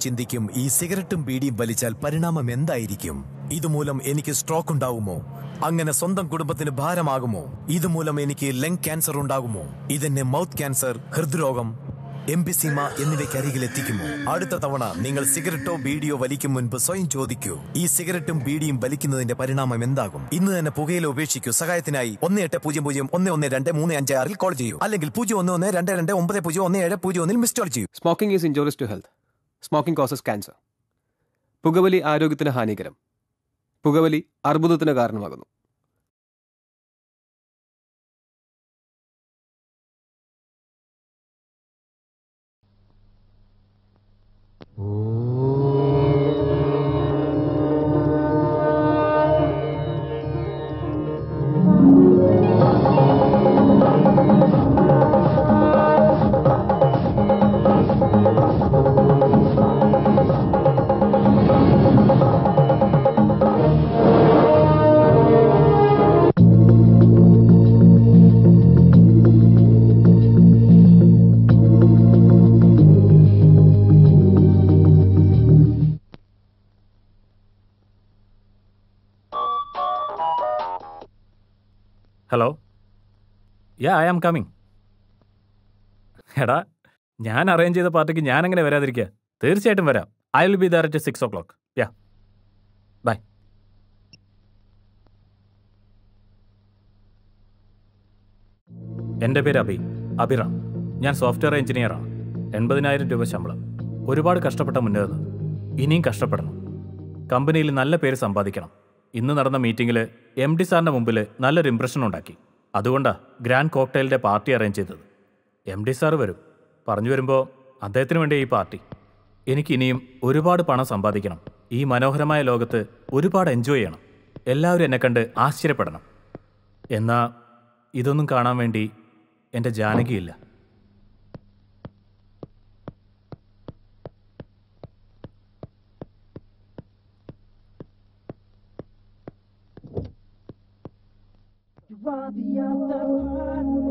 ചിന്തിക്കും ഈ സിഗരറ്റും ബീഡിയും വലിച്ചാൽ പരിണാമം എന്തായിരിക്കും? ഇതുമൂലം എനിക്ക് സ്ട്രോക്ക് ഉണ്ടാകുമോ അങ്ങനെ സ്വന്തം കുടുംബത്തിന് ഭാരമാകുമോ? ഇതുമൂലം എനിക്ക് ലങ് ക്യാൻസർ ഉണ്ടാകുമോ? ഇതെന്നെ മൗത്ത് ക്യാൻസർ ഹൃദ്രോഗം എംബിസിമ എന്നിവയ്ക്കരികിൽ എത്തിക്കുമോ? അടുത്ത തവണ നിങ്ങൾ സിഗരറ്റോ ബീഡിയോ വലിക്കും മുൻപ് സ്വയം ചോദിക്കൂ. ഈ സിഗരറ്റും ബീഡിയും വലിക്കുന്നതിന്റെ പരിണാമം എന്താകും? ഇന്ന് തന്നെ പുകയില ഉപേക്ഷിക്കൂ. സഹായത്തിനായി ഒന്ന് എട്ട് പൂജ്യം പൂജ്യം ഒന്ന് ഒന്ന് രണ്ട് മൂന്ന് അഞ്ച് ആറിൽ കോൾ ചെയ്യൂ അല്ലെങ്കിൽ പൂജ്യം ഒന്ന് ഒന്ന് രണ്ട് രണ്ട് ഒമ്പത് പൂജ്യം ഒന്ന് ഏഴ് പൂജ്യം ഒന്നിൽ മിസ് കോൾ ചെയ്യൂ smoking is injurious to health smoking causes cancer പുകവലി ആരോഗ്യത്തിന് ഹാനികരം. പുകവലി അർബുദത്തിന് കാരണമാകുന്നു. Hello yeah I am coming എടാ ഞാൻ അറേഞ്ച് ചെയ്ത പാർട്ടിക്ക് ഞാൻ എങ്ങനെ വരാതിരിക്കുക തീർച്ചയായിട്ടും വരാം. I will be there at six o'clock yeah bye എന്റെ പേര് അബി അബിറാം ഞാൻ സോഫ്റ്റ്വെയർ എഞ്ചിനീയറാണ് എൺപതിനായിരം രൂപ ശമ്പളം. ഒരുപാട് കഷ്ടപ്പെട്ട മുന്നേറുന്നത് ഇനിയും കഷ്ടപ്പെടണം. കമ്പനിയിൽ നല്ല പേര് സമ്പാദിക്കണം. ഇന്ന് നടന്ന മീറ്റിംഗിൽ എം ഡി സാറിന്റെ മുമ്പിൽ നല്ലൊരു ഇമ്പ്രഷൻ ഉണ്ടാക്കി. അതുകൊണ്ടാണ് ഗ്രാൻഡ് കോക്ടെയിലിന്റെ പാർട്ടി അറേഞ്ച് ചെയ്തത്. എം ഡി സാർ വരും. പറഞ്ഞു വരുമ്പോൾ അദ്ദേഹത്തിന് വേണ്ടി ഈ പാർട്ടി എനിക്ക് ഇനിയും ഒരുപാട് പണം സമ്പാദിക്കണം. ഈ മനോഹരമായ ലോകത്ത് ഒരുപാട് എൻജോയ് ചെയ്യണം. എല്ലാവരും എന്നെ കണ്ട് ആശ്ചര്യപ്പെടണം. എന്നാൽ ഇതൊന്നും കാണാൻ വേണ്ടി എന്റെ ജാനകിയില്ല. for the other part.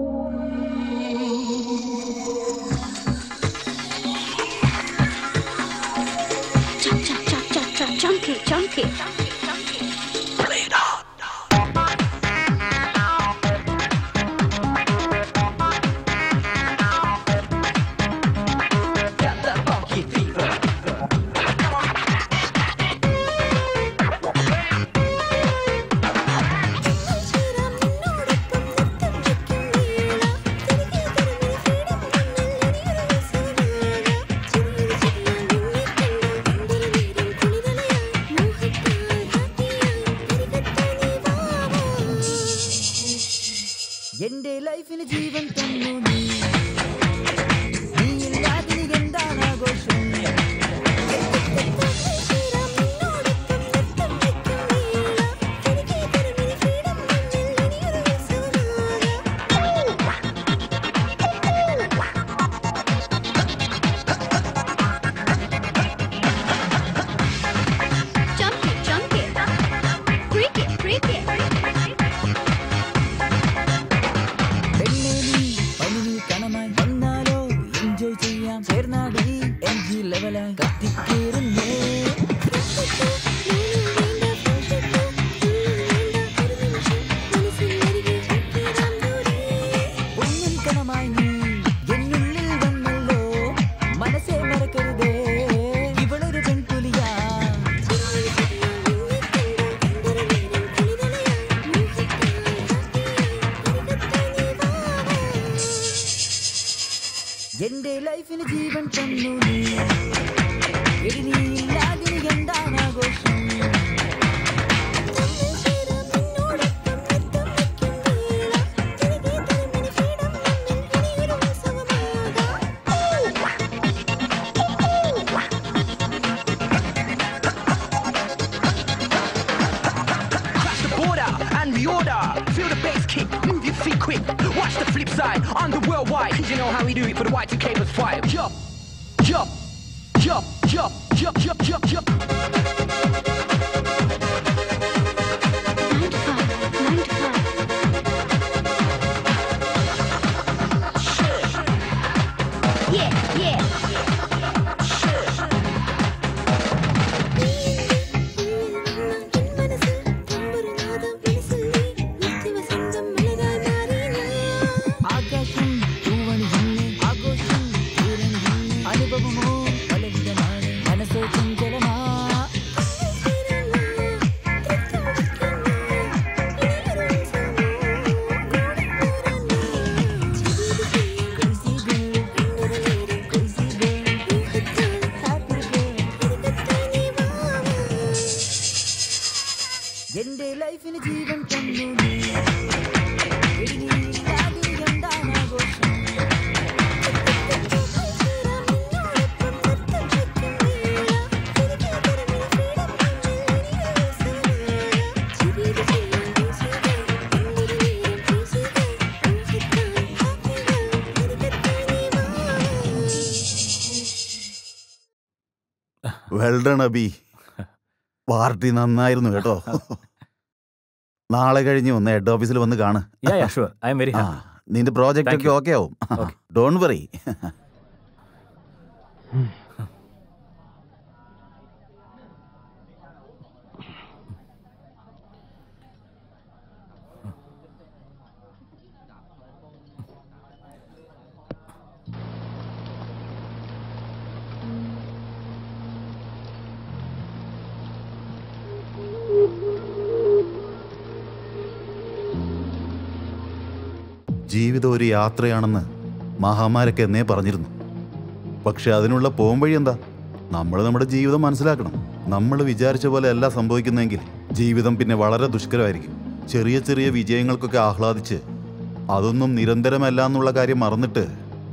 Well done Abhi party നന്നായിരുന്നു കേട്ടോ. നാളെ കഴിഞ്ഞ് ഒന്ന് ഹെഡ് ഓഫീസിൽ വന്ന് കാണ്. നിന്റെ പ്രോജക്റ്റ് ഒക്കെ. ഓക്കെ ആവും. ഡോണ്ട് ഡോൺ വറി ജീവിതം ഒരു യാത്രയാണെന്ന് മഹാമാരൊക്കെ എന്നേ പറഞ്ഞിരുന്നു. പക്ഷെ അതിനുള്ള പോംവഴി എന്താ? നമ്മൾ നമ്മുടെ ജീവിതം മനസ്സിലാക്കണം. നമ്മൾ വിചാരിച്ച പോലെ അല്ല സംഭവിക്കുന്നതെങ്കിൽ ജീവിതം പിന്നെ വളരെ ദുഷ്കരമായിരിക്കും. ചെറിയ ചെറിയ വിജയങ്ങൾക്കൊക്കെ ആഹ്ലാദിച്ച് അതൊന്നും നിരന്തരമല്ല എന്നുള്ള കാര്യം മറന്നിട്ട്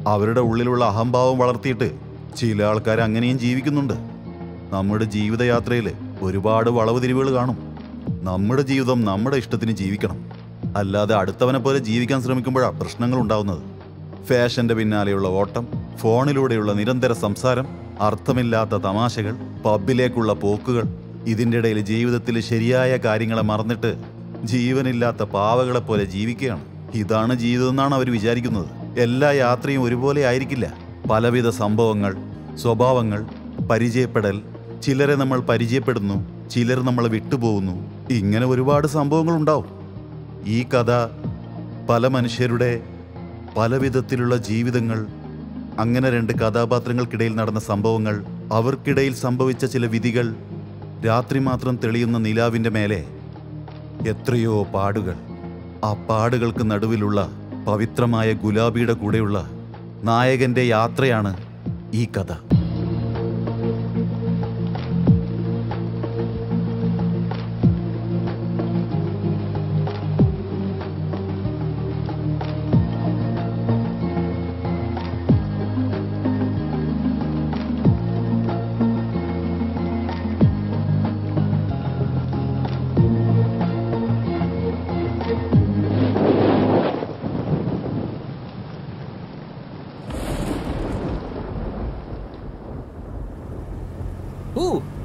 അവരുടെ ഉള്ളിലുള്ള അഹംഭാവം വളർത്തിയിട്ട് ചില ആൾക്കാർ അങ്ങനെയും ജീവിക്കുന്നുണ്ട്. നമ്മുടെ ജീവിതയാത്രയിൽ ഒരുപാട് വളവ് തിരിവുകൾ കാണും. നമ്മുടെ ജീവിതം നമ്മുടെ ഇഷ്ടത്തിന് ജീവിക്കണം. അല്ലാതെ അടുത്തവനെ പോലെ ജീവിക്കാൻ ശ്രമിക്കുമ്പോഴാണ് പ്രശ്നങ്ങൾ ഉണ്ടാവുന്നത്. ഫാഷന്റെ പിന്നാലെയുള്ള ഓട്ടം ഫോണിലൂടെയുള്ള നിരന്തര സംസാരം അർത്ഥമില്ലാത്ത തമാശകൾ പബ്ബിലേക്കുള്ള പോക്കുകൾ ഇതിന്റെ ഇടയിൽ ജീവിതത്തിൽ ശരിയായ കാര്യങ്ങളെ മറന്നിട്ട് ജീവനില്ലാത്ത പാവകളെ പോലെ ജീവിക്കുകയാണ്. ഇതാണ് ജീവിതം എന്നാണ് അവർ വിചാരിക്കുന്നത്. എല്ലാ യാത്രയും ഒരുപോലെ ആയിരിക്കില്ല. പലവിധ സംഭവങ്ങൾ സ്വഭാവങ്ങൾ പരിചയപ്പെടൽ ചിലരെ നമ്മൾ പരിചയപ്പെടുന്നു ചിലർ നമ്മളെ വിട്ടുപോകുന്നു ഇങ്ങനെ ഒരുപാട് സംഭവങ്ങൾ ഉണ്ടാവും. ഈ കഥ പല മനുഷ്യരുടെ പല വിധത്തിലുള്ള ജീവിതങ്ങൾ അങ്ങനെ രണ്ട് കഥാപാത്രങ്ങൾക്കിടയിൽ നടന്ന സംഭവങ്ങൾ അവർക്കിടയിൽ സംഭവിച്ച ചില വിധികൾ രാത്രി മാത്രം തെളിയുന്ന നിലാവിന്റെ മേലെ എത്രയോ പാടുകൾ. ആ പാടുകൾക്ക് നടുവിലുള്ള പവിത്രമായ ഗുലാബിയുടെ കൂടെയുള്ള നായകന്റെ യാത്രയാണ് ഈ കഥ.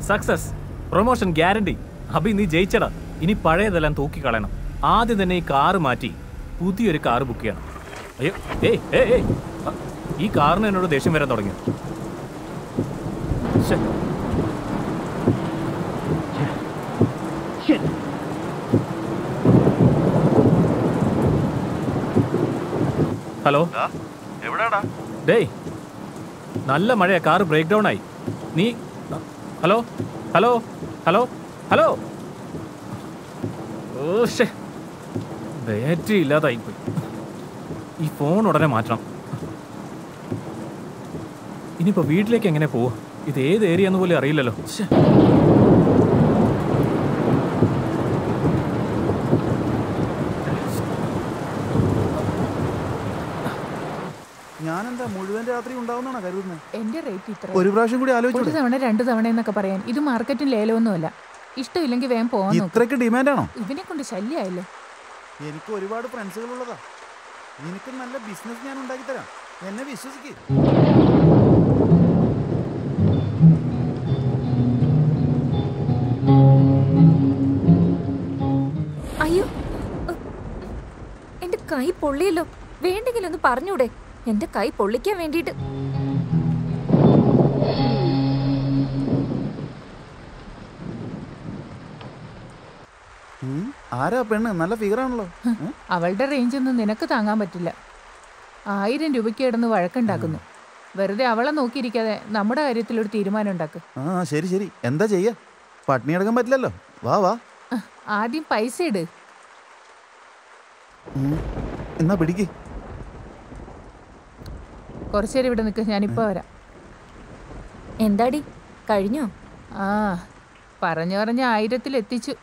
Success promotion guarantee. അഭി നീ ജയിച്ചടാ. ഇനി പഴയതെല്ലാം തൂക്കിക്കളയണം. ആദ്യം തന്നെ ഈ കാറ് മാറ്റി പുതിയൊരു കാറ് ബുക്ക് ചെയ്യണം. അയ്യോ ഏയ് ഏയ് ഈ കാറിന് എന്നോട് ദേഷ്യം വരാൻ തുടങ്ങി ഹലോ? ഡേയ് നല്ല മഴയാ. കാറ് ബ്രേക്ക് ഡൗൺ ആയി. നീ ഹലോ? ഹലോ? ഹലോ? ഹലോ? ഓ ഷേ ബാറ്ററി ഇല്ലാതായിപ്പോയി. ഈ ഫോൺ ഉടനെ മാറ്റണം. ഇനിയിപ്പോൾ വീട്ടിലേക്ക് എങ്ങനെ പോവാ? ഇത് ഏത് ഏരിയ എന്ന് പോലും അറിയില്ലല്ലോ. ഞാനെന്താ മുഴുവൻ രാത്രി ഉണ്ടാവുന്നാണ് കരുതുന്നത്? എന്റെ റേറ്റ് ഇത്ര. ഒരു പ്രാവശ്യം കൂടി ഒരു ആലോചിച്ചു തവണ രണ്ട് തവണ എന്നൊക്കെ പറയാൻ. ഇത് മാർക്കറ്റിൽ ലേലമൊന്നുമല്ല. ഇഷ്ടമില്ലെങ്കിൽ വേഗം പോവാൻ നോക്കും. ഇത്രയ്ക്ക് ഡിമാൻഡാണോ ഇതിനെ കൊണ്ട് ശല്യമായല്ലോ എനിക്ക് ഒരുപാട് ഫ്രണ്ട്സുകൾ ഉള്ളതാ നിനക്ക് നല്ല ബിസിനസ് ഞാൻ ഉണ്ടാക്കി തരാം എന്നെ വിശ്വസിക്ക്. അയ്യോ. എന്റെ കൈ പൊള്ളിയല്ലോ. വേണ്ടെങ്കിലും ഒന്ന് പറഞ്ഞൂടെ. എന്റെ കൈ പൊള്ളിക്കാൻ വേണ്ടിയിട്ട്. ആരാ പെണ്ണ്? നല്ല ഫിഗറാണല്ലോ അവളുടെ റേഞ്ച് ഒന്നും നിനക്ക് താങ്ങാൻ പറ്റില്ല. ആയിരം രൂപയ്ക്ക് കിടന്ന് വഴക്കുണ്ടാക്കുന്നു. വെറുതെ അവളെ നോക്കിയിരിക്കാതെ നമ്മുടെ കാര്യത്തിൽ ഒരു തീരുമാനം ഉണ്ടാക്ക്. ആ ശരി ശരി. എന്താ ചെയ്യാ? പട്ടിണി എടുക്കാൻ പറ്റില്ലല്ലോ. വാ വാ. ആദ്യം പൈസ ഇട്. എന്നാ പിടിക്ക്. കുറച്ചേരം ഇവിടെ നിൽക്ക് ഞാനിപ്പോ വരാം. എന്താടി? കഴിഞ്ഞോ? ആ പറഞ്ഞു പറഞ്ഞ ആയിരത്തിൽ എത്തിച്ചു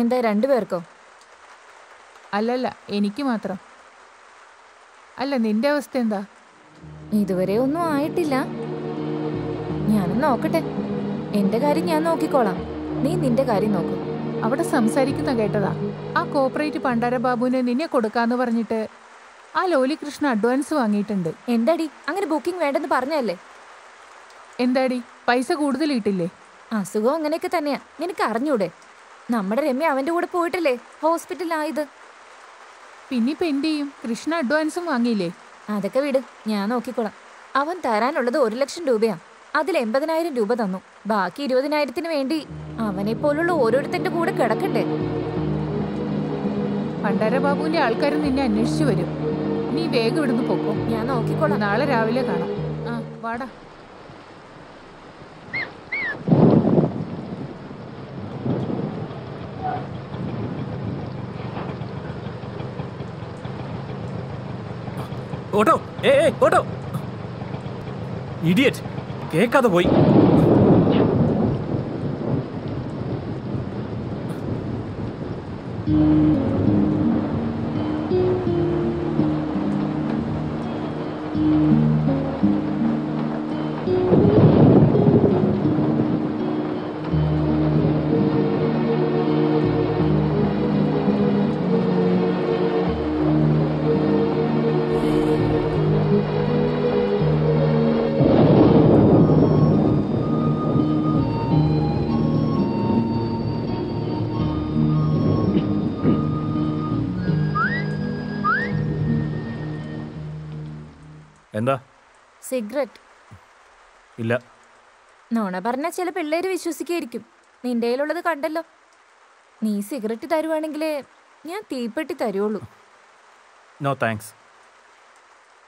എന്താ രണ്ടു പേർക്കോ? അല്ലല്ല എനിക്ക് മാത്രം. അല്ല നിന്റെ അവസ്ഥ എന്താ? ഇതുവരെ ഒന്നും ആയിട്ടില്ല. ഞാനും നോക്കട്ടെ. എന്റെ കാര്യം ഞാൻ നോക്കിക്കോളാം. നീ നിന്റെ കാര്യം നോക്കൂ. അവിടെ സംസാരിക്കുന്ന കേട്ടതാ. ആ കോപ്പറേറ്റ് പണ്ടാര ബാബുവിന് നിന്നെ കൊടുക്കാന്ന് പറഞ്ഞിട്ട് ആ ലോലി കൃഷ്ണ അഡ്വാൻസ് വാങ്ങിയിട്ടുണ്ട്. എന്താടി? അങ്ങനെ ബുക്കിംഗ് വേണ്ടെന്ന് പറഞ്ഞല്ലേ എന്താടി? പൈസ കൂടുതൽ ഇട്ടില്ലേ അസുഖം അങ്ങനെയൊക്കെ തന്നെയാ. നിനക്ക് അറിഞ്ഞൂടെ? നമ്മുടെ രമ്യ അവന്റെ കൂടെ പോയിട്ടില്ലേ? ഹോസ്പിറ്റലായത്. പിന്നിപ്പോ എന്ത് ചെയ്യും? കൃഷ്ണ അഡ്വാൻസും വാങ്ങിയില്ലേ? അതൊക്കെ വിട് ഞാൻ നോക്കിക്കോളാം. അവൻ തരാനുള്ളത് ഒരു ലക്ഷം രൂപയാ. അതിൽ എൺപതിനായിരം രൂപ തന്നു. ബാക്കി ഇരുപതിനായിരത്തിന് വേണ്ടി അവനെ പോലുള്ള ഓരോരുത്തന്റെ കൂടെ കിടക്കണ്ടേ പണ്ടാര ബാബുവിന്റെ ആൾക്കാർ നിന്നെ അന്വേഷിച്ചു വരും. നീ വേഗം ഇവിടുന്ന് പോക്കോ. ഞാൻ നോക്കിക്കോളാം. നാളെ രാവിലെ കാണാം. ആ വാടാ. ഓട്ടോ ഏ ഓട്ടോ. ഇഡിയറ്റ് കേൾക്കാതെ പോയി. സിഗരറ്റ്. ഇല്ല. നോണ പറഞ്ഞ ചില പിള്ളേര് വിശ്വസിക്കായിരിക്കും. നിന്റെ കയ്യിലുള്ളത് കണ്ടല്ലോ. നീ സിഗരറ്റ് തരുവാണെങ്കിലേ ഞാൻ തീപ്പെട്ടി തരുള്ളൂ നോ താങ്ക്സ്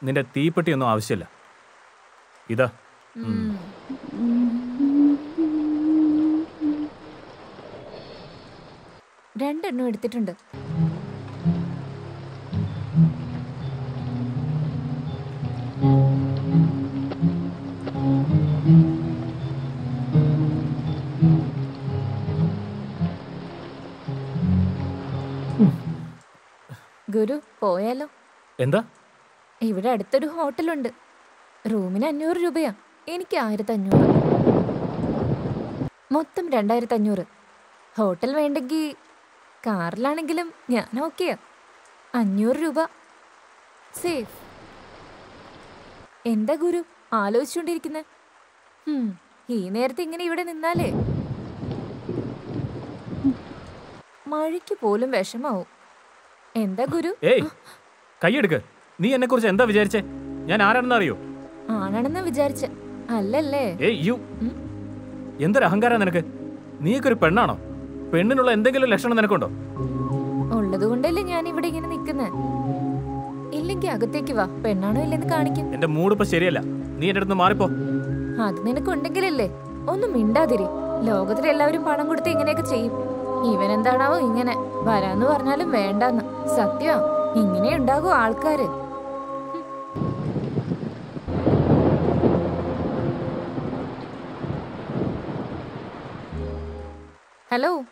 നിന്റെ തീപ്പെട്ടി ഒന്നും ആവശ്യമില്ല ഇതാ രണ്ടെണ്ണം എടുത്തിട്ടുണ്ട്. ഗുരു പോയാലോ? എന്താ? ഇവിടെ അടുത്തൊരു ഹോട്ടലുണ്ട്. റൂമിന് അഞ്ഞൂറ് രൂപയാ. എനിക്ക് ആയിരത്തി അഞ്ഞൂറ് മൊത്തം രണ്ടായിരത്തി അഞ്ഞൂറ് ഹോട്ടൽ വേണ്ടെങ്കിൽ കാറിലാണെങ്കിലും ഞാൻ ഓക്കെയാ. അഞ്ഞൂറ് രൂപ. സേഫ്. എന്താ ഗുരു? ആലോചിച്ചുകൊണ്ടിരിക്കുന്നെ ഈ നേരത്തെ ഇങ്ങനെ ഇവിടെ നിന്നാലേ. മഴയ്ക്ക് പോലും വിഷമാവും. എന്താ ഗുരു? ഏയ് കൈയെടുക്ക്. നീ എന്നെ കുറിച്ച് എന്താ വിചാരിച്ചേ? ഞാൻ ആരാണെന്ന് അറിയോ ആണെന്ന് വിചാരിച്ച. അല്ലല്ലേ? ഏയ് യു. എന്തൊരു അഹങ്കാരം നിനക്ക്? നീയൊക്കെ ഒരു പെണ്ണാണോ? പെണ്ണിനുള്ള എന്തെങ്കിലും ലക്ഷണം നിനക്കുണ്ടോ? ഉള്ളത് കൊണ്ടല്ലേ ഞാൻ ഇവിടെ ഇങ്ങനെ നിൽക്കുന്നത് ഇല്ലെങ്കിൽ അകത്തേക്ക് വാ. പെണ്ണാണോ ഇല്ലെന്ന് കാണിക്കും. എന്റെ മൂഡ് ഇപ്പൊ ശരിയല്ല. നീ എന്റെ അടുത്ത് മാറിപ്പോ. അത് നിനക്കുണ്ടെങ്കിലല്ലേ? ഒന്നും മിണ്ടാതിരി. ലോകത്തിലെല്ലാവരും പണം കൊടുത്ത് ഇങ്ങനെയൊക്കെ ചെയ്യും. ഇവൻ എന്താണാവോ ഇങ്ങനെ വരാന്ന് പറഞ്ഞാലും വേണ്ടെന്ന്. സത്യം ഇങ്ങനെ ഉണ്ടാകും ആൾക്കാര്. ഹലോ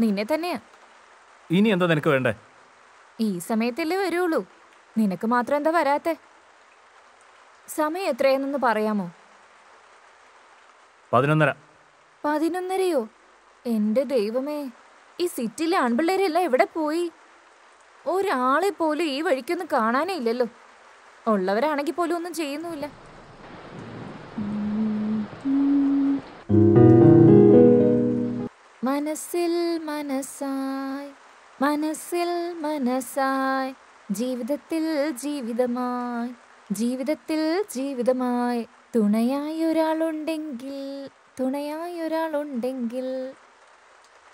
നിന്നെ തന്നെയാ? ഇനി എന്താ നിനക്ക് വേണ്ടേ? ഈ സമയത്തല്ലേ വരുള്ളൂ. നിനക്ക് മാത്രം എന്താ വരാത്തെ? സമയം എത്രയെന്നൊന്ന് പറയാമോ? പതിനൊന്നര. പതിനൊന്നരയോ? എന്റെ ദൈവമേ ഈ സിറ്റിയിലെ ആൺപിള്ളേരെല്ലാം എവിടെ പോയി? ഒരാളെ പോലും ഈ വഴിക്കൊന്നും കാണാനേ ഇല്ലല്ലോ. ഉള്ളവരാണെങ്കിൽ പോലും ഒന്നും ചെയ്യുന്നുമില്ല. മനസ്സിൽ മനസ്സായി മനസ്സിൽ മനസ്സായി ജീവിതത്തിൽ ജീവിതമായി ജീവിതത്തിൽ ജീവിതമായി. തുണയായി ഒരാളുണ്ടെങ്കിൽ തുണയായി ഒരാളുണ്ടെങ്കിൽ.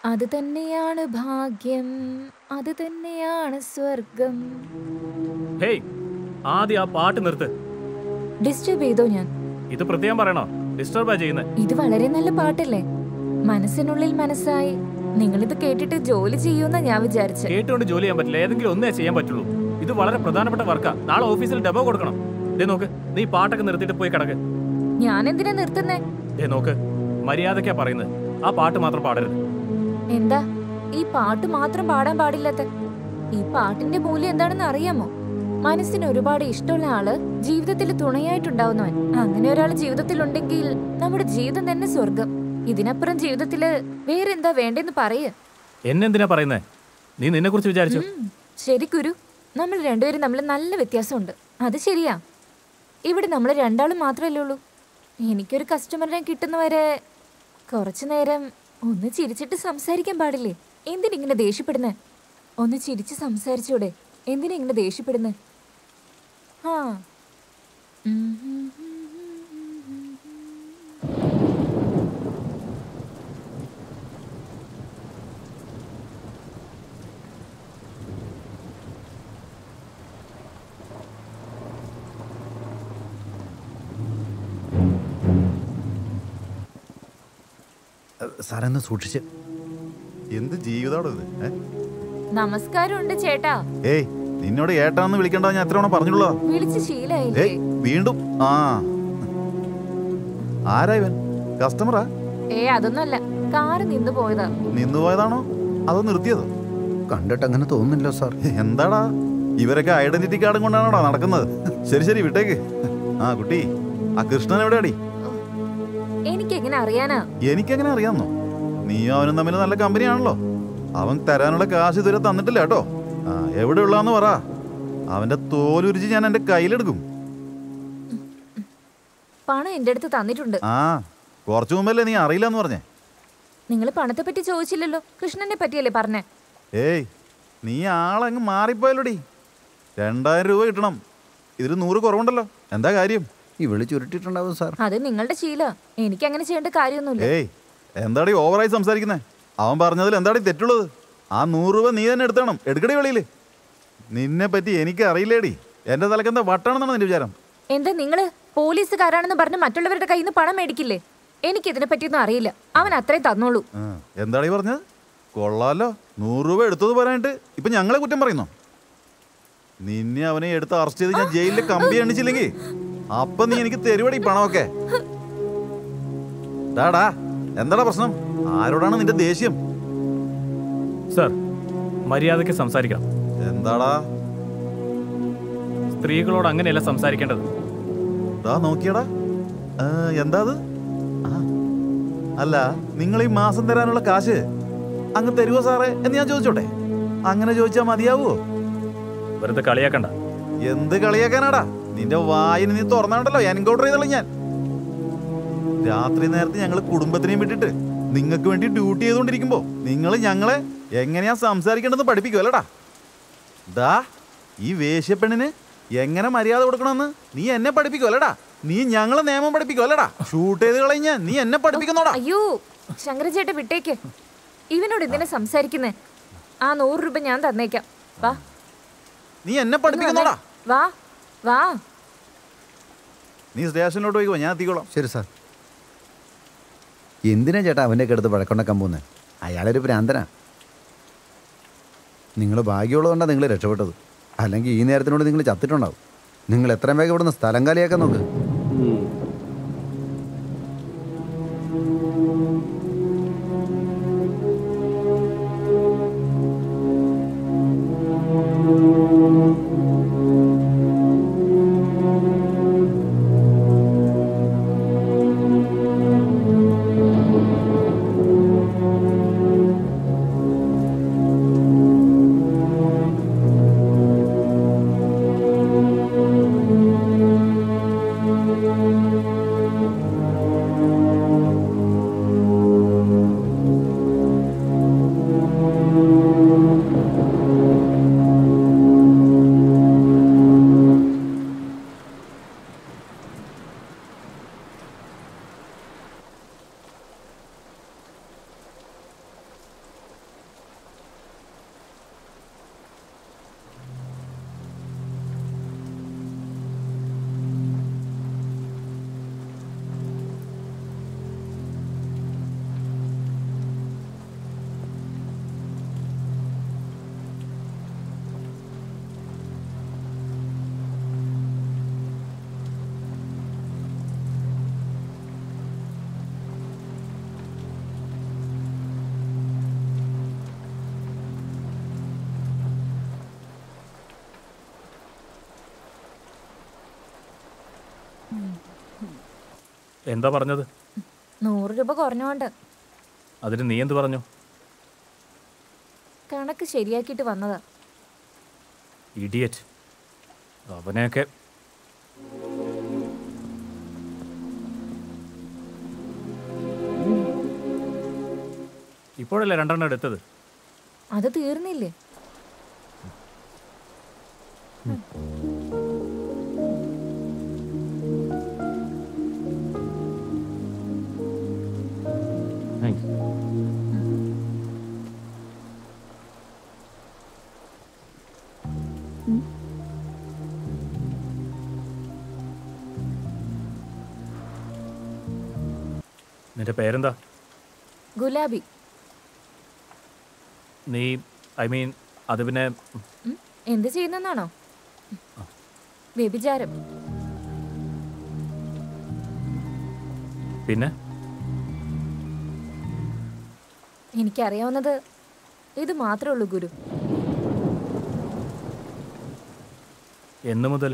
അത് തന്നെയാണ് ഭാഗ്യം അത് തന്നെയാണ് സ്വർഗം. ഹേയ് ആദ്യം ആ പാട്ട് നിർത്ത്. ഡിസ്റ്റർബ് ചെയ്തോ ഞാൻ? ഇത് പ്രത്യേകം പറയണോ? ഡിസ്റ്റർബാ ചെയ്യുന്നത് ഇത് വളരെ നല്ല പാട്ടല്ലേ? മനസ്സിനുള്ളിൽ മനസ്സായി. നിങ്ങൾ ഇത് കേട്ടിട്ട് ജോലി ചെയ്യുമെന്ന് ഞാൻ വിചാരിച്ചു. കേട്ടുകൊണ്ട് ജോലി ചെയ്യാൻ പറ്റില്ല. ഏതെങ്കിലും ഒന്നേ ചെയ്യാൻ പറ്റുള്ളൂ. ഇത് വളരെ പ്രധാനപ്പെട്ട വർക്കാ നാളെ ഓഫീസിൽ ഡെമോ കൊടുക്കണം. ദേ നോക്ക് നീ പാട്ടൊക്കെ നിർത്തിയിട്ട് പോയി കിടക്ക്. ഞാൻ എന്തിനാ നിർത്തുന്നേ? ദേ നോക്ക് മര്യാദക്കാ പറയുന്നത്. ആ പാട്ട് മാത്രം പാടരുത്. എന്താ? ഈ പാട്ട് മാത്രം പാടാൻ പാടില്ലാത്ത. ഈ പാട്ടിന്റെ മൂല്യം എന്താണെന്ന് അറിയാമോ? മനസ്സിന് ഒരുപാട് ഇഷ്ടമുള്ള ആൾ ജീവിതത്തിൽ തുണയായിട്ടുണ്ടാവുന്നവൻ. അങ്ങനെ ഒരാൾ ജീവിതത്തിൽ ഉണ്ടെങ്കിൽ നമ്മുടെ ജീവിതം തന്നെ സ്വർഗം ഇതിനപ്പുറം ജീവിതത്തിൽ വേറെന്താ വേണ്ടെന്ന് പറയ. എന്നെന്തിനാ പറയുന്നേ? നീ നിന്നെ കുറിച്ച് വിചാരിച്ചു ശരി ഗുരു. നമ്മൾ രണ്ടുപേരും തമ്മിൽ നല്ല വ്യത്യാസമുണ്ട്. അത് ശരിയാ. ഇവിടെ നമ്മൾ രണ്ടാളും മാത്രമല്ലേ ഉള്ളൂ. എനിക്കൊരു കസ്റ്റമറിനെ കിട്ടുന്നവരെ കുറച്ചു നേരം ഒന്ന് ചിരിച്ചിട്ട് സംസാരിക്കാൻ പാടില്ലേ? എന്തിനിങ്ങനെ ദേഷ്യപ്പെടുന്നേ? ഒന്ന് ചിരിച്ച് സംസാരിച്ചൂടെ? എന്തിനാ ഇങ്ങനെ ദേഷ്യപ്പെടുന്നേ? ആ. സാറെന്ന് സൂക്ഷിച്ച്. എന്ത് ജീവിതമാണോ? നമസ്കാരമുണ്ട് ചേട്ടാ. ഏയ് നിന്നോട് ഏട്ടാന്ന് വിളിക്കണ്ട ഞാൻ എത്ര തവണ പറഞ്ഞുള്ളൂ വിളിച്ച് ശീലായില്ലേ? ഏയ് വീണ്ടും ആ. ആരാ ഇവൻ? കസ്റ്റമറാ? ഏ അതൊന്നല്ല കാറ് നിന്നു പോയതാ. നിന്നുപോയതാണോ അതോ നിർത്തിയതോ? കണ്ടിട്ട് അങ്ങനെ തോന്നുന്നില്ലോ സാർ. എന്താടാ? ഇവരൊക്കെ ഐഡന്റിറ്റി കാർഡും കൊണ്ടാണോടാ നടക്കുന്നത്? ശരി ശരി വിട്ടേക്ക്. ആ കുട്ടി ആ കൃഷ്ണൻ എവിടെയാടി? എനിക്ക് എങ്ങനെ അറിയാനാ? എനിക്കെങ്ങനെ അറിയാമെന്നോ നീയും അവനും തമ്മിൽ നല്ല കമ്പനിയാണല്ലോ. അവൻ തരാനുള്ള കാശ് ഇതുവരെ തന്നിട്ടില്ല കേട്ടോ. ആ എവിടെ ഉള്ളാന്ന് പറ അവന്റെ തോലുരുചി ഞാൻ എന്റെ കയ്യിലെടുക്കും. പണം എന്റെ അടുത്ത് തന്നിട്ടുണ്ട്. ആ കുറച്ചു മുമ്പല്ലേ നീ അറിയില്ല എന്ന് പറഞ്ഞേ? നിങ്ങൾ പണത്തെ പറ്റി ചോദിച്ചില്ലല്ലോ. കൃഷ്ണനെ പറ്റിയല്ലേ പറഞ്ഞേ? ഏയ് നീ ആളങ്ങ് മാറിപ്പോയല്ലോടി. രണ്ടായിരം രൂപ കിട്ടണം. ഇതിൽ നൂറ് കുറവുണ്ടല്ലോ. എന്താ കാര്യം? ഇവൾ ചുരുട്ടിട്ടുണ്ടാവും സാർ. അത് നിങ്ങളുടെ ശീല. എനിക്ക് അങ്ങനെ ചെയ്യേണ്ട കാര്യമൊന്നുമില്ല. ഏയ് എന്താടി ഓവറായി സംസാരിക്കുന്നത് അവൻ പറഞ്ഞതിൽ എന്താടി തെറ്റുള്ളത്? ആ നൂറ് രൂപ നീ തന്നെ എടുത്തണം. എടുക്കടി വെളിയിൽ. നിന്നെ പറ്റി എനിക്ക് അറിയില്ലേടി. എന്റെ തലക്കെന്താ വട്ടാണെന്നാണ് നിന്റെ വിചാരം? എന്താ നിങ്ങൾ പോലീസുകാരാണെന്ന് പറഞ്ഞ് മറ്റുള്ളവരുടെ കയ്യിൽ നിന്ന് പണം മേടിക്കില്ലേ? എനിക്ക് ഇതിനെ പറ്റിയൊന്നും അറിയില്ല. അവൻ അത്രയും തന്നോളൂ. എന്താടി പറഞ്ഞത്? കൊള്ളാലോ. നൂറ് രൂപ എടുത്തത് പറയാനായിട്ട് ഇപ്പൊ ഞങ്ങളെ കുറ്റം പറയുന്നു? നിന്നെ അവനെ എടുത്ത് അറസ്റ്റ് ചെയ്ത് ഞാൻ ജയിലിൽ കമ്പി എണ്ണിച്ചില്ലെങ്കിൽ അപ്പൊ നീ എനിക്ക് തരുവടി പണമൊക്കെ. ഡാടാ എന്താടാ പ്രശ്നം? ആരോടാണ് നിന്റെ ദേഷ്യം? സർ മര്യാദയ്ക്ക് സംസാരിക്കണം. എന്താടാ? സ്ത്രീകളോട് അങ്ങനെയല്ല സംസാരിക്കേണ്ടത്. നോക്കിയടാ. എന്താ അല്ല നിങ്ങൾ ഈ മാസം തരാനുള്ള കാശ് അങ്ങ് തരുവോ സാറേ എന്ന് ഞാൻ ചോദിച്ചോട്ടെ? അങ്ങനെ ചോദിച്ചാൽ മതിയാവോ? വെറുതെ കളിയാക്കണ്ട. എന്ത് കളിയാക്കാനാടാ? നിന്റെ വായിന് നീ തുറന്നാണ്ടല്ലോ എൻകൗണ്ടർ ചെയ്തോളൂ ഞാൻ. രാത്രി നേരത്തെ ഞങ്ങൾ കുടുംബത്തിനെയും വിട്ടിട്ട് നിങ്ങൾക്ക് വേണ്ടി ഡ്യൂട്ടി ചെയ്തുകൊണ്ടിരിക്കുമ്പോൾ നിങ്ങൾ ഞങ്ങളെ എങ്ങനെയാ സംസാരിക്കേണ്ടതെന്ന് പഠിപ്പിക്കുമല്ലടാ ദാ ഈ വേശ്യപ്പെണ്ണിന് എങ്ങനെ മര്യാദ കൊടുക്കണമെന്ന് നീ എന്നെ പഠിപ്പിക്കുമല്ലടാ നീ ഞങ്ങളെ നിയമം പഠിപ്പിക്കുമല്ലടാ ഷൂട്ട് ചെയ്ത് കളഞ്ഞ നീ എന്നെ പഠിപ്പിക്കുന്നോടാ? അയ്യോ ശങ്കരചേട്ട വിട്ടേക്ക്. ഇവനോട് ഇതിനെ സംസാരിക്കുന്നേ? ആ നൂറ് രൂപ ഞാൻ തന്നേക്കാം. വാ. നീ എന്നെ പഠിപ്പിക്കുന്നോടാ? വാ വാ. നീ സ്റ്റേഷനിലോട്ട് പോയിക്കോ ഞാൻ എത്തിക്കോളാം. ശരി സാർ. എന്തിനാ ചേട്ടാ അവന്റെ ഒക്കെ അടുത്ത് വഴക്കുണ്ടാക്കാൻ പോകുന്നത് അയാളൊരു ഭ്രാന്തനാ. നിങ്ങൾ ഭാഗ്യമുള്ളതുകൊണ്ടാണ് നിങ്ങൾ രക്ഷപ്പെട്ടത്. അല്ലെങ്കിൽ ഈ നേരത്തിനോട് നിങ്ങൾ ചത്തിട്ടുണ്ടാവും. നിങ്ങൾ എത്രയും വേഗം ഇവിടുന്ന് സ്ഥലം കാലിയാക്കാൻ നോക്ക്. എന്താ പറഞ്ഞത്? നൂറ് രൂപ കുറഞ്ഞോണ്ട് അതിന് നീ എന്ത് പറഞ്ഞു? കണക്ക് ശരിയാക്കിയിട്ട് വന്നതാ. ഇഡിയറ്റ് അവനെയൊക്കെ ഇപ്പോഴല്ലേ രണ്ടെണ്ണം എടുത്തത്? അത് തീർന്നില്ലേ? നിന്റെ പേരെന്താ? ഗുലാബി. നീ ഐ മീൻ അത് പിന്നെ എന്ത് ചെയ്യുന്നെന്നാണോ? വ്യഭിചാരം. പിന്നെ? എനിക്കറിയാവുന്നത് ഇത് മാത്രമേ ഉള്ളൂ ഗുരു. എന്നു മുതൽ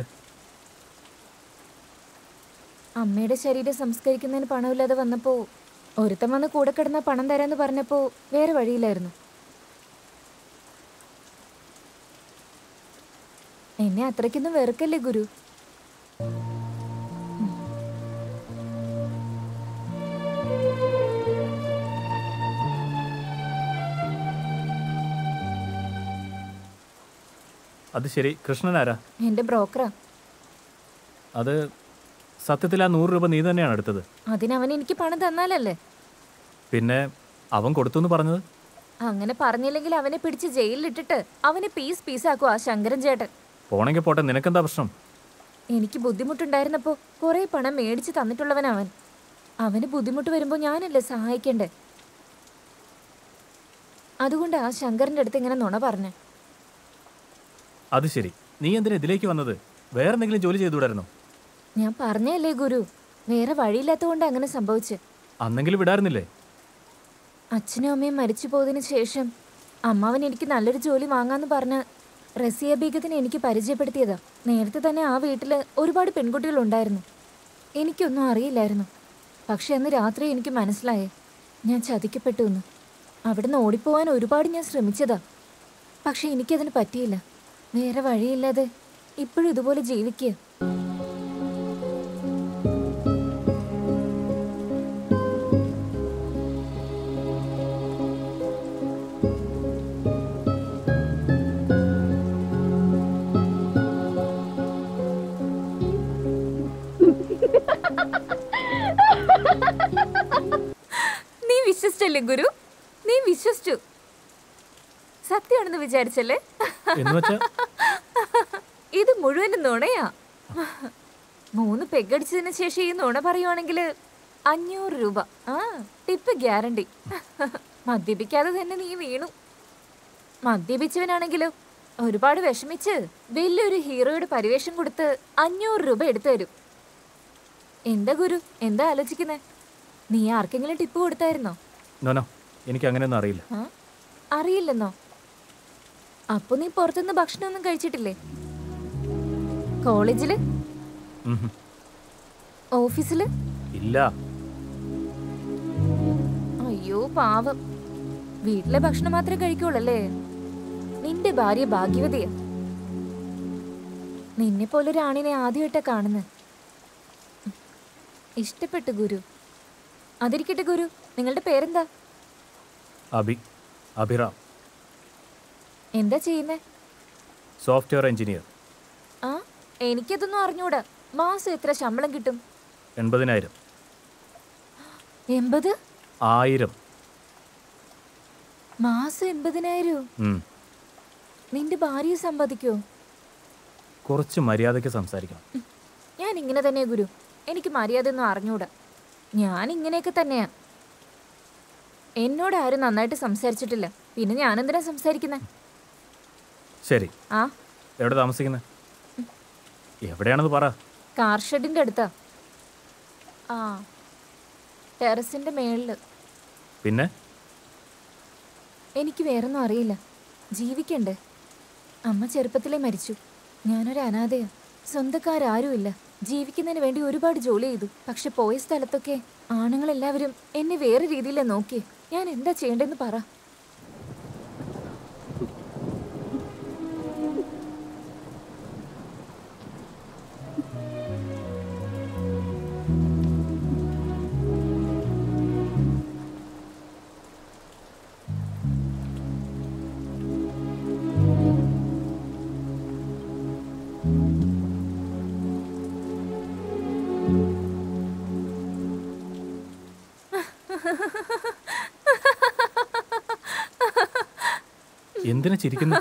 അമ്മയുടെ ശരീരം സംസ്കരിക്കുന്നതിന് പണമില്ലാതെ വന്നപ്പോ ഒരുത്തൻ വന്ന് കൂടെ കിടന്ന പണം തരാന്ന് പറഞ്ഞപ്പോ വേറെ വഴിയില്ലായിരുന്നു. എന്നെ അത്രയ്ക്കൊന്നും വെറുക്കല്ലേ ഗുരു? അത് ശരി. കൃഷ്ണനാരാ? ആരാ എന്റെ ബ്രോക്കറാ. അത് സത്യത്തിൽ ആ നൂറ് രൂപ നീ തന്നെയാണ് എടുത്തത്. അതിനവൻ എനിക്ക് പണം തന്നാലല്ലേ? പിന്നെ അവൻ കൊടുത്തു എന്ന് പറഞ്ഞത്? അങ്ങനെ പറഞ്ഞില്ലെങ്കിൽ അവനെ പിടിച്ച് ജയിലിലിട്ടിട്ട് അവനെ പീസ് പീസാക്കും ആ ശങ്കരൻ ചേട്ടൻ. പോണെങ്കിൽ പോട്ടെ നിനക്കെന്താ പ്രശ്നം? എനിക്ക് ബുദ്ധിമുട്ടുണ്ടായിരുന്നപ്പോ കുറെ പണം മേടിച്ച് തന്നിട്ടുള്ളവൻ അവൻ അവന് ബുദ്ധിമുട്ട് വരുമ്പോ ഞാനല്ലേ സഹായിക്കണ്ടേ? അതുകൊണ്ട് ആ ശങ്കറിന്റെ അടുത്ത് ഇങ്ങനെ നുണ പറഞ്ഞേ. അത് ശരി. നീ എന്തിനാ ഇതിലേക്ക് വന്നത്? വേറെ എന്തെങ്കിലും ജോലി ചെയ്തുകൂടായിരുന്നോ? ഞാൻ പറഞ്ഞല്ലേ ഗുരു വേറെ വഴിയില്ലാത്തതുകൊണ്ട് അങ്ങനെ സംഭവിച്ചു. അന്നെങ്കിലും വിടായിരുന്നില്ലേ അച്ഛനും അമ്മയും മരിച്ചു പോയതിനു ശേഷം അമ്മാവൻ എനിക്ക് നല്ലൊരു ജോലി വാങ്ങാന്ന് പറഞ്ഞ് റസിയ ബീഗത്തിനെ എനിക്ക് പരിചയപ്പെടുത്തിയതാ. നേരത്തെ തന്നെ ആ വീട്ടിൽ ഒരുപാട് പെൺകുട്ടികൾ ഉണ്ടായിരുന്നു എനിക്കൊന്നും അറിയില്ലായിരുന്നു. പക്ഷെ അന്ന് രാത്രി എനിക്ക് മനസ്സിലായേ. ഞാൻ ചതിക്കപ്പെട്ടു എന്ന് അവിടുന്ന് ഓടിപ്പോവാൻ ഒരുപാട് ഞാൻ ശ്രമിച്ചതാ. പക്ഷെ എനിക്കതിന് പറ്റിയില്ല. വേറെ വഴിയില്ലാതെ ഇപ്പോഴും ഇതുപോലെ ജീവിക്കുക. വിശ്വസിച്ചല്ലേ ഗുരു? നീ വിശ്വസിച്ചു. സത്യമാണെന്ന് വിചാരിച്ചല്ലേ? ഇത് മുഴുവനും നുണയാ. മൂന്ന് പെഗടിച്ചതിന് ശേഷം ഈ നുണ പറയുവാണെങ്കിൽ അഞ്ഞൂറ് രൂപ. ആ ടിപ്പ് ഗ്യാരണ്ടി. മദ്യപിക്കാതെ തന്നെ നീ വീണു. മദ്യപിച്ചവനാണെങ്കിലും ഒരുപാട് വിഷമിച്ച് വലിയൊരു ഹീറോയുടെ പരിവേഷം കൊടുത്ത് അഞ്ഞൂറ് രൂപ എടുത്തു തരും. എന്താ ഗുരു? എന്താ ആലോചിക്കുന്നേ? നീ ആർക്കെങ്കിലും ടിപ്പ് കൊടുത്തായിരുന്നോ? നോനോ എനിക്ക് അങ്ങനെയൊന്നും അറിയില്ല? അറിയില്ലെന്നോ? അപ്പൊ നീ പുറത്തുനിന്ന് ഭക്ഷണമൊന്നും കഴിച്ചിട്ടില്ലേ? കോളേജിൽ? ഓഫീസിൽ? ഇല്ല. അയ്യോ പാവം. വീട്ടിലെ ഭക്ഷണം മാത്രമേ കഴിക്കുള്ളല്ലേ? നിന്റെ ഭാര്യ ഭാഗ്യവതിയാ. നിന്നെ പോലെ ഒരാണിനെ ആദ്യമായിട്ടാ കാണുന്നത് ഇഷ്ടപ്പെട്ടു ഗുരു. അതിരിക്കട്ടെ ഗുരു. നിങ്ങളുടെ പേരെന്താ? അഭി അഭിറാം. എന്താ ചെയ്യുന്നേ? സോഫ്റ്റ്വെയർ എഞ്ചിനീയർ ആ എനിക്കതൊന്നും അറിഞ്ഞൂടാ. മാസം എത്ര ശമ്പളം കിട്ടും? എൺപതിനായിരം. എൺപത്? ആയിരം. മാസം എൺപതിനായിരം. നിന്റെ ഭാര്യ സമ്പാദിക്കോ? കുറച്ച് മര്യാദയ്ക്ക് സംസാരിക്കണം. ഞാൻ ഇങ്ങനെ തന്നെ ഗുരു. എനിക്ക് മര്യാദ മര്യാദയൊന്നും അറിഞ്ഞൂടാ. ഞാൻ ഇങ്ങനെയൊക്കെ തന്നെയാ. എന്നോട് ആരും നന്നായിട്ട് സംസാരിച്ചിട്ടില്ല. പിന്നെ ഞാൻ എന്തിനാ സംസാരിക്കുന്നേ? ശരി. ആ? എവിടെ താമസിക്കുന്നത് എവിടെയാണെന്ന് പറ. കാർ ഷെഡിന്റെ അടുത്താ. ആ ടെറസിന്റെ മേളിൽ. പിന്നെ? എനിക്ക് വേറൊന്നും അറിയില്ല. ജീവിക്കണ്ടേ? അമ്മ ചെറുപ്പത്തിലേ മരിച്ചു. ഞാനൊരു അനാഥയാ. സ്വന്തക്കാരാരുമില്ല. ജീവിക്കുന്നതിന് വേണ്ടി ഒരുപാട് ജോലി ചെയ്തു. പക്ഷെ പോയ സ്ഥലത്തൊക്കെ ആണുങ്ങളെല്ലാവരും എന്നെ വേറെ രീതിയിലേ നോക്കി ഞാൻ എന്താ ചെയ്യേണ്ടതെന്ന് പറ. എന്തിനാ ചിരിക്കുന്നു?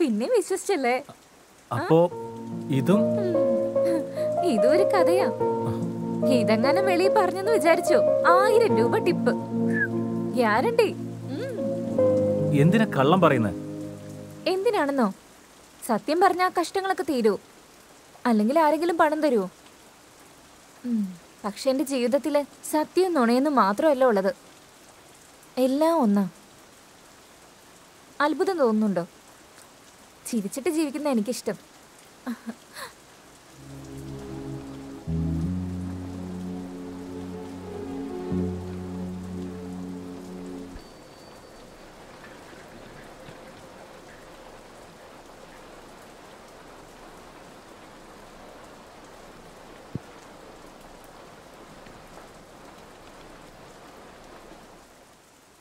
പിന്നെ വിശ്വസിച്ചല്ലേ? അപ്പോ ഇതും? ഇതും ഒരു കഥയാ. ഇതെങ്ങനെ വെളിയിൽ പറഞ്ഞെന്ന് വിചാരിച്ചോ. ആയിരം രൂപ ടിപ്പ്. ഗ്യാരണ്ടി. എന്തിനാ കള്ളം പറയുന്നത് എന്തിനാണെന്നോ? സത്യം പറഞ്ഞാ കഷ്ടങ്ങളൊക്കെ തീരൂ. അല്ലെങ്കിൽ ആരെങ്കിലും പണം തരുമോ പക്ഷെ എന്റെ ജീവിതത്തിൽ സത്യം നുണയെന്ന് മാത്രമല്ല ഉള്ളത്. എല്ലാം ഒന്നാ അത്ഭുതം തോന്നുന്നുണ്ടോ? ചിരിച്ചിട്ട് ജീവിക്കുന്ന എനിക്കിഷ്ടം.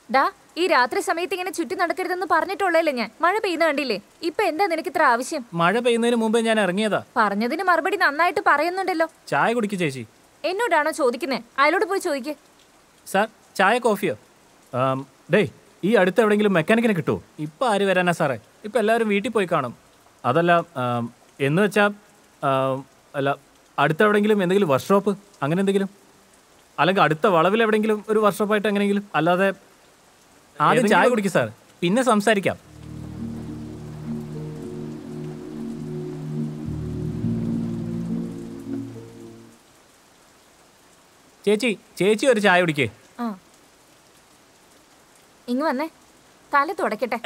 ഡാ ഈ രാത്രി സമയത്ത് ഇങ്ങനെ ചുറ്റി നടക്കരുതെന്ന് പറഞ്ഞിട്ടുള്ളല്ലേ ഞാൻ? മഴ പെയ്യുന്ന കണ്ടില്ലേ? ഇപ്പൊ എന്താ നിനക്ക് ഇത്ര ആവശ്യം? മഴ പെയ്യുന്നതിന് മുമ്പേ ഞാൻ ഇറങ്ങിയതാ. പറഞ്ഞതിന് മറുപടി നന്നായിട്ട് പറയുന്നുണ്ടല്ലോ. ചായ കുടിക്കു ചേച്ചി. എന്നോടാണോ ചോദിക്കുന്നത് അയാളോട് പോയി ചോദിക്കേ. സാർ ചായ കോഫിയോ? ഡേ ഡേയ് ഈ അടുത്ത് എവിടെങ്കിലും മെക്കാനിക്കിനെ കിട്ടുമോ ഇപ്പം ആര് വരാനാ സാറേ? ഇപ്പം എല്ലാവരും വീട്ടിൽ പോയി കാണും. അതല്ല എന്ന് വെച്ചാൽ അല്ല അടുത്ത എവിടെയെങ്കിലും എന്തെങ്കിലും വർക്ക്ഷോപ്പ് അങ്ങനെ എന്തെങ്കിലും? അല്ലെങ്കിൽ അടുത്ത വളവിൽ എവിടെങ്കിലും ഒരു വർക്ക്ഷോപ്പായിട്ട് എങ്ങനെയെങ്കിലും? അല്ലാതെ ആദ്യം ചായ കുടിക്കും സാർ. പിന്നെ സംസാരിക്കാം. ചേച്ചി ചേച്ചി ഒരു ചായ കുടിക്കേ. ആ. ഇങ്ങ് വന്നേ. തല തുടക്കട്ടെ.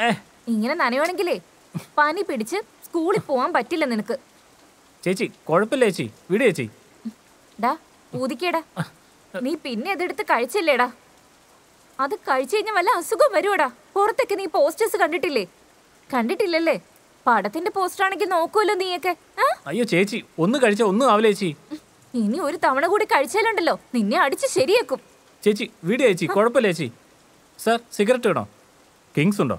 ഇങ്ങനെ നനയുവാണെങ്കിലേ പനി പിടിച്ച് സ്കൂളിൽ പോവാൻ പറ്റില്ല നിനക്ക്. ചേച്ചി കുഴപ്പമില്ല ചേച്ചി. വീട് ചേച്ചി. ഡാ ഊതിക്കേടാ നീ പിന്നെ അതെടുത്ത് കഴിച്ചില്ലേടാ. അത് കഴിച്ചു കഴിഞ്ഞാൽ വല്ല അസുഖം വരുവടാ? പുറത്തൊക്കെ നീ പോസ്റ്റേഴ്സ് കണ്ടിട്ടില്ലേ? കണ്ടിട്ടില്ലല്ലേ? പടത്തിന്റെ പോസ്റ്റർ ആണെങ്കിൽ നോക്കുമല്ലോ നീയൊക്കെ. അയ്യോ ചേച്ചി ഒന്ന് കഴിച്ച ഒന്നും ആവില്ല ചേച്ചി? ഇനി ഒരു തവണ കൂടി കഴിച്ചാലുണ്ടല്ലോ. നിന്നെ അടിച്ച് ശരിയാക്കും. ചേച്ചി വീട് ചേച്ചി കുഴപ്പമില്ല ചേച്ചി. സാർ സിഗരറ്റ് വേണോ കിങ്സ് ഉണ്ടോ?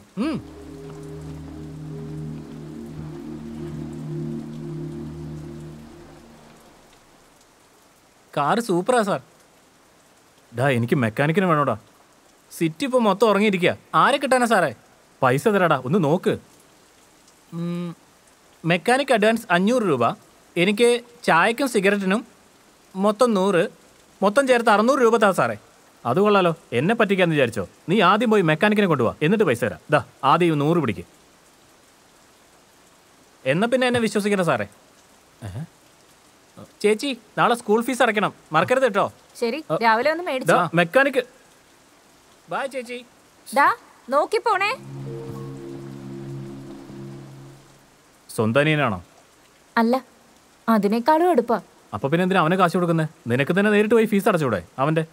കാർ കാറ് സൂപ്പറാ സാർ. ഡാ എനിക്ക് മെക്കാനിക്കിന് വേണോടാ. സിറ്റി ഇപ്പോൾ മൊത്തം ഉറങ്ങിയിരിക്കുക ആരെ കിട്ടാനാ സാറേ? പൈസ തരാടാ ഒന്ന് നോക്ക്. മെക്കാനിക് അഡ്വാൻസ് അഞ്ഞൂറ് രൂപ. എനിക്ക് ചായക്കും സിഗരറ്റിനും മൊത്തം നൂറ്. മൊത്തം ചേർത്ത് അറുന്നൂറ് രൂപ താ സാറേ. അത് കൊള്ളാലോ. എന്നെ പറ്റിക്കാന്ന് വിചാരിച്ചോ. നീ ആദ്യം പോയി മെക്കാനിക്കിനെ കൊണ്ടുപോവാ എന്നിട്ട് പൈസ തരാം. ദാ ആദ്യം ഈ നൂറ് പിടിക്ക്. എന്നാ പിന്നെ എന്നെ വിശ്വസിക്കണം സാറേ. ചേച്ചി നാളെ സ്കൂൾ ഫീസ് അടയ്ക്കണം. മറക്കരുത് കേട്ടോ. ശരി രാവിലെ മെക്കാനിക്ക് ബായ് ചേച്ചി. ദാ നോക്കി പോണേ. സ്വന്തനീനാണോ? അല്ല അതിനേക്കാളും എടുപ്പാ അപ്പൊ പിന്നെ എന്തിനാ അവനെ കാശ് കൊടുക്കുന്നേ? നിനക്ക് തന്നെ നേരിട്ട് പോയി ഫീസ് അടച്ചൂടെ അവന്റെ?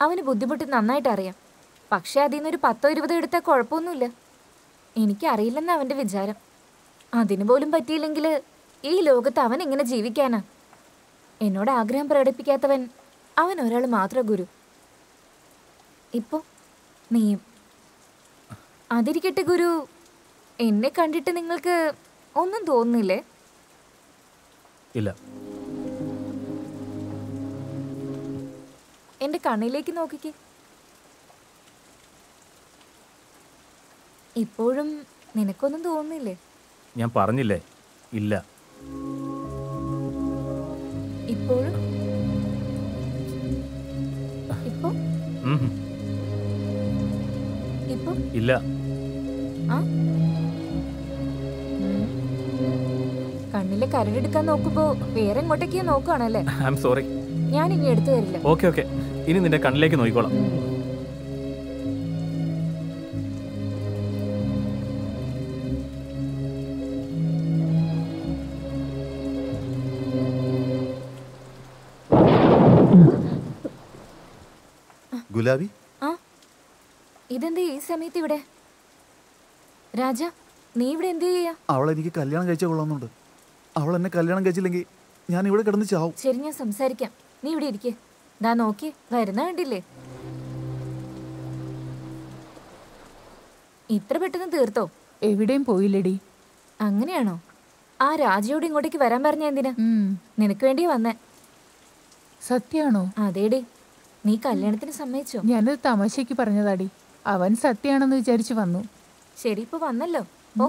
അവന് ബുദ്ധിമുട്ട് നന്നായിട്ട് അറിയാം. പക്ഷെ അതിൽ നിന്നൊരു പത്തോ ഇരുപതോ എടുത്താൽ കുഴപ്പമൊന്നുമില്ല. എനിക്കറിയില്ലെന്ന് അവന്റെ വിചാരം. അതിനു പോലും പറ്റിയില്ലെങ്കിൽ ഈ ലോകത്ത് അവൻ എങ്ങനെ ജീവിക്കാനാ? എന്നോട് ആഗ്രഹം പ്രകടിപ്പിക്കാത്തവൻ അവൻ ഒരാൾ മാത്രം ഗുരു. ഇപ്പോ? നീയും അതിരിക്കട്ടെ ഗുരു. എന്നെ കണ്ടിട്ട് നിങ്ങൾക്ക് ഒന്നും തോന്നുന്നില്ലേ? ഇല്ല. എന്റെ കണ്ണിലേക്ക് നോക്കിക്കേ. ഇപ്പോഴും നിനക്കൊന്നും തോന്നുന്നില്ലേ? ഞാൻ പറഞ്ഞില്ലേ? ഇല്ല. ഇപ്പോഴും? ഇപ്പോ? ഇല്ല. കണ്ണിൽ കരടെടുക്കാൻ നോക്കുമ്പോ വേറെ എങ്ങോട്ടേക്ക് നോക്കുവാണല്ലേ? ഐ എം സോറി ഞാൻ ഇനി എടുത്തു തരില്ല. ഓക്കെ ഓക്കെ ഇനി നിന്റെ കണ്ണിലേക്ക് നോക്കിക്കോളാം. ഗുലാബി? ഇതെന്താ ഈ സമയത്ത് ഇവിടെ? രാജ നീ ഇവിടെ എന്ത് ചെയ്യാ? അവൾ എനിക്ക് കല്യാണം കഴിച്ച കൊള്ളാന്നുണ്ട് അവൾ എന്നെ കല്യാണം കഴിച്ചില്ലെങ്കിൽ ഞാൻ ഇവിടെ കിടന്ന് ചാവും. ശരി ഞാൻ സംസാരിക്കാം. നീ ഇവിടെ ഇരിക്കേ. ദാ നോക്കി വരുന്ന കണ്ടില്ലേ? ഇത്ര പെട്ടെന്ന് തീർത്തോ? എവിടെയും പോയില്ലടി. അങ്ങനെയാണോ? ആ രാജയോട് ഇങ്ങോട്ടേക്ക് വരാൻ പറഞ്ഞ എന്തിനാ? നിനക്ക് വേണ്ടി വന്നേ. സത്യാണോ? അതേടി. നീ കല്യാണത്തിന് സമ്മതിച്ചോ? ഞാനത് തമാശക്ക് പറഞ്ഞതാടി. അവൻ സത്യാണെന്ന് വിചാരിച്ചു വന്നു. ശരി ഇപ്പൊ വന്നല്ലോ. ഓ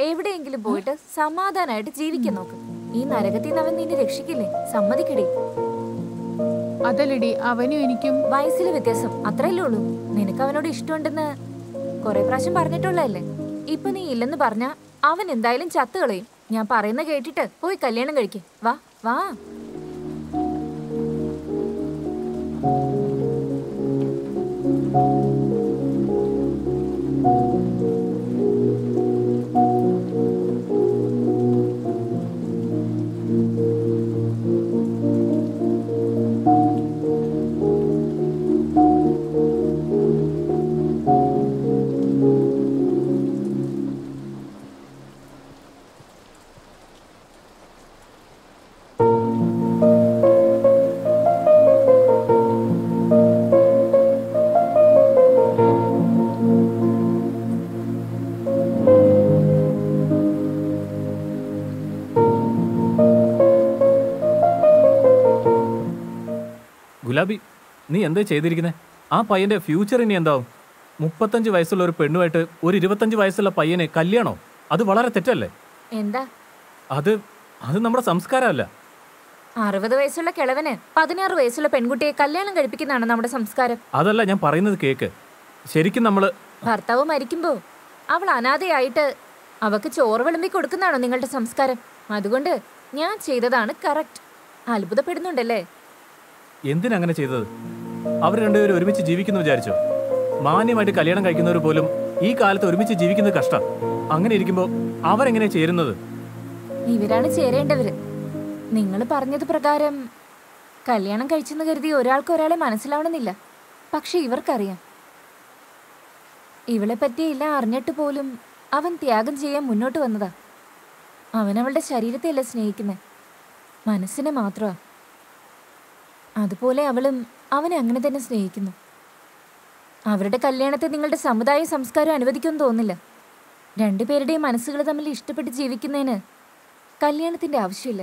എവിടെയെങ്കിലും പോയിട്ട് സമാധാനായിട്ട് ജീവിക്കാൻ നോക്ക്. ഈ നരകത്തിൽ നിന്ന് അവൻ നിന്നെ രക്ഷിക്കില്ലേ? സമ്മതിക്കടി. അതല്ലടി അവനും എനിക്കും. വയസ്സിലെ വ്യത്യാസം. അത്രയല്ലേ ഉള്ളൂ. നിനക്ക് അവനോട് ഇഷ്ടമുണ്ടെന്ന് കുറെ പ്രാവശ്യം പറഞ്ഞിട്ടുള്ളതല്ലേ? ഇപ്പൊ നീ ഇല്ലെന്ന് പറഞ്ഞാ അവൻ എന്തായാലും ചത്തു കളയും. ഞാൻ പറയുന്ന കേട്ടിട്ട് പോയി കല്യാണം കഴിക്കേ. വാ വാ. ഗുലാബി എന്താ ചെയ്തിരിക്കുന്നത് ആ പയ്യന്റെ ഫ്യൂച്ചർ ഇനി എന്താവും? മുപ്പത്തഞ്ച് വയസ്സുള്ള ഒരു പെണ്ണുമായിട്ട് ഒരു ഇരുപത്തഞ്ച് വയസ്സുള്ള പയ്യനെ കല്യാണോ? അത് വളരെ തെറ്റല്ലേ? എന്താ? അത് അത് നമ്മുടെ സംസ്കാരമല്ല. അറുപത് വയസ്സുള്ള കിളവന് പതിനാറ് വയസ്സുള്ള പെൺകുട്ടിയെ കല്യാണം കഴിപ്പിക്കുന്നതാണ് നമ്മുടെ സംസ്കാരം. അതല്ല ഞാൻ പറയുന്നത് കേക്ക്. ശരിക്കും നമ്മൾ ഭർത്താവ് മരിക്കുമ്പോ അവൾ അനാഥയായിട്ട് അവക്ക് ചോറ് വിളമ്പി കൊടുക്കുന്നതാണോ നിങ്ങളുടെ സംസ്കാരം. അതുകൊണ്ട് ഞാൻ ചെയ്തതാണ് കറക്റ്റ് അത്ഭുതപ്പെടുന്നുണ്ടല്ലേ? എന്തിനങ്ങനെ ചെയ്തത്? അവർ രണ്ടുപേരും ഒരുമിച്ച് ജീവിക്കുന്നു വിചാരിച്ചോ? മാന്യമായിട്ട് കല്യാണം കഴിക്കുന്നവർ പോലും ഈ കാലത്ത് ഒരുമിച്ച് ജീവിക്കുന്നത് കഷ്ടം. അങ്ങനെ ഇരിക്കുമ്പോൾ അവരെങ്ങനെ ചേരുന്നത്? ഇവരാണ് ചേരേണ്ടവര്. നിങ്ങൾ പറഞ്ഞത് പ്രകാരം കല്യാണം കഴിച്ചെന്ന് കരുതി ഒരാൾക്ക് ഒരാളെ മനസ്സിലാവണമെന്നില്ല. പക്ഷെ ഇവർക്കറിയാം. ഇവളെ പറ്റി എല്ലാം അറിഞ്ഞിട്ട് പോലും അവൻ ത്യാഗം ചെയ്യാൻ മുന്നോട്ട് വന്നതാ. അവൻ അവളുടെ ശരീരത്തെയല്ല സ്നേഹിക്കുന്നത് മനസ്സിനെ മാത്രമാ. അതുപോലെ അവളും അവനെ അങ്ങനെ തന്നെ സ്നേഹിക്കുന്നു. അവരുടെ കല്യാണത്തെ നിങ്ങളുടെ സമുദായ സംസ്കാരം അനുവദിക്കുമെന്ന് തോന്നില്ല. രണ്ടുപേരുടെയും മനസ്സുകൾ തമ്മിൽ ഇഷ്ടപ്പെട്ട് ജീവിക്കുന്നതിന് കല്യാണത്തിന്റെ ആവശ്യമില്ല.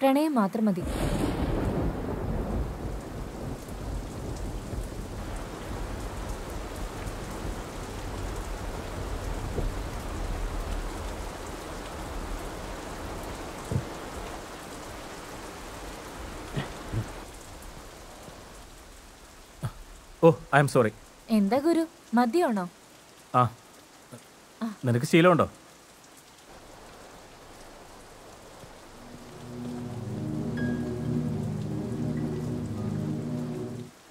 പ്രണയം മാത്രം മതി. Oh I M sorry. എന്താ ഗുരു? മതിയാണോ ആ. നിനക്ക് ശീലമുണ്ടോ?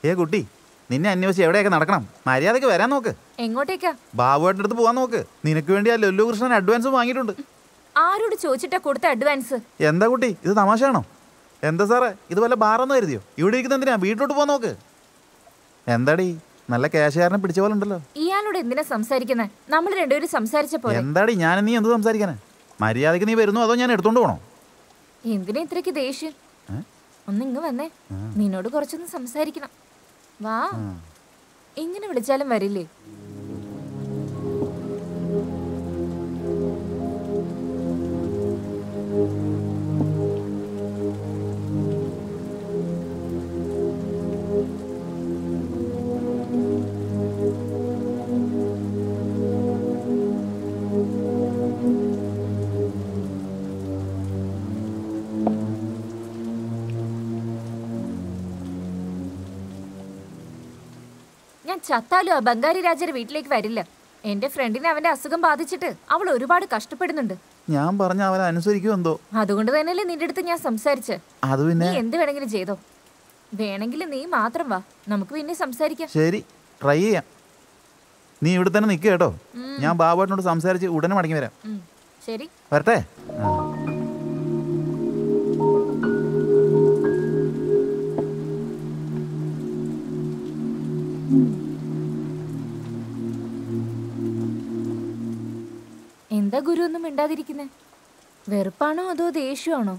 ഏ കുട്ടി നിന്നെ അന്വേഷിച്ച് എവിടെയൊക്കെ നടക്കണം? മര്യാദയ്ക്ക് വരാൻ നോക്ക്. എങ്ങോട്ടേക്കാ? ബാബുവേട്ടന്റെ അടുത്ത് പോവാൻ നോക്ക്. നിനക്ക് വേണ്ടി ആ ലൊല്ലു കൃഷ്ണൻ അഡ്വാൻസ് വാങ്ങിയിട്ടുണ്ട്. ആരോട് ചോദിച്ചിട്ടാ കൊടുത്ത അഡ്വാൻസ് എന്താ കുട്ടി ഇത് തമാശയാണോ? എന്താ സാറേ ഇത് വല്ല ബാറെന്ന് കരുതിയോ? ഇവിടെ ഇരിക്കുന്ന എന്തിനാ? വീട്ടിലോട്ട് പോവാൻ നോക്ക്. എന്താടി? നല്ല ക്യാഷുകാരനെ പിടിച്ച പോലെ ഉണ്ടല്ലോ. ഇയാളോട് എന്തിനാ സംസാരിക്കുന്നത് നമ്മൾ രണ്ടുപേരും സംസാരിച്ച പോലെ. എന്താടി ഞാൻ നീ എന്ത് സംസാരിക്കാനാ മര്യാദയ്ക്ക് നീ വരുന്നു അതോ ഞാൻ എടുത്തോണ്ട് പോണോ? എന്തിനാ ഇത്രയ്ക്ക് ദേഷ്യം? ഒന്ന് ഇങ്ങ് വന്നേ. നിന്നോട് കുറച്ചൊന്ന് സംസാരിക്കണം. വാ. ഇങ്ങനെ വിളിച്ചാലും വരില്ലേ? ചത്താലും ആ ബംഗാരി രാജയുടെ വീട്ടിലേക്ക് വരില്ല. എന്റെ ഫ്രണ്ടിനെ അവന്റെ അസുഖം ബാധിച്ചിട്ട് അവൾ ഒരുപാട് കഷ്ടപ്പെടുന്നുണ്ട്. ഞാൻ പറഞ്ഞ അവൻ അനുസരിക്കുമെന്തോ അതുകൊണ്ട് തന്നെയല്ലേ നിന്റെ അടുത്ത് ഞാൻ സംസാരിച്ച്. അത് പിന്നെ എന്ത് വേണമെങ്കിലും ചെയ്തോ. വേണമെങ്കിൽ നീ മാത്രം വാ. നമുക്ക് പിന്നെ സംസാരിക്കാം. ശരി ട്രൈ ചെയ്യാം. നീ ഇവിടെ തന്നെ നിൽക്കേട്ടോ കേട്ടോ. ഞാൻ ബാബുവേട്ടനോട് സംസാരിച്ച് ഉടനെ മടങ്ങി വരാം. ശരി. വരട്ടെ? ആ. എന്താ ഗുരു ഒന്നും മിണ്ടാതിരിക്കുന്നേ? വെറുപ്പാണോ അതോ ദേഷ്യമാണോ?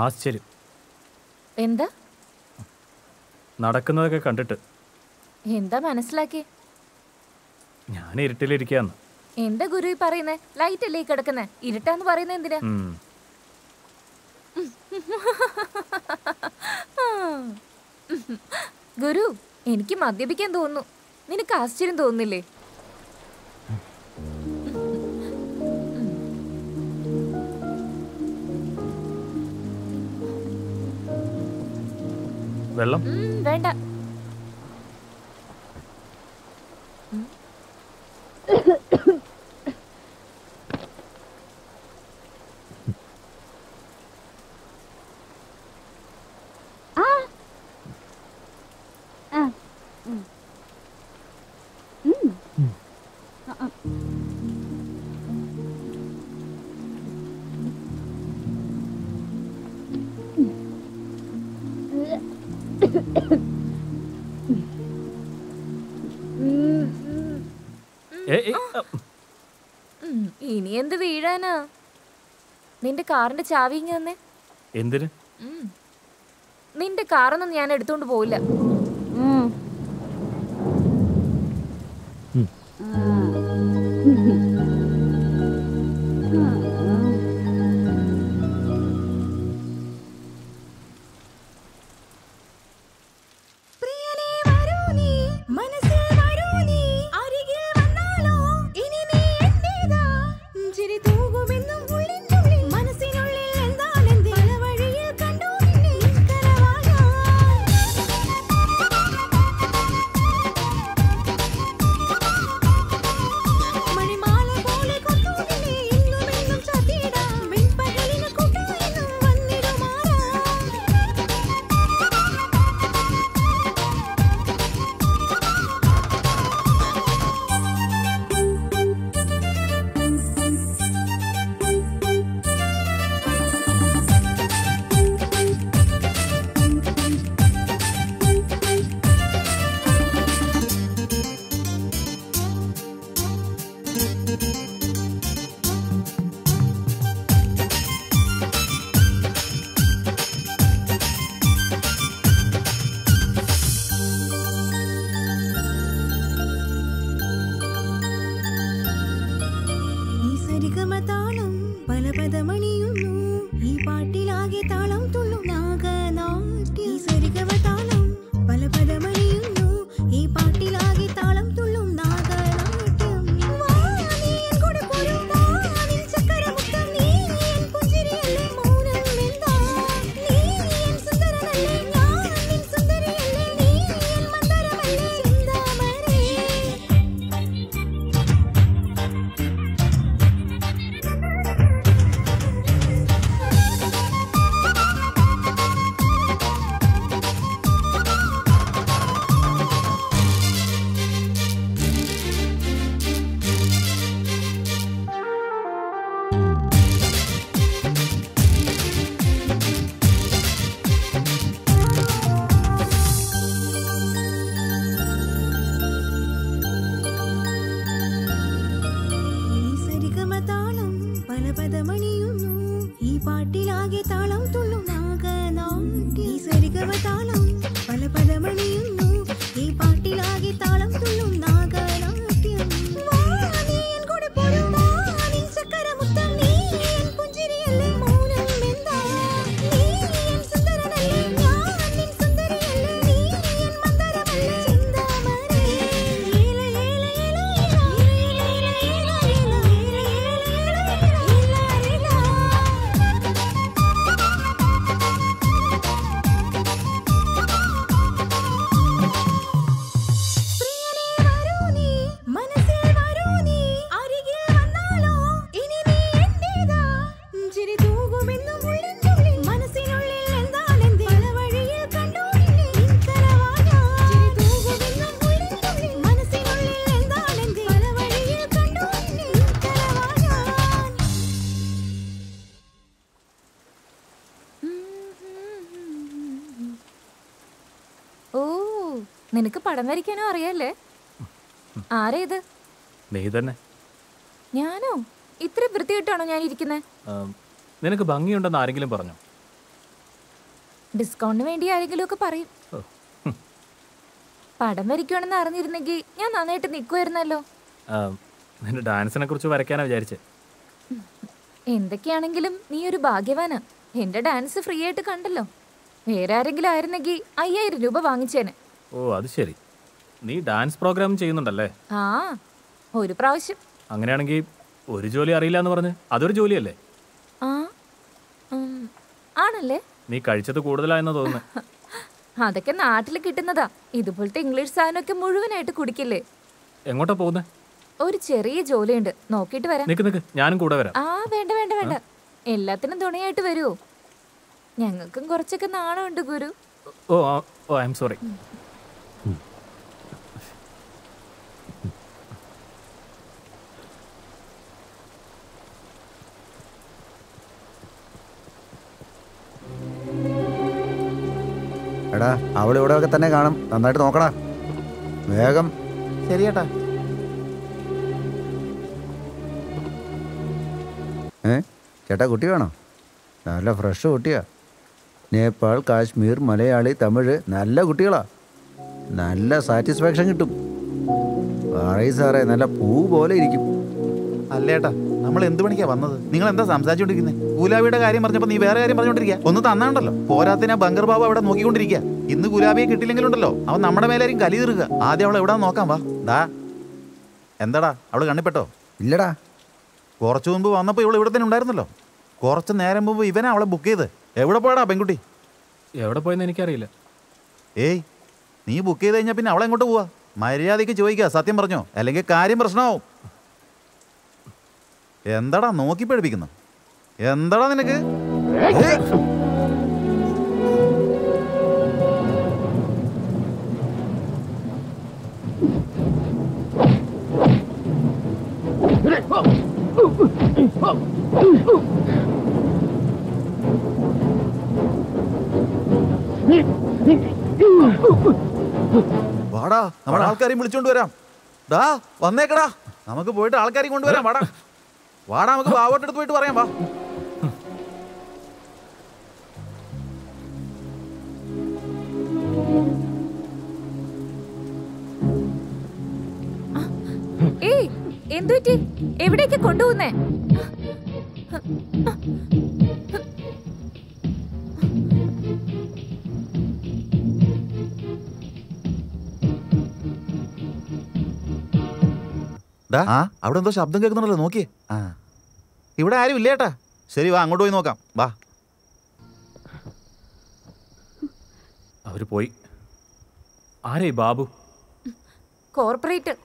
ആശ്ചര്യം. എന്താ? നടക്കുന്നതൊക്കെ കണ്ടിട്ട്. എന്താ മനസ്സിലാക്കി ഞാൻ ഇരുട്ടിലിരിക്കാന്ന്. എന്താ ഗുരു ഈ പറയുന്നേ? ലൈറ്റ് അല്ലേ കിടക്കുന്നേ? ഇരുട്ടാന്ന് പറയുന്നത് എന്തിനാ? ഗുരു എനിക്ക് മദ്യപിക്കാൻ തോന്നുന്നു. നിനക്ക് ആശ്ചര്യം തോന്നുന്നില്ലേ? വെള്ളം? വേണ്ട. നിന്റെ കാറിന്റെ ചാവി ഇങ്ങനെ എന്തിന്? നിന്റെ കാറൊന്നും ഞാൻ എടുത്തോണ്ട് പോവില്ല. നിനക്ക് പടം വരയ്ക്കാനോ അറിയാല്ലേ? ആരാ ഇത് നീ തന്നെ. ഞാനോ? ഇത്ര വൃത്തിയിട്ടാണോ ഞാൻ ഇരിക്കുന്നത് നിനക്ക് ഭംഗിയുണ്ടെന്ന് ആരെങ്കിലും പറഞ്ഞു? ഡിസ്കൗണ്ടിന് വേണ്ടി ആരെങ്കിലും ഒക്കെ പറയും. പടം വരയ്ക്കുവാണെന്ന് അറിഞ്ഞിരുന്നെങ്കിൽ ഞാൻ നന്നായിട്ട് നിൽക്കുമായിരുന്നല്ലോ നിന്റെ ഡാൻസിനെ കുറിച്ച് വരയ്ക്കാനാ വിചാരിച്ചേ. എന്തൊക്കെയാണെങ്കിലും നീ ഒരു ഭാഗ്യവാനാ. എന്റെ ഡാൻസ് ഫ്രീ ആയിട്ട് കണ്ടല്ലോ. വേറെ ആരെങ്കിലും ആയിരുന്നെങ്കിൽ അയ്യായിരം രൂപ വാങ്ങിച്ചേനെ. ഓ അത് ശരി. നീ ഡാൻസ് പ്രോഗ്രാം ചെയ്യുന്നുണ്ടല്ലേ? ആ ഒരു പ്രാവശ്യം. അങ്ങനെയാണെങ്കിൽ ഒരു ജോലി അറിയില്ല എന്ന് പറഞ്ഞു അതൊരു ജോലിയല്ലേ? ആ ആണല്ലേ? നീ കഴിച്ചത് കൂടുതലായെന്ന് തോന്നുന്നു. അതൊക്കെ നാട്ടിൽ കിട്ടുന്നതാ. ഇതുപോലത്തെ ഇംഗ്ലീഷ് സാധനമൊക്കെ മുഴുവനായിട്ട് കുടിക്കില്ലേ? എങ്ങോട്ടാ പോകുന്നത് ഒരു ചെറിയ ജോലിയുണ്ട്. നോക്കിയിട്ട് വരാം. നിക്ക് നിക്ക്. ഞാനും കൂടെ വരാം. ആ വേണ്ട വേണ്ട വേണ്ട. എല്ലാത്തിനും തുണയായിട്ട് വരുമോ ഞങ്ങൾക്കും കുറച്ചൊക്കെ നാണമുണ്ട് ഗുരു. ഓ ഓ ഐ എം സോറി. എടാ അവൾ ഇവിടെ ഒക്കെ തന്നെ കാണും. നന്നായിട്ട് നോക്കടാ. വേഗം. ശരിയേട്ടാ. ഏ? ചേട്ടാ കുട്ടി വേണോ? നല്ല ഫ്രഷ് കുട്ടിയാ. നേപ്പാൾ കാശ്മീർ മലയാളി തമിഴ് നല്ല കുട്ടികളാ. നല്ല സാറ്റിസ്ഫാക്ഷൻ കിട്ടും. പറയും സാറേ നല്ല പൂ പോലെ ഇരിക്കും. അല്ലേട്ടാ. നമ്മൾ എന്ത് പണിക്കാ വന്നത്? നിങ്ങൾ എന്താ സംസാരിച്ചോണ്ടിരിക്കുന്നത് ഗുലാബിയുടെ കാര്യം പറഞ്ഞപ്പോ നീ വേറെ കാര്യം പറഞ്ഞോണ്ടിരിക്കുക ഒന്ന് തന്നാണ്ടല്ലോ. പോരാത്തിന് ബങ്കർ ബാബു അവിടെ നോക്കിക്കൊണ്ടിരിക്കുക ഇന്ന് ഗുലാബിയെ കിട്ടില്ലെങ്കിലുണ്ടല്ലോ. അവൻ നമ്മുടെ മേലാരും കലി തീർക്കുക. ആദ്യം അവളെ എവിടെ നോക്കാം വാ. ഡാ എന്താടാ? അവൾ കണ്ണിപ്പെട്ടോ? ഇല്ലടാ. കുറച്ചു മുമ്പ് വന്നപ്പോൾ ഇവൾ ഇവിടെ തന്നെ ഉണ്ടായിരുന്നല്ലോ. കുറച്ച് നേരം മുമ്പ് ഇവനാ അവളെ ബുക്ക് ചെയ്ത് എവിടെ പോയടാ പെൺകുട്ടി? എവിടെ പോയെന്ന് എനിക്കറിയില്ല. ഏയ് നീ ബുക്ക് ചെയ്ത് കഴിഞ്ഞാൽ പിന്നെ അവളെ എങ്ങോട്ട് പോവാ? മര്യാദയ്ക്ക് ചോദിക്കുക സത്യം പറഞ്ഞോ? അല്ലെങ്കിൽ കാര്യം പ്രശ്നമാവും. എന്താടാ നോക്കി പഠിപ്പിക്കുന്നു എന്താടാ നിനക്ക്? വാടാ നമ്മുടെ ആൾക്കാരെയും വിളിച്ചോണ്ട് വരാം. ഡാ വന്നേക്കടാ. നമുക്ക് പോയിട്ട് ആൾക്കാരെയും കൊണ്ടുവരാം. വാടാ. വാടാ നമുക്ക് ബാവോട്ടെടുത്ത് പോയിട്ട് പറയാം വാ. ഏയ് എന്തുറ്റി എവിടേക്ക് കൊണ്ടുപോകുന്നേ? അവിടെ എന്തോ ശബ്ദം കേൾക്കുന്നുണ്ടല്ലോ നോക്കിയേ. ആ. ഇവിടെ ആരും ഇല്ല ഏട്ടാ. ശരി വാ അങ്ങോട്ട് പോയി നോക്കാം. വാ. അവർ പോയി. ആരേ ബാബു? കോർപ്പറേറ്റ്.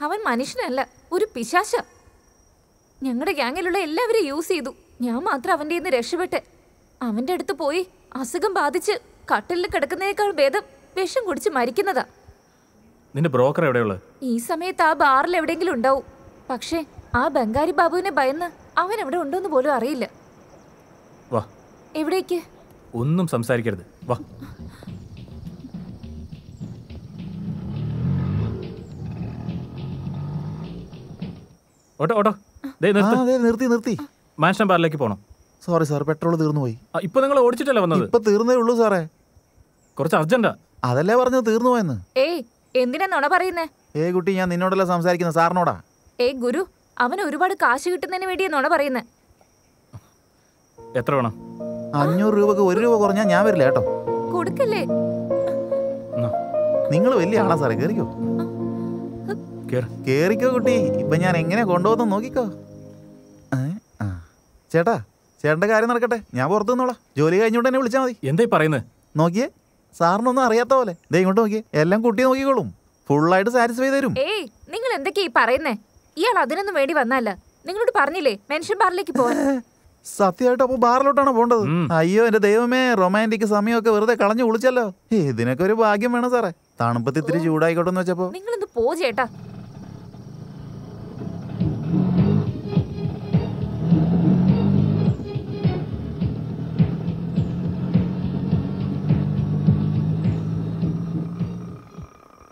അവൻ മനുഷ്യനല്ല ഒരു പിശാശ. ഞങ്ങളുടെ ഗ്യാങ്ങിലുള്ള എല്ലാവരും യൂസ് ചെയ്തു. ഞാൻ മാത്രം അവന്റെ നിന്ന് രക്ഷപ്പെട്ട്. അവന്റെ അടുത്ത് പോയി അസുഖം ബാധിച്ച് കട്ടിലിൽ കിടക്കുന്നതിനേക്കാൾ ഭേദം വിഷം കുടിച്ച് മരിക്കുന്നതാ. നിന്റെ ബ്രോക്കർ എവിടെയുള്ളത് ഈ സമയത്ത് ആ ബാറിൽ എവിടെയെങ്കിലും ഉണ്ടാവും. പക്ഷേ ആ ബംഗാരി ബാബുവിനെ ഭയന്ന് അവൻ എവിടെ ഉണ്ടോന്ന് പോലും അറിയില്ല. വാ. എവിടേക്ക്? ഒന്നും സംസാരിക്കരുത്. വാ. Auto auto. ദേ ആ, നിർത്ത്. നിർത്തി നിർത്തി. മാൻഷൻ ബാറിലേക്ക് പോണം. സോറി സാർ പെട്രോൾ തീർന്നു പോയി ഇപ്പൊ നിങ്ങൾ ഓടിച്ചിട്ടല്ലേ വന്നത്? ഇപ്പൊ തീർന്നേ ഉള്ളൂ സാറേ. കുറച്ച് അർജന്റാ. അതല്ലേ പറഞ്ഞത്? തീർന്നു പോയെന്ന് ഏയ് എന്തിനാ നുണ പറയുന്നേ? ഏ കുട്ടി ഞാൻ നിന്നോടല്ല സംസാരിക്കുന്ന സാറിനോടാ. ഏയ് ഗുരു. അവൻ ഒരുപാട് കാശ് കിട്ടുന്നതിന് വേണ്ടിയാ നുണ പറയുന്നേ. എത്ര വേണം? അഞ്ഞൂറ് രൂപക്ക് ഒരു രൂപ കുറഞ്ഞാ ഞാൻ വരില്ല കേട്ടോ. കൊടുക്കല്ലേ? നിങ്ങൾ വലിയ ആളാ സാറേ കേറിക്കോ. കേറിക്കോ കുട്ടി. ഇപ്പൊ ഞാൻ എങ്ങനെ കൊണ്ടുപോകുന്ന നോക്കിക്കോ. ആ. ചേട്ടാ ചേട്ടന്റെ കാര്യം നടക്കട്ടെ. ഞാൻ പുറത്തു നിന്നോളാം. ജോലി കഴിഞ്ഞോണ്ട് എന്നെ വിളിച്ചാൽ മതി. എന്തായി പറയുന്നത് നോക്കിയേ സാറിനൊന്നും അറിയാത്ത പോലെ. ദേ ഇങ്ങോട്ട് നോക്കിയേ എല്ലാം കുട്ടി നോക്കിക്കോളും. ഫുള്ളായിട്ട് സാറ്റിസ്ഫൈ തരും. ഏയ് നിങ്ങൾ എന്തൊക്കെയാ ഈ പറയുന്നേ? ഇയാൾ അതിനൊന്നും വേണ്ടി വന്നല്ല. നിങ്ങളോട് പറഞ്ഞില്ലേ മെൻഷൻ ബാറിലേക്ക് പോവാൻ? സത്യമായിട്ട് അപ്പൊ ബാറിലോട്ടാണ് പോണ്ടത് അയ്യോ എന്റെ ദൈവമേ റൊമാന്റിക് സമയമൊക്കെ വെറുതെ കളഞ്ഞു കുളിച്ചല്ലോ. ഇതിനൊക്കെ ഒരു ഭാഗ്യം വേണം സാറേ. തണുപ്പത്തി ഇത്തിരി ചൂടായിക്കോട്ടെ എന്ന് വെച്ചപ്പോ. നിങ്ങളൊന്ന് പോ ചേട്ടാ.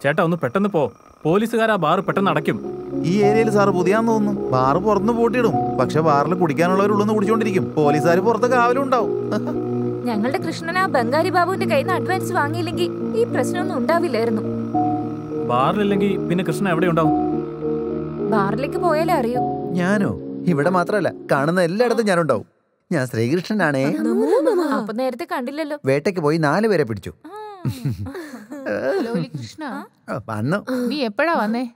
ചേട്ടാ ഒന്ന് പെട്ടെന്ന് പോ. പോലീസുകാർ ആ ബാർ പെട്ടെന്ന് അടയ്ക്കും. ഈ ഏരിയയിൽ സാറ് പുതിയാന്ന് തോന്നുന്നു. ബാറ് പുറത്തുനിന്ന് പൂട്ടിയിടും. പക്ഷെ ബാറിൽ കുടിക്കാനുള്ളവരുള്ളെന്ന് കുടിച്ചോണ്ടിരിക്കും. പോലീസുകാർ പുറത്ത് കാവലും ഉണ്ടാവും. ഞങ്ങളുടെ കൃഷ്ണൻ ആ ബംഗാരി ബാബുവിന്റെ കയ്യിൽ നിന്ന് അഡ്വാൻസ് വാങ്ങിയില്ലെങ്കിൽ ഈ പ്രശ്നമൊന്നും ഉണ്ടാവില്ലായിരുന്നു. ബാറിലില്ലെങ്കിൽ പിന്നെ കൃഷ്ണൻ എവിടെ ഉണ്ടാവും? ബാറിലേക്ക് പോയാലേ അറിയൂ. ഞാനോ? ഇവിടെ മാത്രമല്ല കാണുന്ന എല്ലായിടത്തും ഞാനുണ്ടാവും. ഞാൻ ശ്രീകൃഷ്ണനാണേ. അപ്പൊ നേരത്തെ കണ്ടില്ലല്ലോ. വേട്ടയ്ക്ക് പോയി നാലുപേരെ പിടിച്ചു. കൃഷ്ണ വന്നു. നീ എപ്പോഴാ വന്നേ?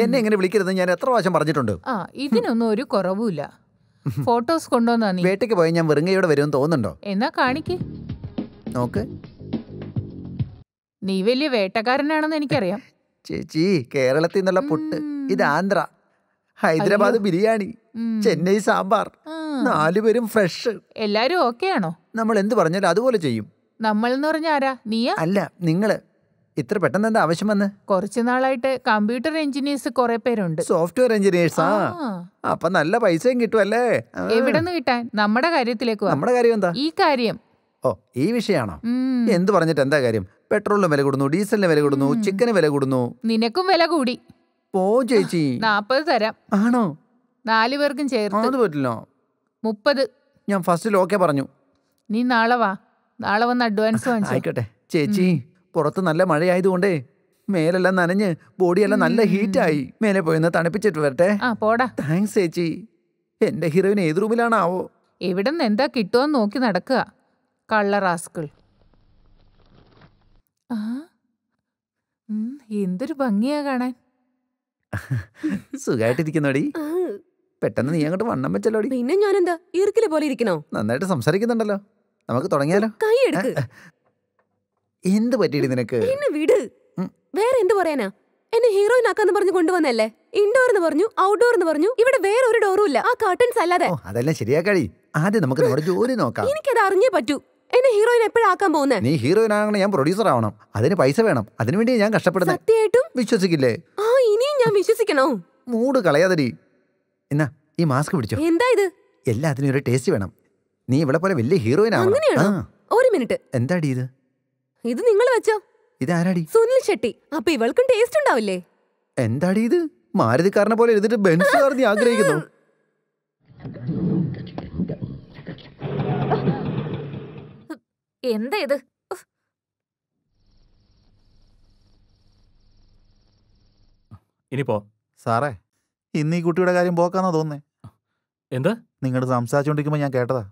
എന്നെ എങ്ങനെ വിളിക്കരുത് ഞാൻ എത്ര പ്രാവശ്യം പറഞ്ഞിട്ടുണ്ട്. ആ ഇതിനൊന്നും ഒരു കുറവുമില്ല. ഫോട്ടോസ് കൊണ്ടുവന്നാ നീ. വേട്ടയ്ക്ക് പോയി ഞാൻ വെറുങ്കയോടെ വരുമെന്ന് തോന്നുന്നുണ്ടോ? എന്നാ കാണിക്ക്. നോക്ക്. നീ വലിയ വേട്ടക്കാരനാണെന്ന് എനിക്കറിയാം. ചേച്ചി കേരളത്തിൽ നിന്നുള്ള പുട്ട്. ഇത് ആന്ധ്ര. ഹൈദരാബാദ് ബിരിയാണി. ചെന്നൈ സാമ്പാർ. നാലുപേരും ഫ്രഷ്. എല്ലാരും ഓക്കെ ആണോ നമ്മൾ എന്ത് പറഞ്ഞാലും അതുപോലെ ചെയ്യും. നമ്മൾ എന്ന് പറഞ്ഞ ആരാ? നീയാ? അല്ല നിങ്ങൾ. ഇത്ര പെട്ടെന്ന് എന്താ ആവശ്യം വന്ന്? കുറച്ചു നാളായിട്ട് കമ്പ്യൂട്ടർ എഞ്ചിനീയേഴ്സ് കുറെ പേരുണ്ട്. സോഫ്റ്റ്വെയർ എഞ്ചിനീയേഴ്സാ ആ. അപ്പൊ നല്ല പൈസയും കിട്ടുമല്ലേ അല്ലേ എവിടെ നിന്ന് കിട്ടാൻ? നമ്മുടെ കാര്യത്തിലേക്ക്. നമ്മുടെ കാര്യം എന്താ? ഈ കാര്യം. ഓ ഈ വിഷയാണോ. എന്ത് പറഞ്ഞിട്ട് എന്താ കാര്യം? പെട്രോളിന് വില കൂടുന്നു ഡീസലിന് വില കൂടുന്നു ചിക്കന് വില കൂടുന്നു. നിനക്കും വില കൂടി. പോ ചേച്ചി. നാപ്പത് തരാം. ആണോ? നാലു പേർക്കും ചേർത്ത്. പറ്റില്ല മുപ്പത്. ഞാൻ ഫസ്റ്റിൽ ഓക്കെ പറഞ്ഞു. നീ നാളെ വാ. നാളെ വന്ന് അഡ്വാൻസ് വാങ്ങിച്ചു. ആയിക്കോട്ടെ. ചേച്ചി. പുറത്ത് നല്ല മഴയായതുകൊണ്ടേ മേലെല്ലാം നനഞ്ഞ് ബോഡിയെല്ലാം നല്ല ഹീറ്റായി. മേലെ പോയി തണുപ്പിച്ചിട്ട് വരട്ടെ. ആ പോടാ. താങ്ക്സ് ചേച്ചി. എന്റെ ഹീറോയിൻ ഏത് റൂമിലാണാവോ? എവിടെ നിന്ന് എന്താ കിട്ടുമോന്ന് നോക്കി നടക്കുക. കള്ള റാസ്കിൾ ആ? എന്തൊരു ഭംഗിയാ കാണാൻ. സുഖായിട്ടിരിക്കുന്നോടി. പെട്ടെന്ന് നീ അങ്ങോട്ട് വണ്ണം വെച്ചല്ലോടി. പിന്നെ ഞാനെന്താ? ഈർക്കിലെ പോലെ ഇരിക്കണോ? നന്നായിട്ട് സംസാരിക്കുന്നുണ്ടല്ലോ. നമുക്ക് തുടങ്ങിയാലോ? കൈ എടുക്ക്. എന്ത് പറ്റിയിട്ട് നിനക്ക്? എന്നെ വിട്. വേറെ എന്ത് പറയാനാ? എന്നെ ഹീറോയിൻ ആക്കാന്ന് പറഞ്ഞു കൊണ്ടുവന്നല്ലേ ഇൻഡോർ എന്ന് പറഞ്ഞു ഔട്ട്ഡോർ എന്ന് പറഞ്ഞു ഇവിടെ വേറെ ഒരു ഡോറും ഇല്ല. ആ കർട്ടൻസ് അല്ലാതെ. അതെല്ലാം ശരിയാക്കാടി. ആദ്യം നമുക്ക് നമ്മുടെ ജോലി നോക്കാം. എനിക്കത് അറിഞ്ഞേ പറ്റൂ. എന്നെ ഹീറോയിൻ എപ്പോഴാക്കാൻ പോകുന്നേ? നീ ഹീറോയിൻ ആകണം ഞാൻ പ്രൊഡ്യൂസർ ആവണം. അതിന് പൈസ വേണം. അതിനു വേണ്ടി ഞാൻ കഷ്ടപ്പെടുന്നത് സത്യമായിട്ടും? വിശ്വസിക്കില്ലേ? ആ ഇനിയും ഞാൻ വിശ്വസിക്കണോ? മൂട് കളയാതടി. എന്നാ ഈ മാസ്ക് പിടിച്ചോ. എന്താ ഇത്? എല്ലാത്തിനും ഒരു ടേസ്റ്റ് വേണം. നീ ഇവിടെ പോലെ വലിയ ഹീറോയിൻ ആവണം. ഒരു മിനിറ്റ് എന്താടി ഇത്? ഇത് നിങ്ങൾ വെച്ചോ. ഇതാരാടി? സുനിൽ ഷെട്ടി. അപ്പൊ ഇവൾക്കും ടേസ്റ്റ് ഉണ്ടാവില്ലേ? എന്താടി ഇത്? മാരുതിക്കാരനെ പോലെ എഴുതിട്ട് ബെൻസ് കാർ നീ ആഗ്രഹിക്കുന്നു. എന്താ ഇത്? ഇനിപ്പോ ഇനി പോ സാറേ ഇന്ന് ഈ കുട്ടിയുടെ കാര്യം പോക്കാന്നാ തോന്നേ എന്താ? നിങ്ങൾ സംസാരിച്ചോണ്ടിരിക്കുമ്പോ ഞാൻ കേട്ടതാ.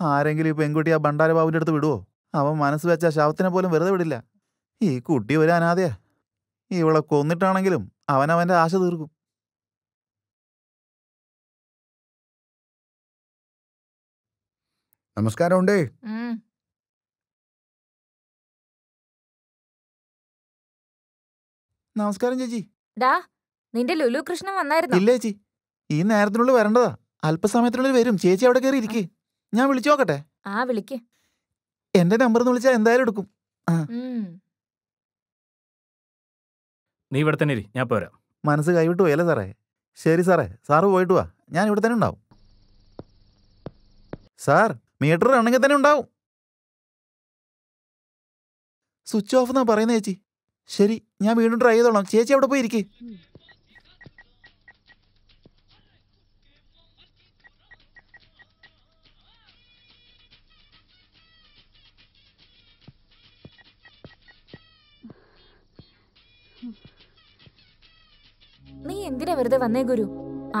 ആരെങ്കിലും ഈ പെൺകുട്ടി ആ ഭണ്ഡാര ബാബുവിന്റെ അടുത്ത് വിടുവോ? അവൻ മനസ്സ് വെച്ച ശവത്തിനെ പോലും വെറുതെ വിടില്ല. ഈ കുട്ടി ഒരു അനാഥയാ. ഇവളെ കൊന്നിട്ടാണെങ്കിലും അവനവന്റെ ആശ തീർക്കും. നമസ്കാരം. നമസ്കാരം ചേച്ചി. ഡാ നിന്റെ ലുലു കൃഷ്ണൻ വന്നായിരുന്നു? ഇല്ല ചേച്ചി. ഈ നേരത്തിനുള്ളിൽ വരേണ്ടതാ. അല്പസമയത്തിനുള്ളിൽ വരും. ചേച്ചി അവിടെ കയറി ഇരിക്കേ. ഞാൻ വിളിച്ചു നോക്കട്ടെ. ആ വിളിക്ക്. എന്റെ നമ്പർ എന്ന് വിളിച്ചാൽ എന്തായാലും എടുക്കും. നീ ഇവിടെ തന്നെ ഇരി ഞാൻ പോരാ മനസ്സ് കൈവിട്ടു പോയല്ലേ സാറേ? ശരി സാറേ സാറ് പോയിട്ട് വാ. ഞാൻ ഇവിടെ തന്നെ ഉണ്ടാവും. സാർ മീറ്റർ ആണെങ്കിൽ തന്നെ ഉണ്ടാവും. സ്വിച്ച് ഓഫ് എന്നാ പറയുന്നത് ചേച്ചി. ശരി ഞാൻ വീണ്ടും ട്രൈ ചെയ്തോളാം. ചേച്ചി അവിടെ പോയി ഇരിക്കേ. എന്തിനാ വെറുതെ വന്നേ ഗുരു?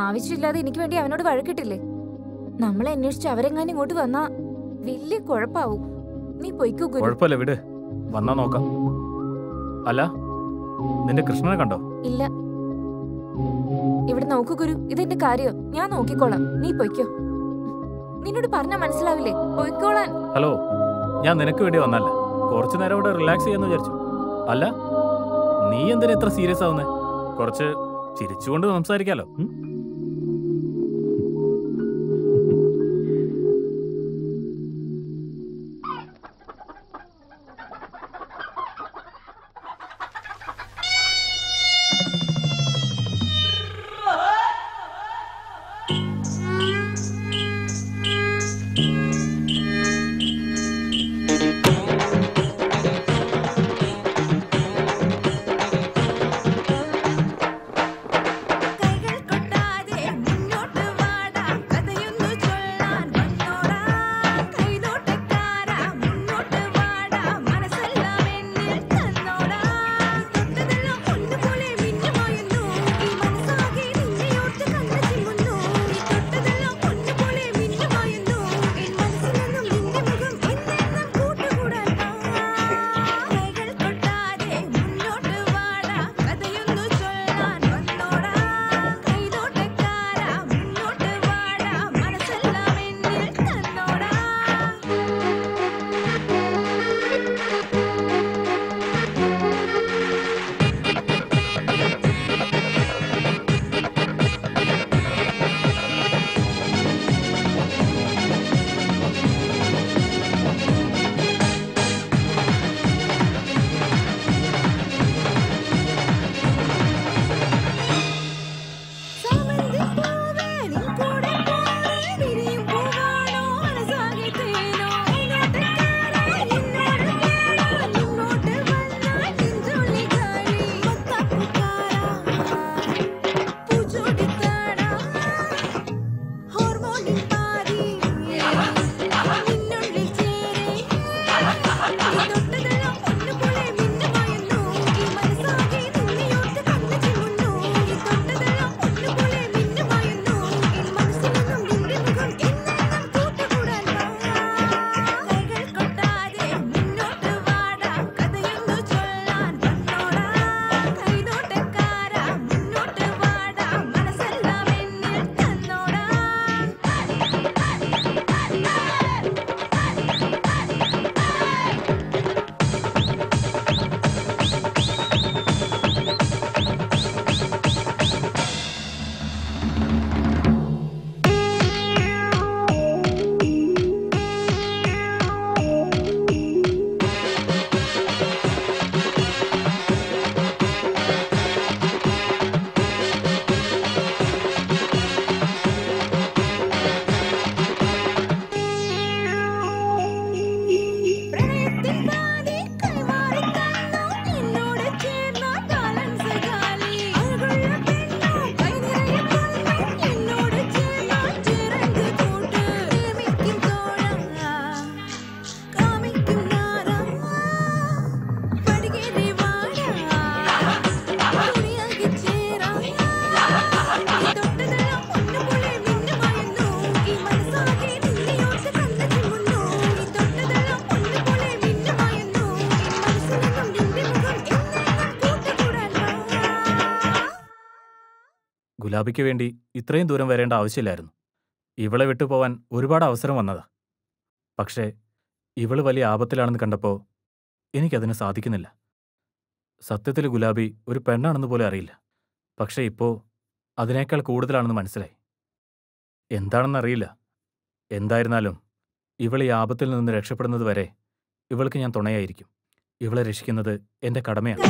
ആവശ്യമില്ലാതെ എനിക്ക് വേണ്ടി അവനോട് വഴക്കിട്ടില്ലേ? നമ്മളെ അന്വേഷിച്ച് അവരെങ്ങാനും ഇങ്ങോട്ട് വന്നാ വലിയ കുഴപ്പാവും. നീ പൊയ്ക്കോ ഗുരു. കുഴപ്പമില്ല വിട്. വന്നാ നോക്കാം. അല്ല നിന്റെ കൃഷ്ണനെ കണ്ടോ? ഇല്ല. ഇവിടെ നോക്കൂ ഗുരു ഇതെന്റെ കാര്യോ. ഞാൻ നോക്കിക്കോളാം. നീ പൊയ്ക്കോ. നിന്നോട് പറഞ്ഞാ മനസ്സിലാവില്ലേ? പൊയ്ക്കോളാൻ. ഹലോ ഞാൻ നിനക്ക് വേണ്ടി വന്നല്ല കുറച്ചു നേരം ഇവിടെ റിലാക്സ് ചെയ്യാന്ന് വിചാരിച്ചു. അല്ല നീ എന്തിനാ ഇത്ര സീരിയസ് ആവുന്നേ? കുറച്ച് ചിരിച്ചുകൊണ്ട് സംസാരിക്കാലോ. ഉം? വേണ്ടി ഇത്രയും ദൂരം വരേണ്ട ആവശ്യമില്ലായിരുന്നു. ഇവളെ വിട്ടുപോവാൻ ഒരുപാട് അവസരം വന്നതാ. പക്ഷേ ഇവൾ വലിയ ആപത്തിലാണെന്ന് കണ്ടപ്പോൾ എനിക്കതിന് സാധിക്കുന്നില്ല. സത്യത്തിൽ ഗുലാബി ഒരു പെണ്ണാണെന്ന് പോലും അറിയില്ല. പക്ഷേ ഇപ്പോൾ അതിനേക്കാൾ കൂടുതലാണെന്ന് മനസ്സിലായി. എന്താണെന്നറിയില്ല. എന്തായിരുന്നാലും ഇവൾ ഈ ആപത്തിൽ നിന്ന് രക്ഷപ്പെടുന്നത് വരെ ഇവൾക്ക് ഞാൻ തുണയായിരിക്കും. ഇവളെ രക്ഷിക്കുന്നത് എന്റെ കടമയാണ്.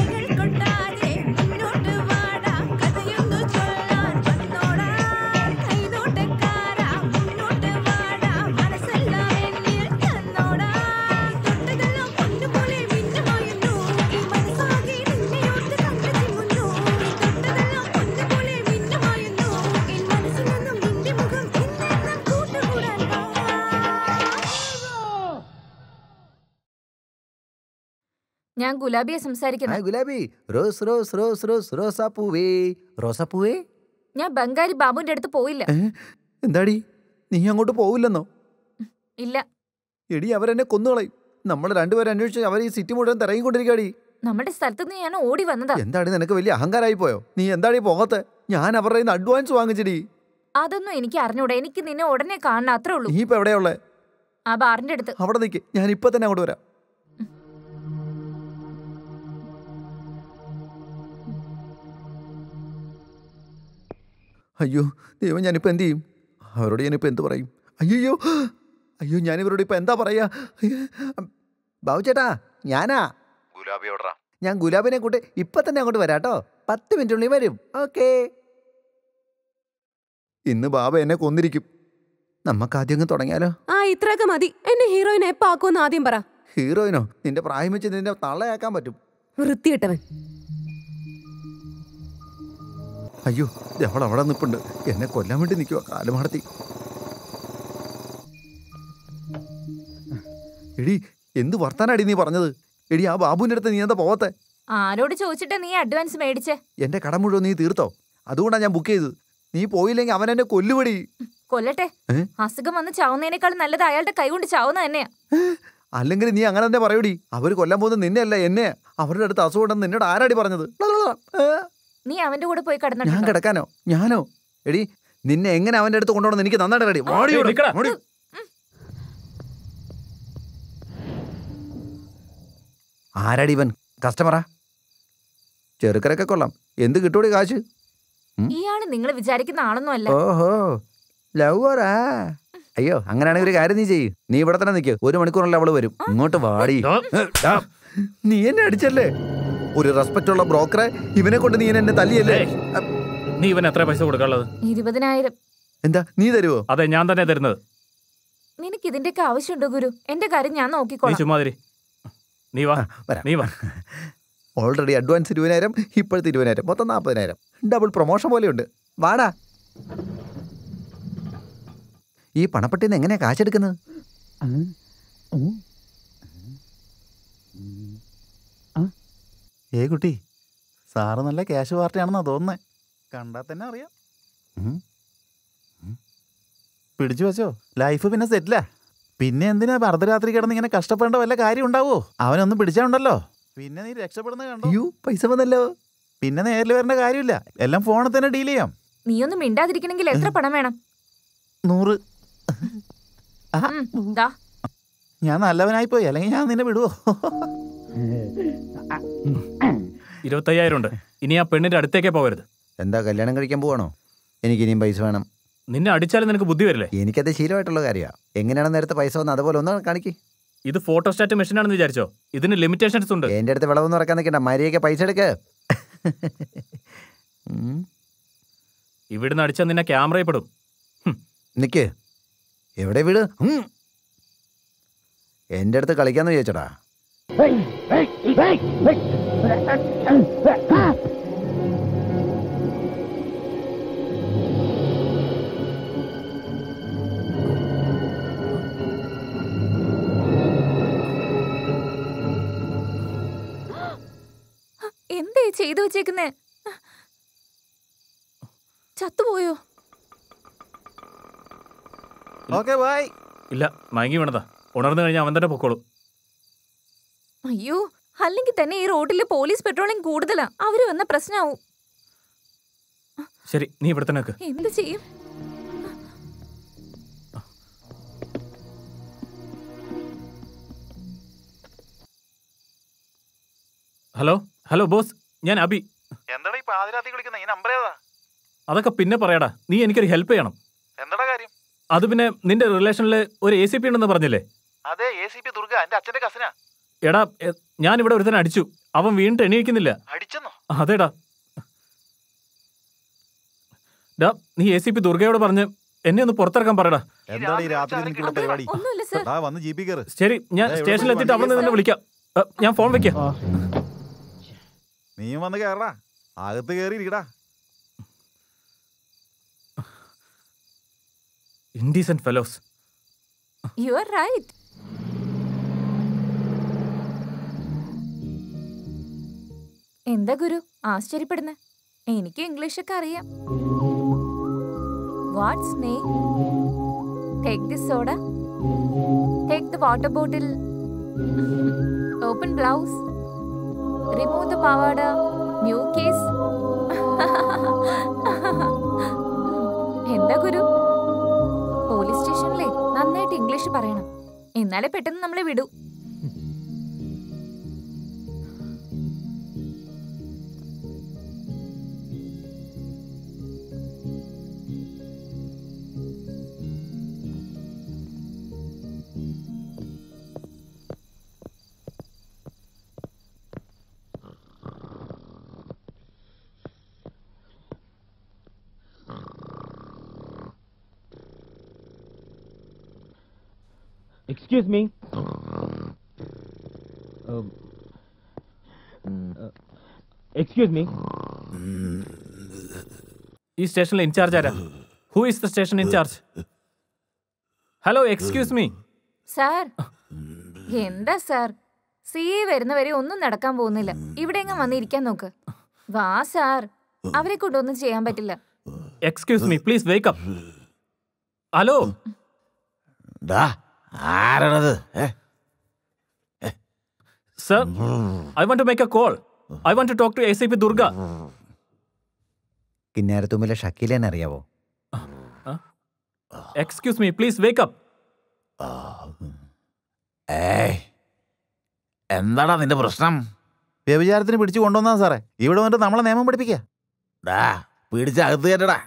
ഞാൻ ഗുലാബിയെ സംസാരിക്കുന്നത് Gulabi. Rose rose rose rose റോസാപ്പൂവേ. റോസാപ്പൂവേ? ഞാൻ ബംഗാരി ബാബുവിന്റെ അടുത്ത് പോയില്ല. എന്താടി? നീ അങ്ങോട്ട് പോവില്ലെന്നോ? ഇല്ല. എടി അവരെന്നെ കൊന്നുകളയും. നമ്മൾ രണ്ടുപേരും അന്വേഷിച്ച് അവർ ഈ സിറ്റി മുഴുവൻ തിറങ്ങിക്കൊണ്ടിരിക്കാടി നമ്മുടെ സ്ഥലത്ത് നിന്ന് ഞാൻ ഓടി വന്നതാ. എന്താടി നിനക്ക് വലിയ അഹങ്കാരായി പോയോ? നീ എന്താടി പോകത്തെ? ഞാൻ അവരുടെ നിന്ന് അഡ്വാൻസ് വാങ്ങിച്ചടി. അതൊന്നും എനിക്ക് അറിഞ്ഞൂടാ. എനിക്ക് നിന്നെ ഉടനെ കാണണം അത്രേ ഉള്ളൂ. നീ ഇപ്പൊ എവിടെയുള്ളേ ആ ബാറിന്റെ അടുത്ത്. അവിടെ നിൽക്ക് ഞാൻ ഇപ്പൊ തന്നെ അങ്ങോട്ട് വരാം. അയ്യോ ദൈവം ഞാനിപ്പോൾ എന്ത് ചെയ്യും? അവരോട് ഞാനിപ്പോൾ എന്ത് പറയും? അയ്യോ അയ്യോ ഞാനിവരോട് ഇപ്പം എന്താ പറയാ. ബാബു ചേട്ടാ ഞാനാ. ഗുലാബി എവിടാ ഞാൻ ഗുലാബിനെ കൂട്ടി ഇപ്പം തന്നെ അങ്ങോട്ട് വരാട്ടോ പത്ത് മിനിറ്റിനുള്ളിൽ വരും. ഓക്കേ. ഇന്ന് ബാബ എന്നെ കൊന്നിരിക്കും. നമുക്ക് ആദ്യം അങ്ങ് തുടങ്ങിയാലോ? ആ ഇത്രയൊക്കെ മതി. എന്നെ ഹീറോയിനെ എപ്പോ ആക്കുമെന്ന് ആദ്യം പറ. ഹീറോയിനോ? നിന്റെ പ്രായം വെച്ച് നിന്റെ തള്ളയാക്കാൻ പറ്റും. വൃത്തിയിട്ടവൻ. അയ്യോ അവൾ അവിടെ നിൽപ്പുണ്ട് എന്നെ കൊല്ലാൻ വേണ്ടി നിൽക്കുക കാലമാടത്തി എടി എന്ത് വർത്താനാടി നീ പറഞ്ഞത്? എടി ആ ബാബുവിന്റെ അടുത്ത് നീ എന്താ പോവത്തെ? ആരോട് ചോദിച്ചിട്ട് നീ അഡ്വാൻസ് മേടിച്ചേ? എന്റെ കടം മുഴുവൻ നീ തീർത്തോ? അതുകൊണ്ടാണ് ഞാൻ ബുക്ക് ചെയ്തത്. നീ പോയില്ലെങ്കിൽ അവൻ എന്നെ കൊല്ലുപടി കൊല്ലട്ടെ? അസുഖം വന്ന് ചാവുന്നതിനേക്കാൾ നല്ലത് അയാളുടെ കൈ കൊണ്ട് ചാവുന്ന തന്നെയാ അല്ലെങ്കിൽ നീ അങ്ങനെ തന്നെ പറയൂടി. അവർ കൊല്ലാൻ പോകുന്നത് നിന്നെയല്ല എന്നെ അവരുടെ അടുത്ത് അസുഖം ഉണ്ടെന്ന് നിന്നോട് ആരാടി പറഞ്ഞത്? നീ അവന്റെ കൂടെ പോയി ഞാൻ കിടക്കാനോ? ഞാനോ? എടി നിന്നെ എങ്ങനെ അവന്റെ അടുത്ത് കൊണ്ടുപോകണം എനിക്ക് നന്നായിട്ട് റെഡി ഓടി. ആരാടി ഇവൻ? കസ്റ്റമറാ ചെറുക്കരൊക്കെ കൊള്ളാം. എന്ത് കിട്ടൂടി കാശ്? ഇയാൾ നിങ്ങൾ വിചാരിക്കുന്ന ആളൊന്നും അല്ല. ഓഹോ ലവറാ അയ്യോ അങ്ങനെയാണെങ്കിൽ ഒരു കാര്യം നീ ചെയ്യ്. നീ ഇവിടെ തന്നെ നിൽക്ക് ഒരു മണിക്കൂറിൽ അവൾ വരും. ഇങ്ങോട്ട് വാടി. നീ എന്നെ അടിച്ചല്ലേ? ഒരു റെസ്പെക്ട് ഉള്ള ബ്രോക്കറെ ഇവനെ കൊണ്ട് നീ എന്നെ തല്ലിയല്ലേ? നീ ഇവൻ എത്ര പൈസ കൊടുക്കാനുള്ളത്? ഇരുപതിനായിരം. എന്താ നീ തരുവോ? അതെ ഞാൻ തന്നെ തരുന്നത്. നിനക്ക് ഇതിന്റെയൊക്കെ ആവശ്യമുണ്ടോ ഗുരു? എന്റെ കാര്യം ഞാൻ നോക്കിക്കോളാം. ചുമ്മാതിരി. നീ വാ നീ വാ. ഓൾറെഡി അഡ്വാൻസ് ഇരുപതിനായിരം ഇപ്പോഴത്തെ ഇരുപതിനായിരം മൊത്തം നാൽപ്പതിനായിരം ഡബിൾ പ്രൊമോഷൻ പോലെയുണ്ട്. വാടാ. ഈ പണപ്പെട്ടിന്ന് എങ്ങനെയാ കാശെടുക്കുന്നത്? ഏ കുട്ടി സാറ് നല്ല ക്യാഷ് പാർട്ടിയാണെന്നാ തോന്നുന്നേ. കണ്ടാൽ തന്നെ അറിയാം. പിടിച്ചു വെച്ചോ. ലൈഫ് പിന്നെ സെറ്റിലാ പിന്നെ എന്തിനാ അർദ്ധരാത്രി കിടന്ന് ഇങ്ങനെ കഷ്ടപ്പെടേണ്ട വല്ല കാര്യം ഉണ്ടാവോ? അവനൊന്ന് പിടിച്ചാണ്ടല്ലോ പിന്നെ നീ രക്ഷപ്പെടുന്ന കണ്ടോ? അയ്യോ പൈസ വന്നല്ലോ. പിന്നെ നേരിൽ വരേണ്ട കാര്യമില്ല. എല്ലാം ഫോണിൽ തന്നെ ഡീൽ ചെയ്യാം. നീ ഒന്നും മിണ്ടാതിരിക്കണമെങ്കിൽ എത്ര പണം വേണം? നൂറ്. ഞാൻ നല്ലവനായി പോയി അല്ലെങ്കിൽ ഞാൻ നിന്നെ വിടുവോ? ഇരുപത്തയ്യായിരം ഉണ്ട് ഇനി ആ പെണ്ണിന്റെ അടുത്തേക്കേ പോകരുത്. എന്താ കല്യാണം കഴിക്കാൻ പോവാണോ? എനിക്ക് ഇനിയും പൈസ വേണം. നിന്നെ അടിച്ചാലും നിനക്ക് ബുദ്ധി വരില്ലേ? എനിക്കത് ശീലമായിട്ടുള്ള കാര്യമാണ് എങ്ങനെയാണ് നേരത്തെ പൈസ വന്നത് അതുപോലെ ഒന്ന് കാണിക്കി. ഇത് ഫോട്ടോസ്റ്റാറ്റ് മെഷീനാണെന്ന് വിചാരിച്ചോ? ഇതിന് ലിമിറ്റേഷൻസ് ഉണ്ട്. എന്റെ അടുത്ത് വിളവൊന്നും ഇറക്കാൻ നിൽക്കണ്ട. മരിയൊക്കെ പൈസ എടുക്ക. ഇവിടുന്ന് അടിച്ചാൽ നിന്നെ ക്യാമറയിൽ പെടും. നിക്ക്. എവിടെ വീട്. എന്റെ അടുത്ത് കളിക്കാന്ന് വിചാരിച്ചടാ. എന്തേ ചെയ്തു വെച്ചേക്കുന്നേ? ചത്തുപോയോ? Okay bye. ഇല്ല മയങ്ങി വേണതാ. ഉണർന്നു കഴിഞ്ഞാൽ അവൻ തന്നെ പൊക്കോളൂ. അയ്യോ അല്ലെങ്കിൽ തന്നെ ഈ റോഡിൽ പോലീസ് പെട്രോളിംഗ് കൂടുതലാ. അവർ വന്ന പ്രശ്നമാവും ശരി നീ ഇവിടെ തന്നെ എന്ത് ചെയ്യും? ഹലോ ഹലോ ബോസ് ഞാൻ അബി. എന്താടാ ഈ പാതിരാത്തി വിളിക്കുന്ന? ഈ നമ്പർ ഏതാ? അതൊക്കെ പിന്നെ പറയടാ നീ എനിക്കൊരു ഹെൽപ്പ് ചെയ്യണം. എന്താടാ കാര്യം? അത് പിന്നെ നിന്റെ റിലേഷനിൽ ഒരു എ സി പി ഉണ്ടെന്ന് പറഞ്ഞില്ലേ? അതെ എ സി പി ദുർഗ എന്റെ അച്ഛന്റെ കസിനാ എടാ ഞാൻ ഇവിടെ ഒരുത്തനെ അടിച്ചു. അവൻ വീണ്ടും എണീക്കുന്നില്ല. അതെടാ. ഡാ നീ എ സി പി ദുർഗയോട് പറഞ്ഞ് എന്നെ ഒന്ന് പുറത്തിറക്കാൻ പറയടാ. എന്താണ് ഈ രാത്രി നിനക്കുള്ള പരിപാടി? ഒന്നുമില്ല സർ. ദാ വന്ന് ജീപ്പി കയറ് ശരി ഞാൻ സ്റ്റേഷനിൽ എത്തിയിട്ട് അവിടെ നിന്ന് വിളിക്കാം. ഞാൻ ഫോൺ വെക്കാം. നീ വന്ന് കയറടാ അകത്ത് കയറി ഇരിക്കടാ. Indecent fellows you are right എന്താ ഗുരു? ആശ്ചര്യപ്പെടുന്ന. എനിക്ക് ഇംഗ്ലീഷൊക്കെ അറിയാം. What's name take the soda take the water bottle open blouse remove the pavada new case എന്താ ഗുരു? പോലീസ് സ്റ്റേഷനിലെ നന്നായിട്ട് ഇംഗ്ലീഷ് പറയണം. എന്നാലേ പെട്ടെന്ന് നമ്മളെ വിടൂ. Excuse me. Excuse me. ഈ സ്റ്റേഷനിലെ ഇൻചാർജ് ആരാ? Who is the station incharge hello excuse me sir എന്താ സാർ? സി എ വരുന്നവരെ ഒന്നും നടക്കാൻ പോകുന്നില്ല. ഇവിടെ എങ്ങും വന്നിരിക്കാൻ നോക്ക്. വാ സാർ. അവരെ കൊണ്ടൊന്നും ചെയ്യാൻ പറ്റില്ല. Excuse me please wake up hello ആരാണത്? Sir I want to make a call I want to talk to A C P Durga കിന്നാരത്തുമ്പിലെ ഷക്കീലേനെ അറിയാവോ? Excuse me please wake up എന്താടാ നിന്റെ പ്രശ്നം? വ്യഭിചാരത്തിന് പിടിച്ചു കൊണ്ടുവന്നാ സാറേ. ഇവിടെ വന്നിട്ട് നമ്മളെ നിയമം പഠിപ്പിക്കാ. പിടിച്ച അകത്ത് കേട്ടടാ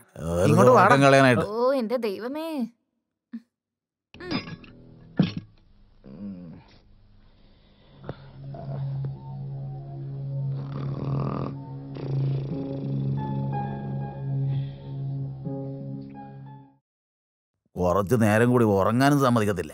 ഇങ്ങോട്ട് വാടം. കളയാനായിട്ട്. ഓ എന്റെ ദൈവമേ. കുറച്ച് നേരം കൂടി ഉറങ്ങാനും സമ്മതിക്കത്തില്ല.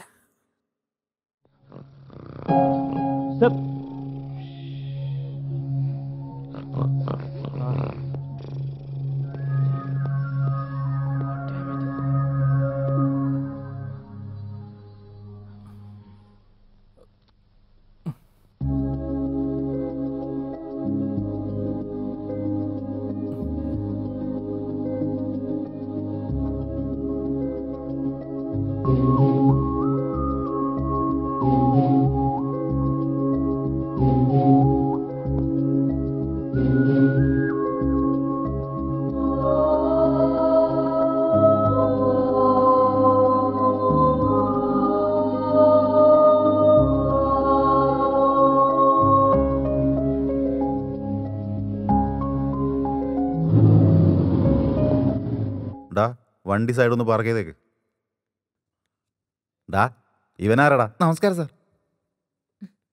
വണ്ടി സൈഡ് ഒന്ന് പാർക്ക് ചെയ്തേക്ക്. ഡാ ഇവനാരടാ? നമസ്കാരം സാർ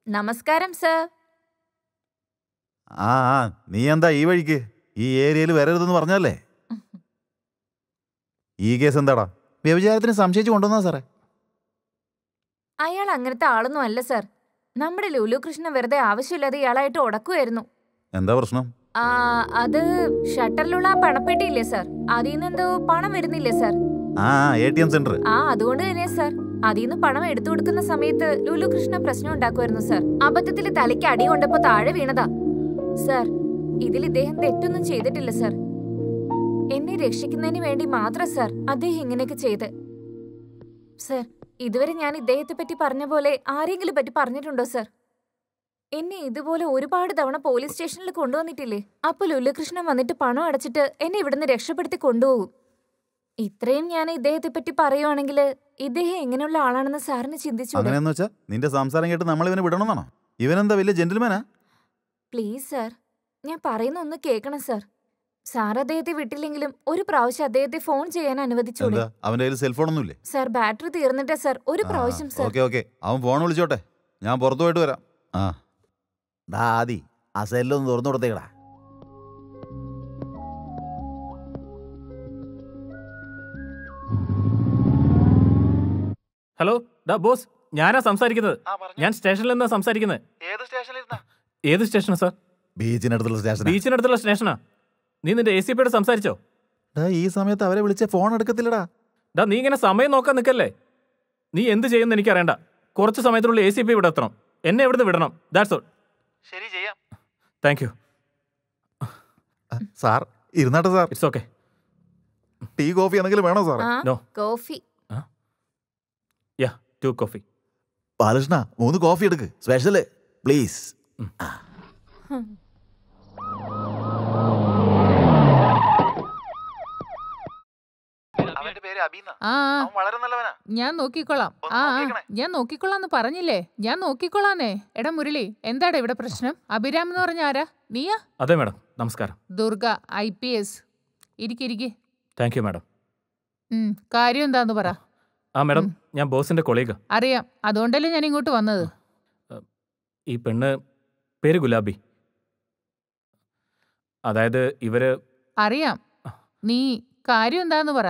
നമസ്കാരം സർ ആ ആ നീ എന്താ ഈ വഴിക്ക്? ഈ ഏരിയയിൽ വരരുതെന്ന് പറഞ്ഞല്ലേ ഈ കേസ് എന്താടാ? വ്യഭിചാരത്തിന് സംശയിച്ചു കൊണ്ടുവന്നാ സാറേ അയാൾ അങ്ങനത്തെ ആളൊന്നും അല്ല സർ നമ്മുടെ ലുലു കൃഷ്ണ വെറുതെ ആവശ്യമില്ലാതെ ഇയാളായിട്ട് ഉടക്കുമായിരുന്നു എന്താ പ്രശ്നം? ആ അത് ഷട്ടറിലുള്ള പണപ്പെട്ടി പണപ്പെട്ടിയില്ലേ സാർ? അതിൽ നിന്ന് എന്തോ പണം വരുന്നില്ലേ സാർ? ആ എ ടി എം സെന്റർ ആ അതുകൊണ്ട് തന്നെ സർ. അതിൽ നിന്ന് പണം എടുത്തു കൊടുക്കുന്ന സമയത്ത് ലുലു കൃഷ്ണ പ്രശ്നം ഉണ്ടാക്കുമായിരുന്നു സർ. അബദ്ധത്തിൽ തലയ്ക്ക് അടി കൊണ്ടപ്പോ താഴെ വീണതാ. സർ ഇതിൽ ഇദ്ദേഹം തെറ്റൊന്നും ചെയ്തിട്ടില്ല സർ. എന്നെ രക്ഷിക്കുന്നതിന് വേണ്ടി മാത്രം സർ അദ്ദേഹം ഇങ്ങനെയൊക്കെ ചെയ്ത്. സർ ഇതുവരെ ഞാൻ ഇദ്ദേഹത്തെ പറ്റി പറഞ്ഞ പോലെ ആരെങ്കിലും പറ്റി പറഞ്ഞിട്ടുണ്ടോ സർ? എന്നെ ഇതുപോലെ ഒരുപാട് തവണ പോലീസ് സ്റ്റേഷനിൽ കൊണ്ടുവന്നിട്ടില്ലേ? അപ്പോൾ ലുല്ലുകൃഷ്ണൻ വന്നിട്ട് പണം അടച്ചിട്ട് എന്നെ ഇവിടുന്ന് രക്ഷപ്പെടുത്തി കൊണ്ടുപോകും. ഇത്രയും ഞാൻ ഇദ്ദേഹത്തെ പറ്റി പറയുവാണെങ്കിൽ ഇദ്ദേഹം എങ്ങനെയുള്ള ആളാണെന്ന് സാറിന് ചിന്തിച്ചു അങ്ങനെയെന്ന് വെച്ചാ നിന്റെ സംസാരം കേട്ട് നമ്മൾ ഇവനെ വിടണമെന്നാണോ? ഇവനെന്താ വലിയ ജെന്റിൽമാനാ പ്ലീസ് സാർ ഞാൻ പറയുന്ന ഒന്ന് കേൾക്കണം സാർ സാർ അദ്ദേഹത്തെ വിട്ടില്ലെങ്കിലും ഒരു പ്രാവശ്യം അദ്ദേഹത്തെ ഫോൺ ചെയ്യാൻ അനുവദിച്ചു അവന്റെ കയ്യിൽ സെൽഫോൺ ഒന്നുമില്ലേ? സാർ ബാറ്ററി തീർന്നിട്ടേ സാർ ഒരു പ്രാവശ്യം സാർ ഓക്കെ ഓക്കെ അവൻ ഫോൺ വിളിച്ചോട്ടെ. ഞാൻ പുറത്തു പോയിട്ട് വരാം. ആ. ഡാ ആദി ആ സെല്ലൊന്ന് തുറന്നു കൊടുത്തേക്കടാ. ഹലോ ഡാ ബോസ് ഞാനാ സംസാരിക്കുന്നത്. ഞാൻ സ്റ്റേഷനിൽ നിന്നാ സംസാരിക്കുന്നത്. ഏത് സ്റ്റേഷനിൽ ഏത് സ്റ്റേഷനാ സാർ? ബീച്ചിനടുത്തുള്ള സ്റ്റേഷൻ ബീച്ചിനടുത്തുള്ള സ്റ്റേഷനാ. നീ നിന്റെ എ സി പിയോട് സംസാരിച്ചോ? ഡാ ഈ സമയത്ത് അവരെ വിളിച്ച ഫോൺ എടുക്കത്തില്ലടാ. ഡാ നീ ഇങ്ങനെ സമയം നോക്കാൻ നിൽക്കല്ലേ? നീ എന്ത് ചെയ്യുമെന്ന് എനിക്കറിയണ്ട. കുറച്ച് സമയത്തിനുള്ളിൽ എ സി പി ഇവിടെ എത്തണം. എന്നെ ഇവിടുന്ന് വിടണം. ദാറ്റ്സ് ഓൾ ശരി ചെയ്യാം. താങ്ക് യു സാർ ഇരുന്നാട്ടെ sir. It's okay tea coffee എന്തെങ്കിലും വേണോ sir no coffee. Yeah two coffee Balakrishna മൂന്ന് കോഫി എടുക്ക്. സ്പെഷ്യൽ പ്ലീസ് അവന്റെ പേര് അബീന്ന ആ ആ, അവൻ വളരെ നല്ലവനാ ഞാൻ നോക്കിക്കോളാം ആ ഞാൻ നോക്കിക്കോളാന്ന് പറഞ്ഞില്ലേ? ഞാൻ നോക്കിക്കോളാനേ എടാ മുരളി എന്താടാ ഇവിടെ പ്രശ്നം? അഭിരാം എന്ന് പറഞ്ഞ ആരാ? നീയാ? അതെ മാഡം. നമസ്കാരം. Durga I P S. ഇരിക്കിരിക്കെ thank you madam. കാര്യം എന്താന്ന് പറ. ആ മാഡം ഞാൻ ബോസിന്റെ കൊളീഗ. അറിയാം. അതുകൊണ്ടല്ലേ ഞാൻ ഇങ്ങോട്ട് വന്നത്. ഈ പെണ്ണ് പേര് ഗുലാബി. അതായത് ഇവർ അറിയാം. നീ കാര്യം എന്താന്ന് പറ.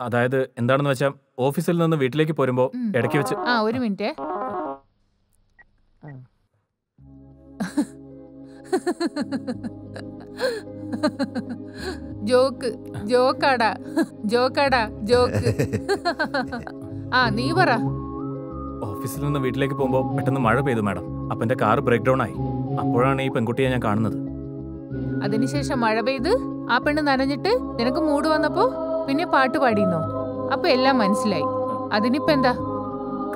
അതായത് എന്താണെന്ന് വെച്ചാൽ ഓഫീസിൽ നിന്ന് വീട്ടിലേക്ക് പോരുമ്പോ. ഇടയ്ക്ക് വെച്ച് ആ ഒരു മിനിറ്റ്. ജോക്ക് ജോക്കാടാ ജോക്കാടാ ജോക്ക്. ആ നീ പറ. ഓഫീസിൽ നിന്ന് വീട്ടിലേക്ക് പോകുമ്പോൾ പെട്ടെന്ന് മഴ പെയ്തു മാഡം. അപ്പൊ എന്റെ കാർ ബ്രേക്ക് ഡൗൺ ആയി. അപ്പോഴാണ് ഈ പെൺകുട്ടിയെ ഞാൻ കാണുന്നത്. അതിനുശേഷം മഴ പെയ്ത് ആ പെണ്ണ് നനഞ്ഞിട്ട് നിനക്ക് മൂട് വന്നപ്പോ പിന്നെ പാട്ട് പാടിയെന്നോ അപ്പൊ എല്ലാം മനസ്സിലായി. അതിനിപ്പോ എന്താ?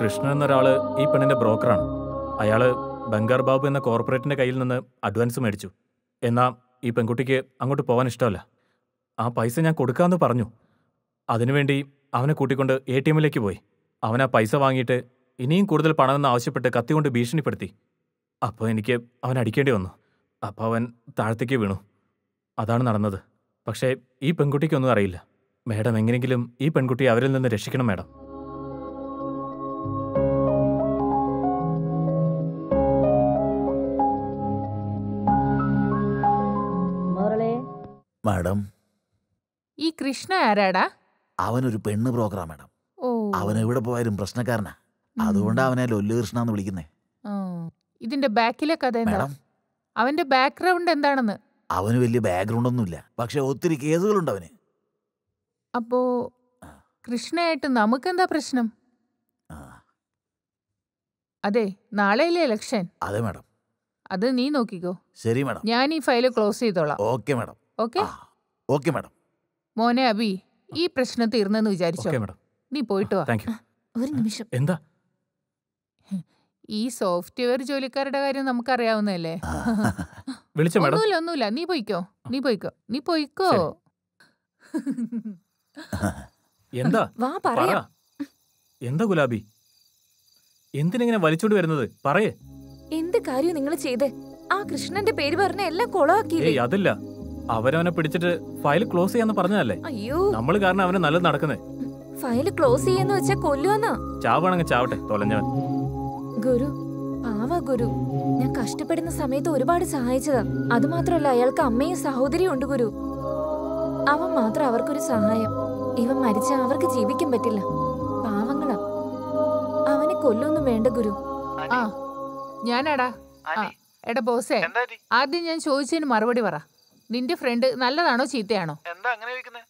കൃഷ്ണൻ എന്നൊരാൾ ഈ പെണ്ണിന്റെ ബ്രോക്കറാണ്. അയാൾ ബംഗാർ ബാബു എന്ന കോർപ്പറേറ്റിന്റെ കയ്യിൽ നിന്ന് അഡ്വാൻസ് മേടിച്ചു. എന്നാ ഈ പെൺകുട്ടിക്ക് അങ്ങോട്ട് പോകാൻ ഇഷ്ടമല്ല. ആ പൈസ ഞാൻ കൊടുക്കാമെന്ന് പറഞ്ഞു. അതിനുവേണ്ടി അവനെ കൂട്ടിക്കൊണ്ട് എ ടി എമ്മിലേക്ക് പോയി. അവൻ ആ പൈസ വാങ്ങിയിട്ട് ഇനിയും കൂടുതൽ പണമെന്ന് ആവശ്യപ്പെട്ട് കത്തിക്കൊണ്ട് ഭീഷണിപ്പെടുത്തി. അപ്പോൾ എനിക്ക് അവൻ അടിക്കേണ്ടി വന്നു. അപ്പോൾ അവൻ താഴത്തേക്ക് വീണു. അതാണ് നടന്നത്. പക്ഷേ ഈ പെൺകുട്ടിക്കൊന്നും അറിയില്ല. മേഡം എങ്ങനെയെങ്കിലും ഈ പെൺകുട്ടിയെ അവരിൽ നിന്ന് രക്ഷിക്കണം മേഡം. മാഡം. ഈ കൃഷ്ണ ആരാടാ? അവനൊരു പെണ്ണ് ബ്രോക്കറാ മാഡം. ഓ. അവൻ എവിടെ പോയാലും പ്രശ്നക്കാരനാ. അതുകൊണ്ട് അവനെ ലൊല്ലു കൃഷ്ണ എന്ന് വിളിക്കുന്നേ. ആ. ഇതിന്റെ ബാക്കിലെ കഥ എന്താ? അവന്റെ ബാക്ക്ഗ്രൗണ്ട് എന്താണെന്ന്? അവന് വലിയ ബാക്ക്ഗ്രൗണ്ട് ഒന്നുമില്ല പക്ഷെ ഒത്തിരി കേസുകളുണ്ട് അവന്. അപ്പോ കൃഷ്ണയായിട്ട് നമുക്കെന്താ പ്രശ്നം? അതെ നാളെയല്ലേ ഇലക്ഷൻ? അതെ മാഡം. അത് നീ നോക്കിക്കോ. ശരി മാഡം. ഞാൻ ഈ ഫയൽ ക്ലോസ് ചെയ്തോളാം. Okay madam. Okay? Okay madam. മോനെ അബി ഈ പ്രശ്നം തീർന്നെന്ന് വിചാരിച്ചോ? Okay madam. നീ പോയിട്ട് വാ. Thank you. ഒരു നിമിഷം. എന്താ? ഈ സോഫ്റ്റ്വെയർ ജോലിക്കാരുടെ കാര്യം നമുക്കറിയാവുന്നതല്ലേ? വിളിച്ചോ മാഡം. ഒന്നുമില്ല ഒന്നുമില്ല. നീ പോയിക്കോ. നീ പോയിക്കോ. നീ പോയിക്കോ. എന്താ? വാ പറ. പറയാം എന്താ ഗുലാബി? എന്തിനിങ്ങനെ വലിച്ചോണ്ട് വരുന്നത്? പറയേ. എന്ത് കാര്യം നിങ്ങൾ ചെയ്തേ? ആ കൃഷ്ണന്റെ പേര് പറഞ്ഞ എല്ലാം കൊളവാക്കിയില്ലേ? അതില്ല. അവരവനെ പിടിച്ചിട്ട് ഫയൽ ക്ലോസ് ചെയ്യാന്ന് പറഞ്ഞതല്ലേ? അയ്യോ. നമ്മൾ കാരണം അവന് നല്ലത് നടക്കുന്നേ. ഫയൽ ക്ലോസ് ചെയ്യാന്ന് വെച്ചാ കൊല്ലുവന്നാ? ചാവാണെങ്കിൽ ചാവട്ടെ തൊലഞ്ഞവൻ. ഗുരു പാവ ഗുരു. ഞാൻ കഷ്ടപ്പെടുന്ന സമയത്ത് ഒരുപാട് സഹായിച്ചതാ. അതുമാത്രമല്ല അയാൾക്ക് അമ്മയും സഹോദരിയും ഉണ്ട് ഗുരു. അവൻ മാത്രം അവർക്കൊരു സഹായം. ഇവൻ മരിച്ച അവർക്ക് ജീവിക്കാൻ പറ്റില്ല. പാവങ്ങളാ. അവനെ കൊല്ലൊന്നും വേണ്ട ഗുരു. ആ ഞാനാടാ. എടാ ബോസേ ആദ്യം ഞാൻ ചോദിച്ചതിന് മറുപടി പറ. നിന്റെ ഫ്രണ്ട് നല്ലതാണോ ചീത്തയാണോ? എന്താ അങ്ങനെ ചോദിക്കുന്നത്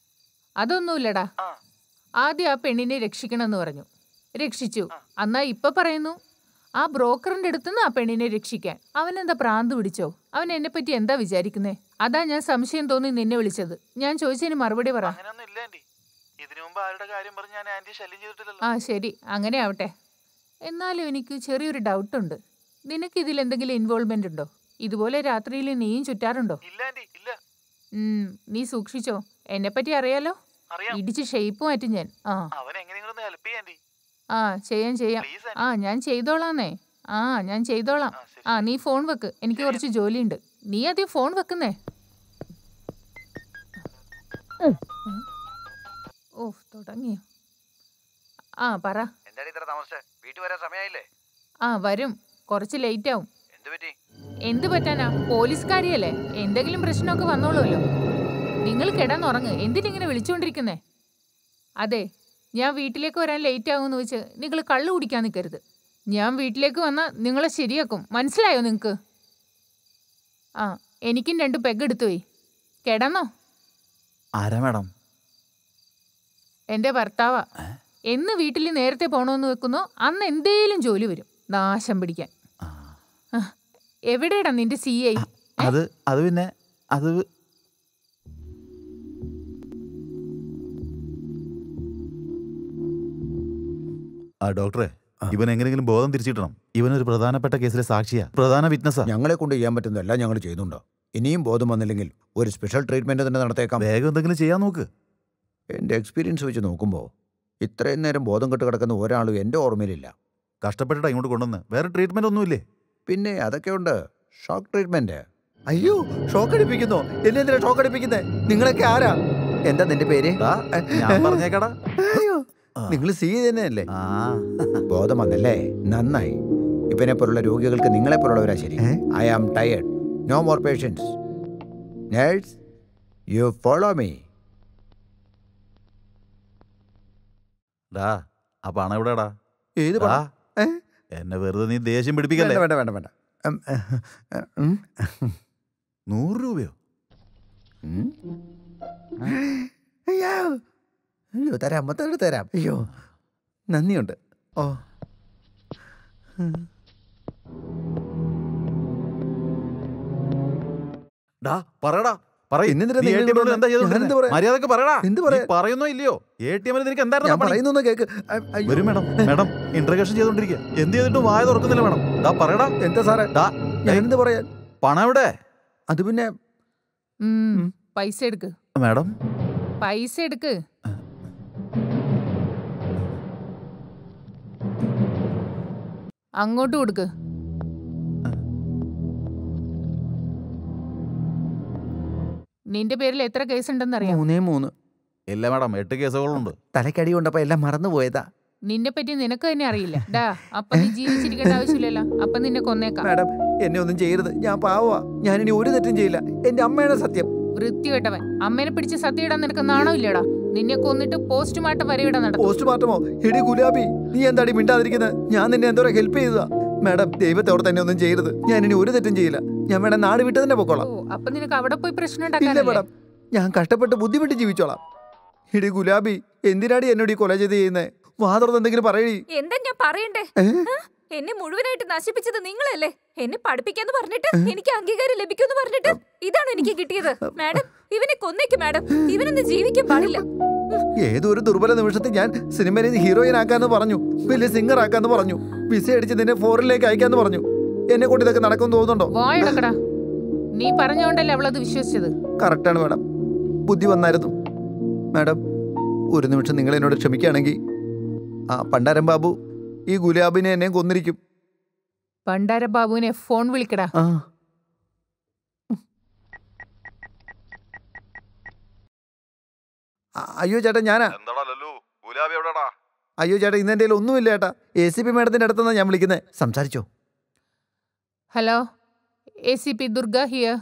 അതൊന്നുമില്ലടാ. ആദ്യം ആ പെണ്ണിനെ രക്ഷിക്കണമെന്ന് പറഞ്ഞു. രക്ഷിച്ചു. അന്നാ ഇപ്പൊ പറയുന്നു ആ ബ്രോക്കറിന്റെ അടുത്തുനിന്ന് ആ പെണ്ണിനെ രക്ഷിക്കാൻ. അവൻ എന്താ പ്രാന്ത് പിടിച്ചോ? അവൻ എന്നെ പറ്റി എന്താ വിചാരിക്കുന്നേ? അതാ ഞാൻ സംശയം തോന്നി നിന്നെ വിളിച്ചത്. ഞാൻ ചോദിച്ചതിന് മറുപടി പറ അങ്ങനെയൊന്നും ഇല്ല ആന്റി ഇതിനു മുമ്പ് ആരുടെ കാര്യം പറഞ്ഞ് ഞാൻ ആന്റി ശല്യം ചെയ്തിട്ടില്ലല്ലോ? ആ ശരി. അങ്ങനെ ആവട്ടെ. എന്നാലും എനിക്ക് ചെറിയൊരു ഡൗട്ട് ഉണ്ട് നിനക്ക് ഇതിൽ എന്തെങ്കിലും ഇൻവോൾവ്മെന്റ് ഉണ്ടോ? ഇതുപോലെ രാത്രിയിൽ നീയും ചുറ്റാറുണ്ടോ? നീ സൂക്ഷിച്ചോ. എന്നെ പറ്റി അറിയാലോ ഇടിച്ച് ഷേപ്പ് മാറ്റും ഞാൻ. ആ. ആ ചെയ്യാം ചെയ്യാം. ആ ഞാൻ ചെയ്തോളാന്നേ. ആ ഞാൻ ചെയ്തോളാം. ആ നീ ഫോൺ വെക്ക്. എനിക്ക് കുറച്ച് ജോലിയുണ്ട്. നീ ആദ്യം ഫോൺ വെക്കുന്നേ. ഓ തുടങ്ങിയോ ആ പറ. എന്താണ് ഇത്ര താമസിച്ചേ? വീട്ടിൽ വരാൻ സമയമായില്ലേ ആ വരും. കുറച്ച് ലേറ്റ് ആവും. എന്ത് പറ്റി? എന്ത് പറ്റാനാ? പോലീസുകാരിയല്ലേ? എന്തെങ്കിലും പ്രശ്നമൊക്കെ വന്നോളൂല്ലോ നിങ്ങൾ കിടന്നുറങ്ങ്. എന്തിനിങ്ങനെ വിളിച്ചുകൊണ്ടിരിക്കുന്നേ അതെ ഞാൻ വീട്ടിലേക്ക് വരാൻ ലേറ്റ് ആകുമെന്ന് വെച്ച് നിങ്ങൾ കള്ളു കുടിക്കാൻ നിൽക്കരുത്. ഞാൻ വീട്ടിലേക്ക് വന്നാൽ നിങ്ങളെ ശരിയാക്കും. മനസ്സിലായോ നിങ്ങൾക്ക് ആ എനിക്കും രണ്ട് പെഗ് എടുത്തു പോയി കിടന്നോ? ആരാ മാഡം എന്റെ ഭർത്താവാ. എന്ന് വീട്ടിൽ നേരത്തെ പോണോന്ന് വെക്കുന്നോ. അന്ന് എന്തേലും ജോലി വരും. നാശം പിടിക്കാൻ. എവിടെയാടാ നിന്റെ സി ഐ? അത് അത് പിന്നെ അത് ആ ഡോക്ടറെ ഇവൻ എങ്ങനെയെങ്കിലും ബോധം തിരിച്ചിട്ടണം. ഇവൻ ഒരു പ്രധാനപ്പെട്ട കേസിലെ സാക്ഷിയാ. പ്രധാന വിറ്റ്നസ്സാ. ഞങ്ങളെ കൊണ്ട് ചെയ്യാൻ പറ്റുന്നതല്ല ഞങ്ങൾ ചെയ്യുന്നുണ്ടോ? ഇനിയും ബോധം വന്നില്ലെങ്കിൽ ഒരു സ്പെഷ്യൽ ട്രീറ്റ്മെന്റ് തന്നെ നടത്തേക്കാം. വേഗം എന്തെങ്കിലും ചെയ്യാൻ നോക്ക്. എന്റെ എക്സ്പീരിയൻസ് വെച്ച് നോക്കുമ്പോൾ ഇത്രയും നേരം ബോധം കെട്ട് കിടക്കുന്ന ഒരാളും എന്റെ ഓർമ്മയിലില്ല. കഷ്ടപ്പെട്ടിട്ട് ഇങ്ങോട്ട് കൊണ്ടുവന്ന്. വേറെ ട്രീറ്റ്മെന്റ് ഒന്നുമില്ലേ? പിന്നെ അതൊക്കെ ഉണ്ട്. ഷോക്ക് ട്രീറ്റ്മെന്റ് അയ്യോ ഷോക്ക് അടിപ്പിക്കുന്നു. എന്നെ എന്തിനാ ഷോക്ക് അടിപ്പിക്കുന്നേ? നിങ്ങളൊക്കെ ആരാ? എന്താ നിന്റെ പേര്? പറഞ്ഞേക്കടാ. അയ്യോ നിങ്ങൾ സി തന്നെയല്ലേ? ബോധം വന്നല്ലേ? നന്നായി. ഇവനെ പോലുള്ള രോഗികൾക്ക് നിങ്ങളെ പോലുള്ളവരാ ശരി I am tired no more patience nurse you follow me ഡാ ആ പണം എവിടെടാ ഏത് ഡാ, എന്നെ വെറുതെ നീ ദേഷ്യം പിടിപ്പിക്കല്ലേ? വേണ്ട വേണ്ട വേണ്ട. നൂറ് രൂപയോ? അയ്യോ. അയ്യോ തരാം മൊത്തം തരാം. അയ്യോ നന്ദിയുണ്ട്. ഓ. ഡാ പറയടാ. മര്യാദയ്ക്ക് പറയടാ. എന്ത് പറയുന്നോ ഇല്ലയോ? എ ടി എമ്മിൽ നിനക്ക് എന്തായിരുന്നു കേക്ക്. വരും മേഡം മേഡം ഇന്റർഗേഷൻ ചെയ്തോണ്ടിരിക്കുക എന്ത് ചെയ്തിട്ടും വായ തുറക്കുന്നില്ല മേഡം. പറയടാ. എന്താ സാറേ? ഡാ ഞാൻ എന്ത് പറയാൻ? പണം എവിടെ? അത് പിന്നെ പൈസ എടുക്ക്. മേഡം. പൈസ എടുക്ക്. അങ്ങോട്ട് കൊടുക്ക്. നിന്റെ പേരിൽ എത്ര കേസ് ഉണ്ടെന്ന് അറിയാം മൂന്നേ മൂന്ന്. ഇല്ല മാഡം എട്ട് കേസുകളുണ്ട്. തലക്കടി കൊണ്ടപ്പോ എല്ലാം മറന്നു പോയതാ. നിന്നെ പറ്റി നിനക്ക് തന്നെ അറിയില്ല. ഡാ അപ്പൊ നീ ജീവിച്ചിരിക്കേണ്ട ആവശ്യമില്ലല്ലോ. അപ്പൊ നിന്നെ കൊന്നേക്കാം. മാഡം എന്നെ ഒന്നും ചെയ്യരുത്. ഞാൻ പാവാ ഞാൻ ഇനി ഒരു തെറ്റും ചെയ്യില്ല. എന്റെ അമ്മയുടെ സത്യം. വൃത്തികെട്ടവൻ. അമ്മേനെ പിടിച്ച് സത്യയിടാൻ നിനക്ക് നാണോ ഇല്ലടാ? നിന്നെ കൊന്നിട്ട് പോസ്റ്റ്മോർട്ടം വരെ ഇവിടെ നടത്തും. പോസ്റ്റ്മോർട്ടമോ? എടി ഗുലാബി നീ എന്താടി മിണ്ടാതിരിക്കുന്നത് ഞാൻ നിന്നെ എന്തോരം ഹെൽപ്പ് ചെയ്തതാ? മാഡം ദൈവത്തോടെ തന്നെ ഒന്നും ചെയ്യരുത്. ഞാൻ ഇനി ഒരു തെറ്റും ചെയ്യില്ല. ഞാൻ വേണം നാട് വിട്ട് തന്നെ പൊക്കോളാം. അപ്പൊ നിനക്ക് അവിടെ പോയി പ്രശ്നം ഇല്ല മാഡം. ഞാൻ കഷ്ടപ്പെട്ട് ബുദ്ധിമുട്ട് ജീവിച്ചോളാം. ഇടി ഗുലാബി എന്തിനാടി എന്നോട് ഈ കൊല ചെയ്ത് ചെയ്യുന്നേ? എന്തെങ്കിലും പറയടി. എന്താ ഞാൻ പറയണ്ടേ? എന്നെ മുഴുവനായിട്ട് നശിപ്പിച്ചത് നിങ്ങളല്ലേ? എന്നെ പഠിപ്പിക്കാന്ന് പറഞ്ഞിട്ട് എനിക്ക് അംഗീകാരം ലഭിക്കുമെന്ന് പറഞ്ഞിട്ട് ഇതാണ് എനിക്ക് കിട്ടിയത്. മാഡം ഇവനെ കൊന്നേക്ക് മാഡം. ഇവനൊന്ന് ജീവിക്കാൻ പാടില്ല. ഏതൊരു ദുർബല നിമിഷത്തിൽ ഞാൻ സിനിമയിൽ ഹീറോയിൻ ആക്കാന്ന് പറഞ്ഞു വലിയ സിംഗർ ആക്കാന്ന് പറഞ്ഞു വിസ അടിച്ച് നിന്നെ ഫോറിനിലേക്ക് അയക്കാന്ന് പറഞ്ഞു. എന്നെ കൊണ്ട് ഇതൊക്കെ നടക്കും തോന്നുന്നുണ്ടോ? നീ പറഞ്ഞോണ്ടല്ലേ അവളത് വിശ്വസിച്ചത്? കറക്റ്റാണ് മാഡം ബുദ്ധി വന്നായിരുന്നു. മാഡം ഒരു നിമിഷം നിങ്ങൾ എന്നോട് ക്ഷമിക്കുകയാണെങ്കിൽ ആ പണ്ടാരം ബാബു ഈ ഗുലാബിനെ എന്നെ കൊന്നിരിക്കും. പണ്ടാരം ബാബുവിനെ ഫോൺ വിളിക്കടാ ആ ആ, അയ്യോ ചേട്ടാ ഞാനാ. അയ്യോ ചേട്ടാ ഇന്ന് എന്റെ കയ്യിൽ ഒന്നുമില്ല ചേട്ടാ. എ സി പി മാഡത്തിന്റെ അടുത്തുനിന്നാണ് ഞാൻ വിളിക്കുന്നത് സംസാരിച്ചോ. Hello A C P Durga here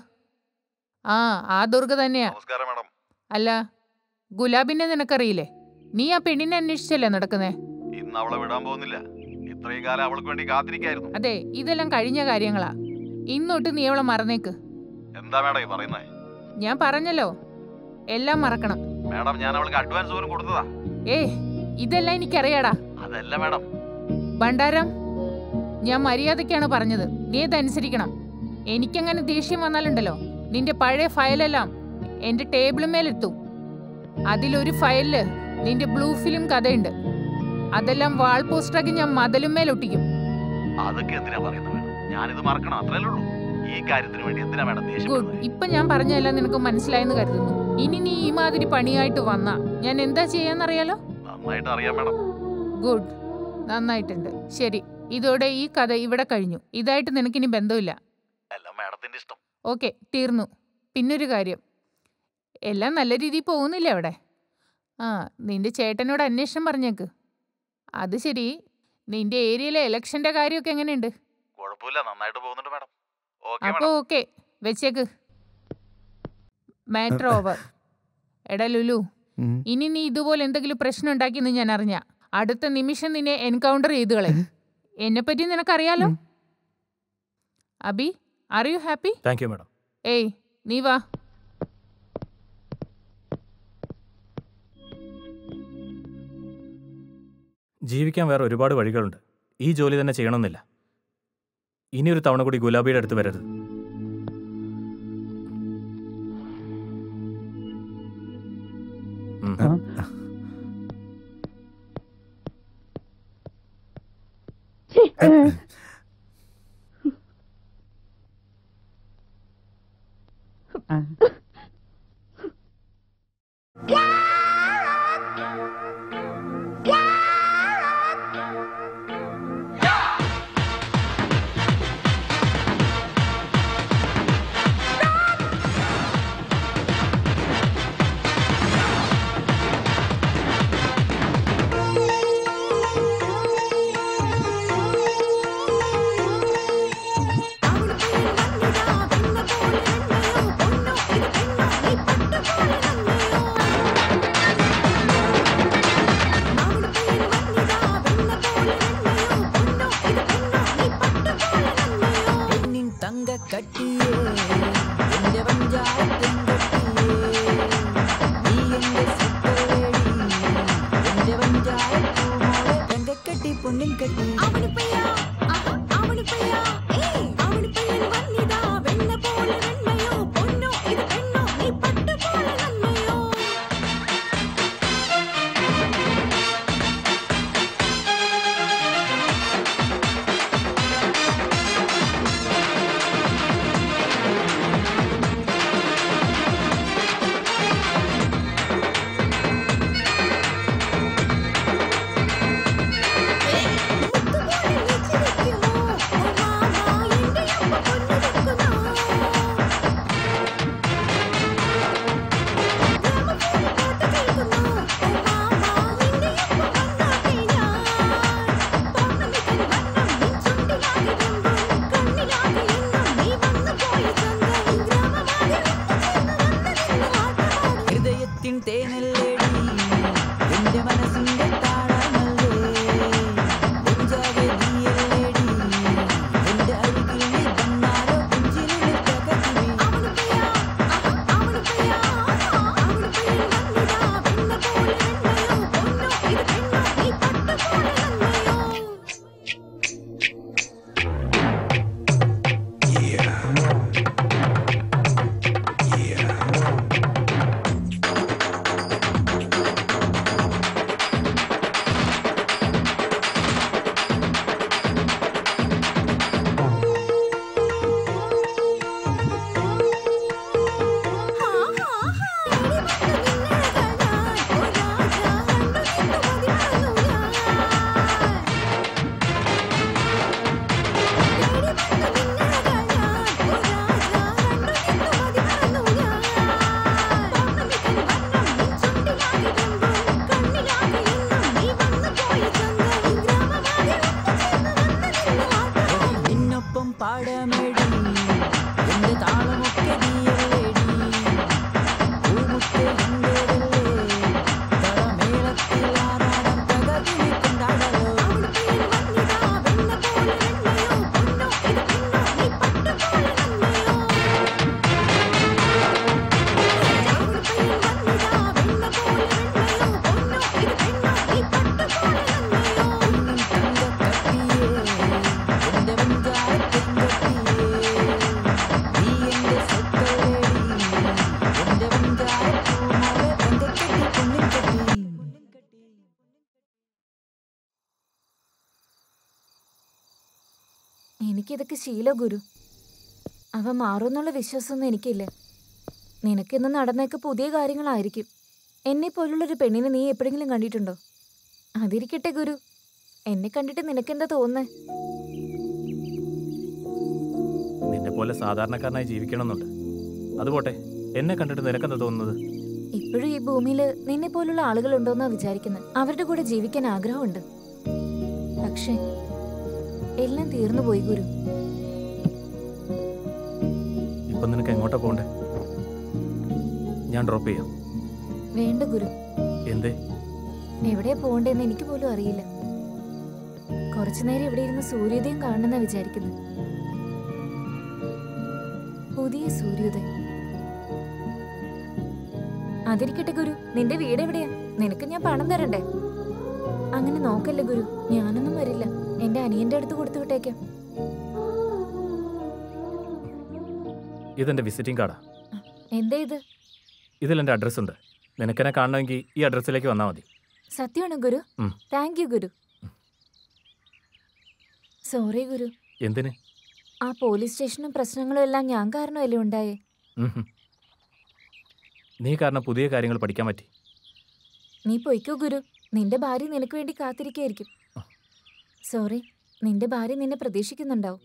ആ ആ ദുർഗ തന്നെയാ. നമസ്കാരം മേഡം. അല്ല ഗുലാബിനെ നിനക്കറിയില്ലേ? നീ ആ പെണ്ണിനെ അന്വേഷിച്ചല്ലേ നടക്കുന്നേ? ഇന്ന് അവളെ വിടാൻ പോകുന്നില്ല. ഇത്രയും കാലം അവൾക്ക് വേണ്ടി കാത്തിരിക്കായിരുന്നു. അതെ ഇതെല്ലാം കഴിഞ്ഞ കാര്യങ്ങളാ. ഇന്നൊട്ട് നീ അവളെ മറന്നേക്ക്. എന്താ മേഡം പറയുന്നേ? ഞാൻ പറഞ്ഞല്ലോ. എല്ലാം മറക്കണം. മേഡം ഞാൻ അവൾക്ക് അഡ്വാൻസ് പോലും കൊടുത്തതാ. ഏ ഇതെല്ലാം എനിക്കറിയാടാ. അതല്ല മാഡം. ഭണ്ഡാരം ഞാൻ മര്യാദയ്ക്കാണ് പറഞ്ഞത്. നീ ഇതനുസരിക്കണം എനിക്കങ്ങനെ ദേഷ്യം വന്നാലുണ്ടല്ലോ. നിന്റെ പഴയ ഫയലെല്ലാം എന്റെ ടേബിളുമേലെത്തും അതിലൊരു ഫയലിൽ നിന്റെ ബ്ലൂ ഫിലിം കഥയുണ്ട്. അതെല്ലാം വാൾ പോസ്റ്ററാക്കി ഞാൻ മതിലുമേൽ ഒട്ടിക്കും അതൊക്കെ എന്തിനാ പറയുന്നത് ഞാൻ ഞാനിത് മറക്കണം അത്രയല്ലേ ഉള്ളൂ. ഈ കാര്യത്തിന് വേണ്ടി എന്തിനാ മാഡം ഇപ്പൊ ഞാൻ പറഞ്ഞതെല്ലാം നിനക്ക് മനസ്സിലായെന്ന് കരുതുന്നു. ഇനി നീ ഈ മാതിരി പണിയായിട്ട് വന്നാ ഞാൻ എന്താ ചെയ്യാന്നറിയാലോ? നന്നായിട്ട് അറിയാം മാഡം. ഗുഡ്. നന്നായിട്ടുണ്ട്. ശരി. ഇതോടെ ഈ കഥ ഇവിടെ കഴിഞ്ഞു. ഇതായിട്ട് നിനക്കിനി ബന്ധമില്ല. ഇഷ്ടം. ഓക്കെ തീർന്നു. പിന്നൊരു കാര്യം. എല്ലാം നല്ല രീതിയിൽ പോകുന്നില്ല അവിടെ? ആ നിന്റെ ചേട്ടനോട് അന്വേഷണം പറഞ്ഞേക്ക്. അത് ശരി. നിന്റെ ഏരിയയിലെ ഇലക്ഷന്റെ കാര്യമൊക്കെ എങ്ങനെയുണ്ട്? കുഴപ്പമില്ല നന്നായിട്ട് പോകുന്നുണ്ട് മേഡം. അപ്പൊ ഓക്കെ വെച്ചേക്ക്. മാറ്റർ ഓവർ എടാ ലുലു ഇനി നീ ഇതുപോലെ എന്തെങ്കിലും പ്രശ്നം ഉണ്ടാക്കിയെന്ന് ഞാൻ അറിഞ്ഞ. അടുത്ത നിമിഷം നിന്നെ എൻകൗണ്ടർ ചെയ്തു കളയും. എന്നെ പറ്റി നിനക്കറിയാലോ Abhi are you happy thank you madam ഏയ് നീ വാ. ജീവിക്കാൻ വേറെ ഒരുപാട് വഴികളുണ്ട്. ഈ ജോലി തന്നെ ചെയ്യണമെന്നില്ല. ഇനി ഒരു തവണ കൂടി ഗുലാബിയുടെ അടുത്ത് വരരുത്. ശീലോ ഗുരു. അവ മാറുമെന്നുള്ള വിശ്വാസമൊന്നും എനിക്കില്ല. നിനക്കിന്ന് നടന്നേക്ക് പുതിയ കാര്യങ്ങളായിരിക്കും. എന്നെ പോലുള്ളൊരു പെണ്ണിനെ നീ എപ്പോഴെങ്കിലും കണ്ടിട്ടുണ്ടോ? അതിരിക്കട്ടെ ഗുരു. എന്നെ കണ്ടിട്ട് നിനക്കെന്താ തോന്നുന്നേ? നിന്നെ പോലെ സാധാരണക്കാരനായി ജീവിക്കണമെന്നുണ്ട്. അതുപോട്ടെ എന്നെ കണ്ടിട്ട് നിനക്കെന്താ തോന്നുന്നത്? ഇപ്പോഴും ഈ ഭൂമിയിൽ നിന്നെ പോലുള്ള ആളുകളുണ്ടോന്നാ വിചാരിക്കുന്നത് അവരുടെ കൂടെ ജീവിക്കാൻ ആഗ്രഹമുണ്ട്. പക്ഷേ എല്ലാം തീർന്നു പോയി ഗുരു. ഇപ്പൊ നിനക്ക് എങ്ങോട്ടാ പോണ്ടേ? ഞാൻ ഡ്രോപ്പ് ചെയ്യാം. വേണ്ട ഗുരു. എന്തേ? എവിടെയാ പോകണ്ടെന്ന് എനിക്ക് പോലും അറിയില്ല. കുറച്ചു നേരം ഇവിടെ ഇരുന്ന് സൂര്യോദയം കാണണമെന്നാ വിചാരിക്കുന്നത്. പുതിയ സൂര്യോദയം. അതിരിക്കട്ടെ ഗുരു നിന്റെ വീട് എവിടെയാ? നിനക്ക് ഞാൻ പണം തരണ്ടേ? അങ്ങനെ നോക്കല്ലേ ഗുരു ഞാനൊന്നും വരില്ല. എന്റെ അനിയന്റെ അടുത്ത് കൊടുത്തു വിട്ടേക്കാം. ഇതെന്റെ വിസിറ്റിംഗ് കാർഡാ. എന്താ ഇത്? ഇതിൽ എന്റെ അഡ്രസ് ഉണ്ട്. നിനക്കെന്നെ കാണണമെങ്കിൽ ഈ അഡ്രസ്സിലേക്ക് വന്നാ മതി. സത്യമാണ് ഗുരു? താങ്ക് യു ഗുരു. സോറി ഗുരു. എന്തിന്? ആ പോലീസ് സ്റ്റേഷനും പ്രശ്നങ്ങളും എല്ലാം ഞാൻ കാരണമല്ലേ ഉണ്ടായേ? നീ കാരണം പുതിയ കാര്യങ്ങൾ പഠിക്കാൻ പറ്റി. നീ പോയിക്കോ ഗുരു. നിന്റെ ഭാര്യ നിനക്ക് വേണ്ടി കാത്തിരിക്കായിരിക്കും. സോറി നിന്റെ ഭാര്യ നിന്നെ പ്രതീക്ഷിക്കുന്നുണ്ടാവും.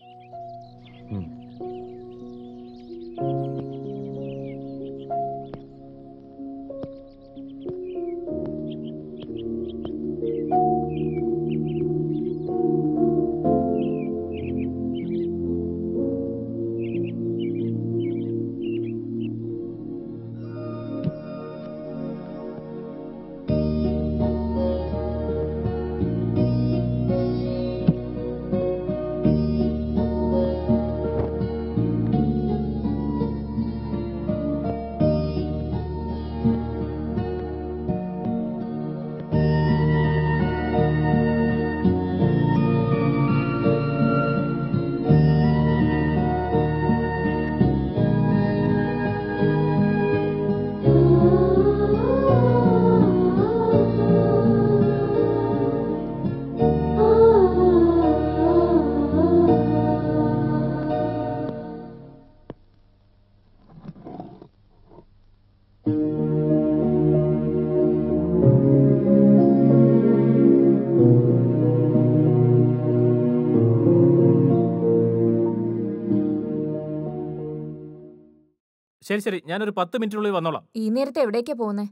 ശരി ശരി. ഞാനൊരു പത്ത് മിനിറ്റിനുള്ളിൽ വന്നോളാം. ഈ നേരത്തെ എവിടേക്കാ പോകുന്നേ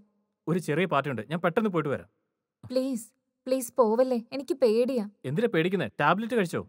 ഒരു ചെറിയ പാർട്ടി ഉണ്ട്. ഞാൻ പെട്ടെന്ന് പോയിട്ട് വരാം. പ്ലീസ് പ്ലീസ് പോവല്ലേ? എനിക്ക് പേടിയാ. എന്തിനാ പേടിക്കുന്നേ? ടാബ്ലറ്റ് കഴിച്ചോ?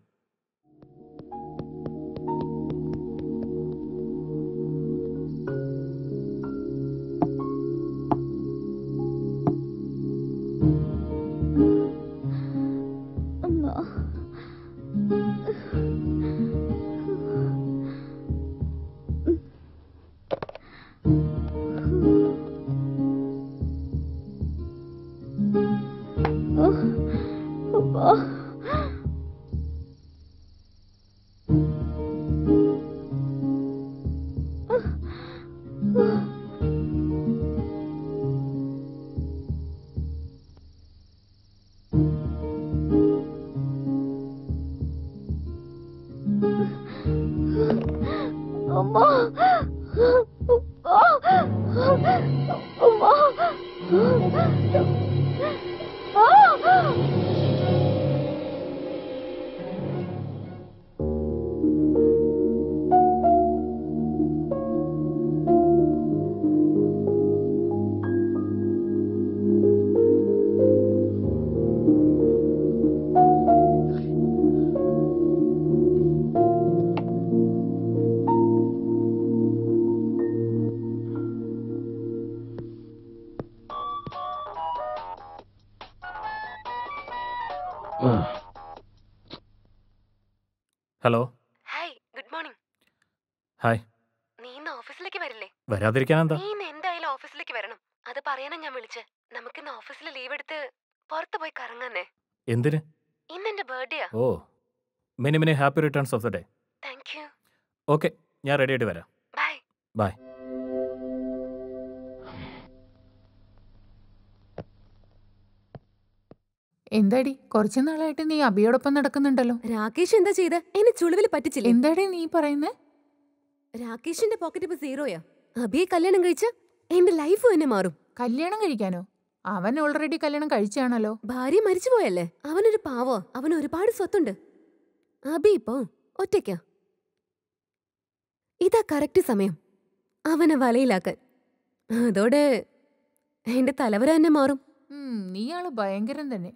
ഹലോ വരാതിരിക്കാൻ എന്താ നീ എന്തായാലും ഓഫീസിലേക്ക് വരണം? അത് പറയാനാ ഞാൻ വിളിച്ചേ. നമുക്ക് ഇന്ന് ഓഫീസിൽ ലീവ് എടുത്ത് പുറത്ത് പോയി കറങ്ങാനേ എന്തിന്? ഇന്ന് എന്റെ ബർത്ത്ഡേയാ ഓ many many happy returns of the day thank you okay ഞാൻ റെഡി ആയിട്ട് വരാം. ബൈ ബൈ എന്താടി? കുറച്ചു നാളായിട്ട് നീ അബിയോടൊപ്പം നടക്കുന്നുണ്ടല്ലോ. രാകേഷ് എന്താ ചെയ്ത്? എന്നെ ചുളിവിൽ പറ്റിച്ചില്ല? എന്താടി നീ പറയുന്നേ? രാകേഷിന്റെ പോക്കറ്റ് ഇപ്പൊ സീറോയാ അബിയെ കല്യാണം കഴിച്ച എന്റെ ലൈഫ് തന്നെ മാറും. കല്യാണം കഴിക്കാനോ? അവൻ ഓൾറെഡി കല്യാണം കഴിച്ചാണല്ലോ. ഭാര്യ മരിച്ചു പോയല്ലേ? അവനൊരു പാവോ? അവൻ ഒരുപാട് സ്വത്തുണ്ട്. അബി ഇപ്പോ ഒറ്റയ്ക്കാ. ഇതാ കറക്റ്റ് സമയം. അവനെ വലയിലാക്കാൻ. അതോടെ എന്റെ തലവര തന്നെ മാറും. നീയാൾ ഭയങ്കരം തന്നെ.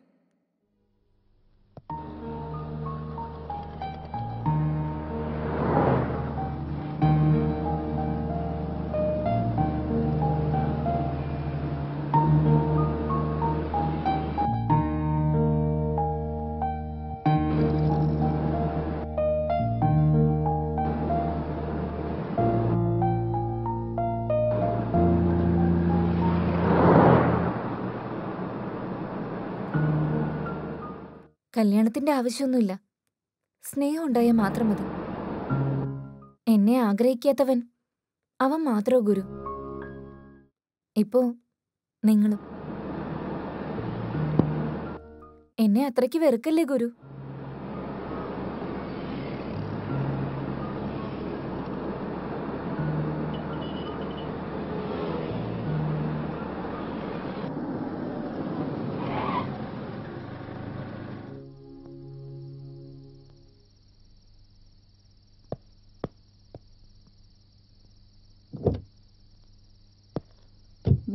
കല്യാണത്തിന്റെ ആവശ്യമൊന്നുമില്ല. സ്നേഹം ഉണ്ടായാൽ മാത്രം മതി. എന്നെ ആഗ്രഹിക്കാത്തവൻ അവൻ മാത്രോ ഗുരു? ഇപ്പോ നിങ്ങളും. എന്നെ അത്രയ്ക്ക് വെറുക്കല്ലേ ഗുരു?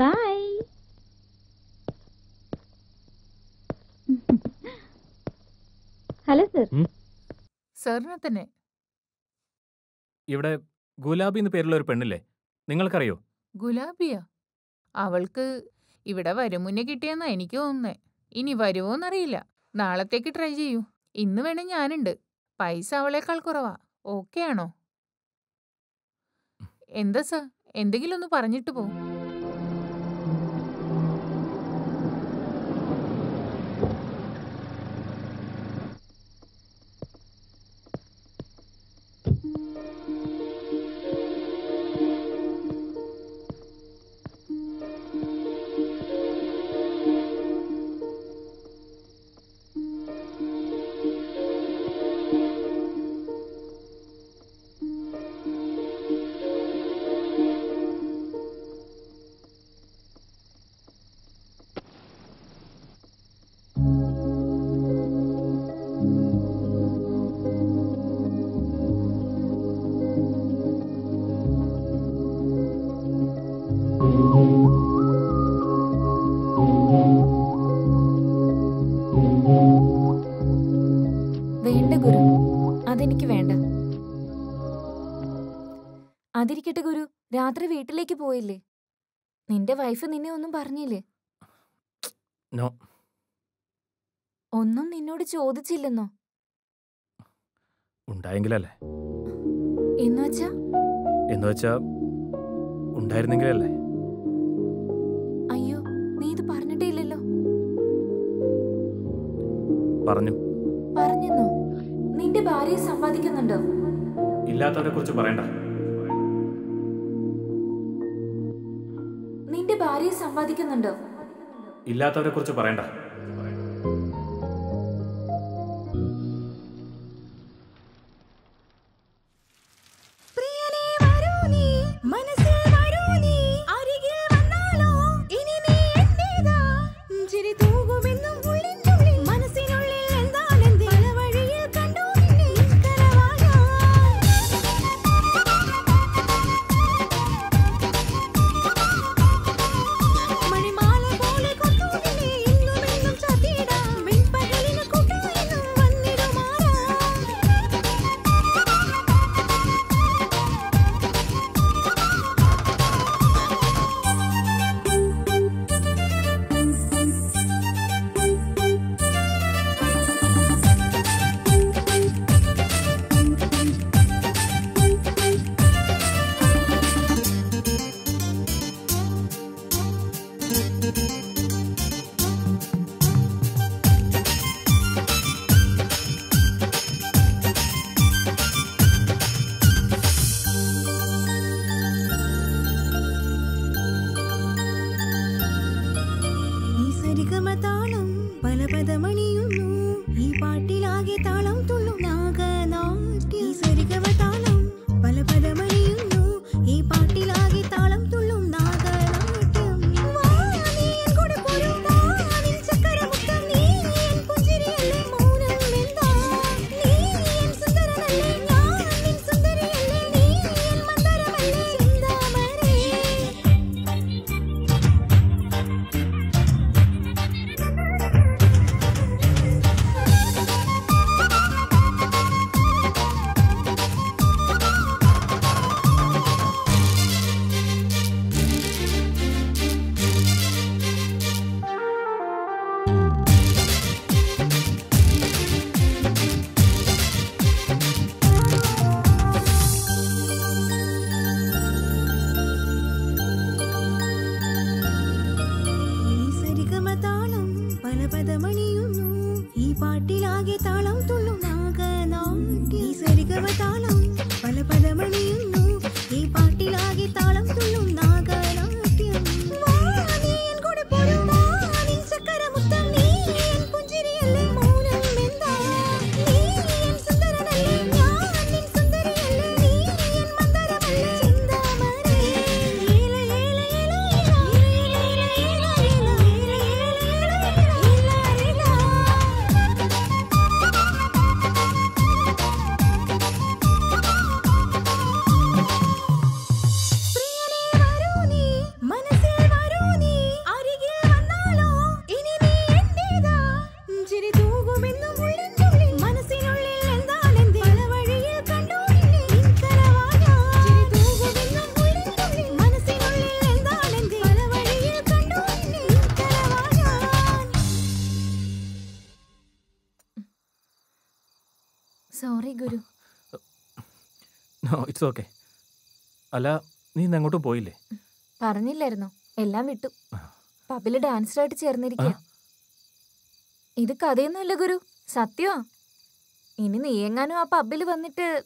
ബൈ ഹലോ സർ സാറിനെ തന്നെ ഇവിടെ ഗുലാബി എന്ന് പേരുള്ള ഒരു പെണ്ണില്ലേ? നിങ്ങൾക്കറിയോ? ഗുലാബിയ? അവൾക്ക് ഇവിടെ വരും മുന്നേ കിട്ടിയെന്നാ എനിക്ക് തോന്നുന്നേ. ഇനി വരുമോന്നറിയില്ല നാളത്തേക്ക് ട്രൈ ചെയ്യൂ. ഇന്ന് വേണേ ഞാനുണ്ട്. പൈസ അവളേക്കാൾ കുറവാ. ഓക്കെ ആണോ? എന്താ സർ? എന്തെങ്കിലും ഒന്ന് പറഞ്ഞിട്ട് പോ. അതിരിക്കട്ടെ ഗുരു. രാത്രി വീട്ടിലേക്ക് പോയില്ലേ? നിന്റെ വൈഫ് നിന്നെ ഒന്നും പറഞ്ഞില്ലേ? ഒന്നും നിന്നോട് ചോദിച്ചില്ലെന്നോ? ഉണ്ടായെങ്കിലല്ലേ? എന്നുവച്ചാ ഉണ്ടായിരുന്നെങ്കിലല്ലേ? അയ്യോ നീ ഇത് പറഞ്ഞിട്ടേ ഇല്ലല്ലോ. പറഞ്ഞു. പറഞ്ഞെന്നോ? നിന്റെ ഭാര്യയെ സമ്പാദിക്കുന്നുണ്ടോ ഇല്ലാത്തവരെ കുറിച്ച് പറയണ്ട. ഭാര്യയെ സമ്പാദിക്കുന്നുണ്ടോ. ഇല്ലാത്തവരെ കുറിച്ച് പറയണ്ട. ഇറ്റ്സ് ഓക്കെ അല്ല നീ അങ്ങോട്ട് പോയില്ലേ? പറഞ്ഞില്ലായിരുന്നോ? എല്ലാം വിട്ടു. പബ്ബിൽ ഡാൻസറായിട്ട് ചേർന്നിരിക്കുക ഇത് കഥയൊന്നുമല്ല ഗുരു. സത്യോ ഇനി നീ എങ്ങാനും ആ പബ്ബിൽ വന്നിട്ട്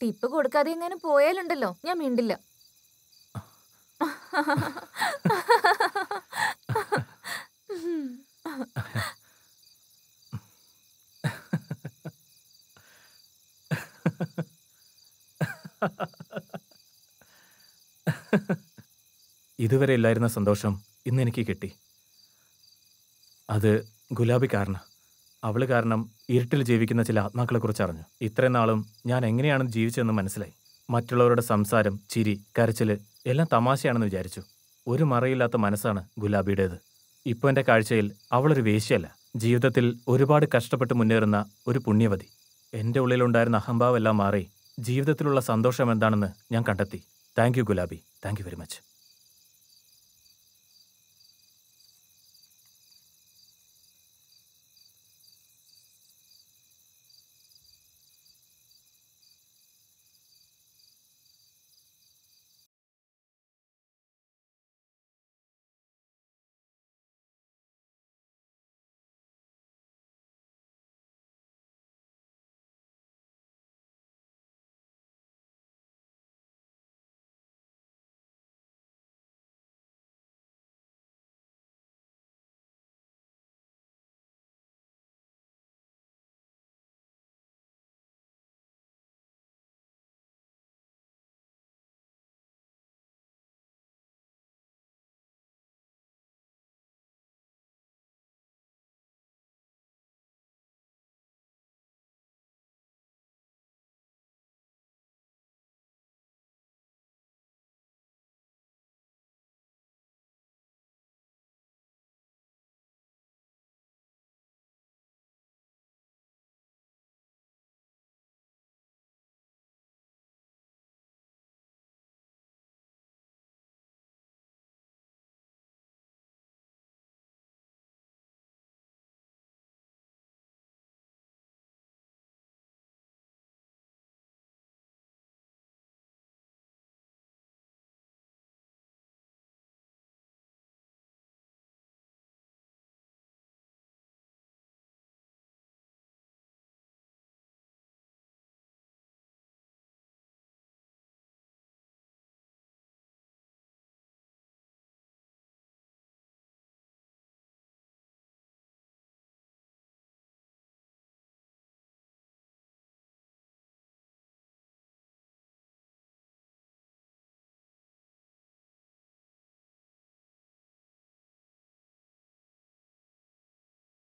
ടിപ്പ് കൊടുക്കാതെ എങ്ങാനും പോയാലുണ്ടല്ലോ? ഞാൻ മിണ്ടില്ല. ഇതുവരെ ഇല്ലായിരുന്ന സന്തോഷം ഇന്ന് എനിക്ക് കിട്ടി. അത് ഗുലാബി കാരണം. അവൾ കാരണം ഇരുട്ടിൽ ജീവിക്കുന്ന ചില ആത്മാക്കളെക്കുറിച്ച് അറിഞ്ഞു. ഇത്രയും നാളും ഞാൻ എങ്ങനെയാണ് ജീവിച്ചതെന്ന് മനസ്സിലായി. മറ്റുള്ളവരുടെ സംസാരം ചിരി കരച്ചിൽ എല്ലാം തമാശയാണെന്ന് വിചാരിച്ചു. ഒരു മറയില്ലാത്ത മനസ്സാണ് ഗുലാബിയുടേത്. ഇപ്പോൾ എന്റെ കാഴ്ചയിൽ അവളൊരു വേശ്യയല്ല. ജീവിതത്തിൽ ഒരുപാട് കഷ്ടപ്പെട്ട് മുന്നേറുന്ന ഒരു പുണ്യവതി. എന്റെ ഉള്ളിലുണ്ടായിരുന്ന അഹംഭാവം എല്ലാം മാറി ജീവിതത്തിലുള്ള സന്തോഷം എന്താണെന്ന് ഞാൻ കണ്ടെത്തി. Thank you Gulabi. Thank you very much.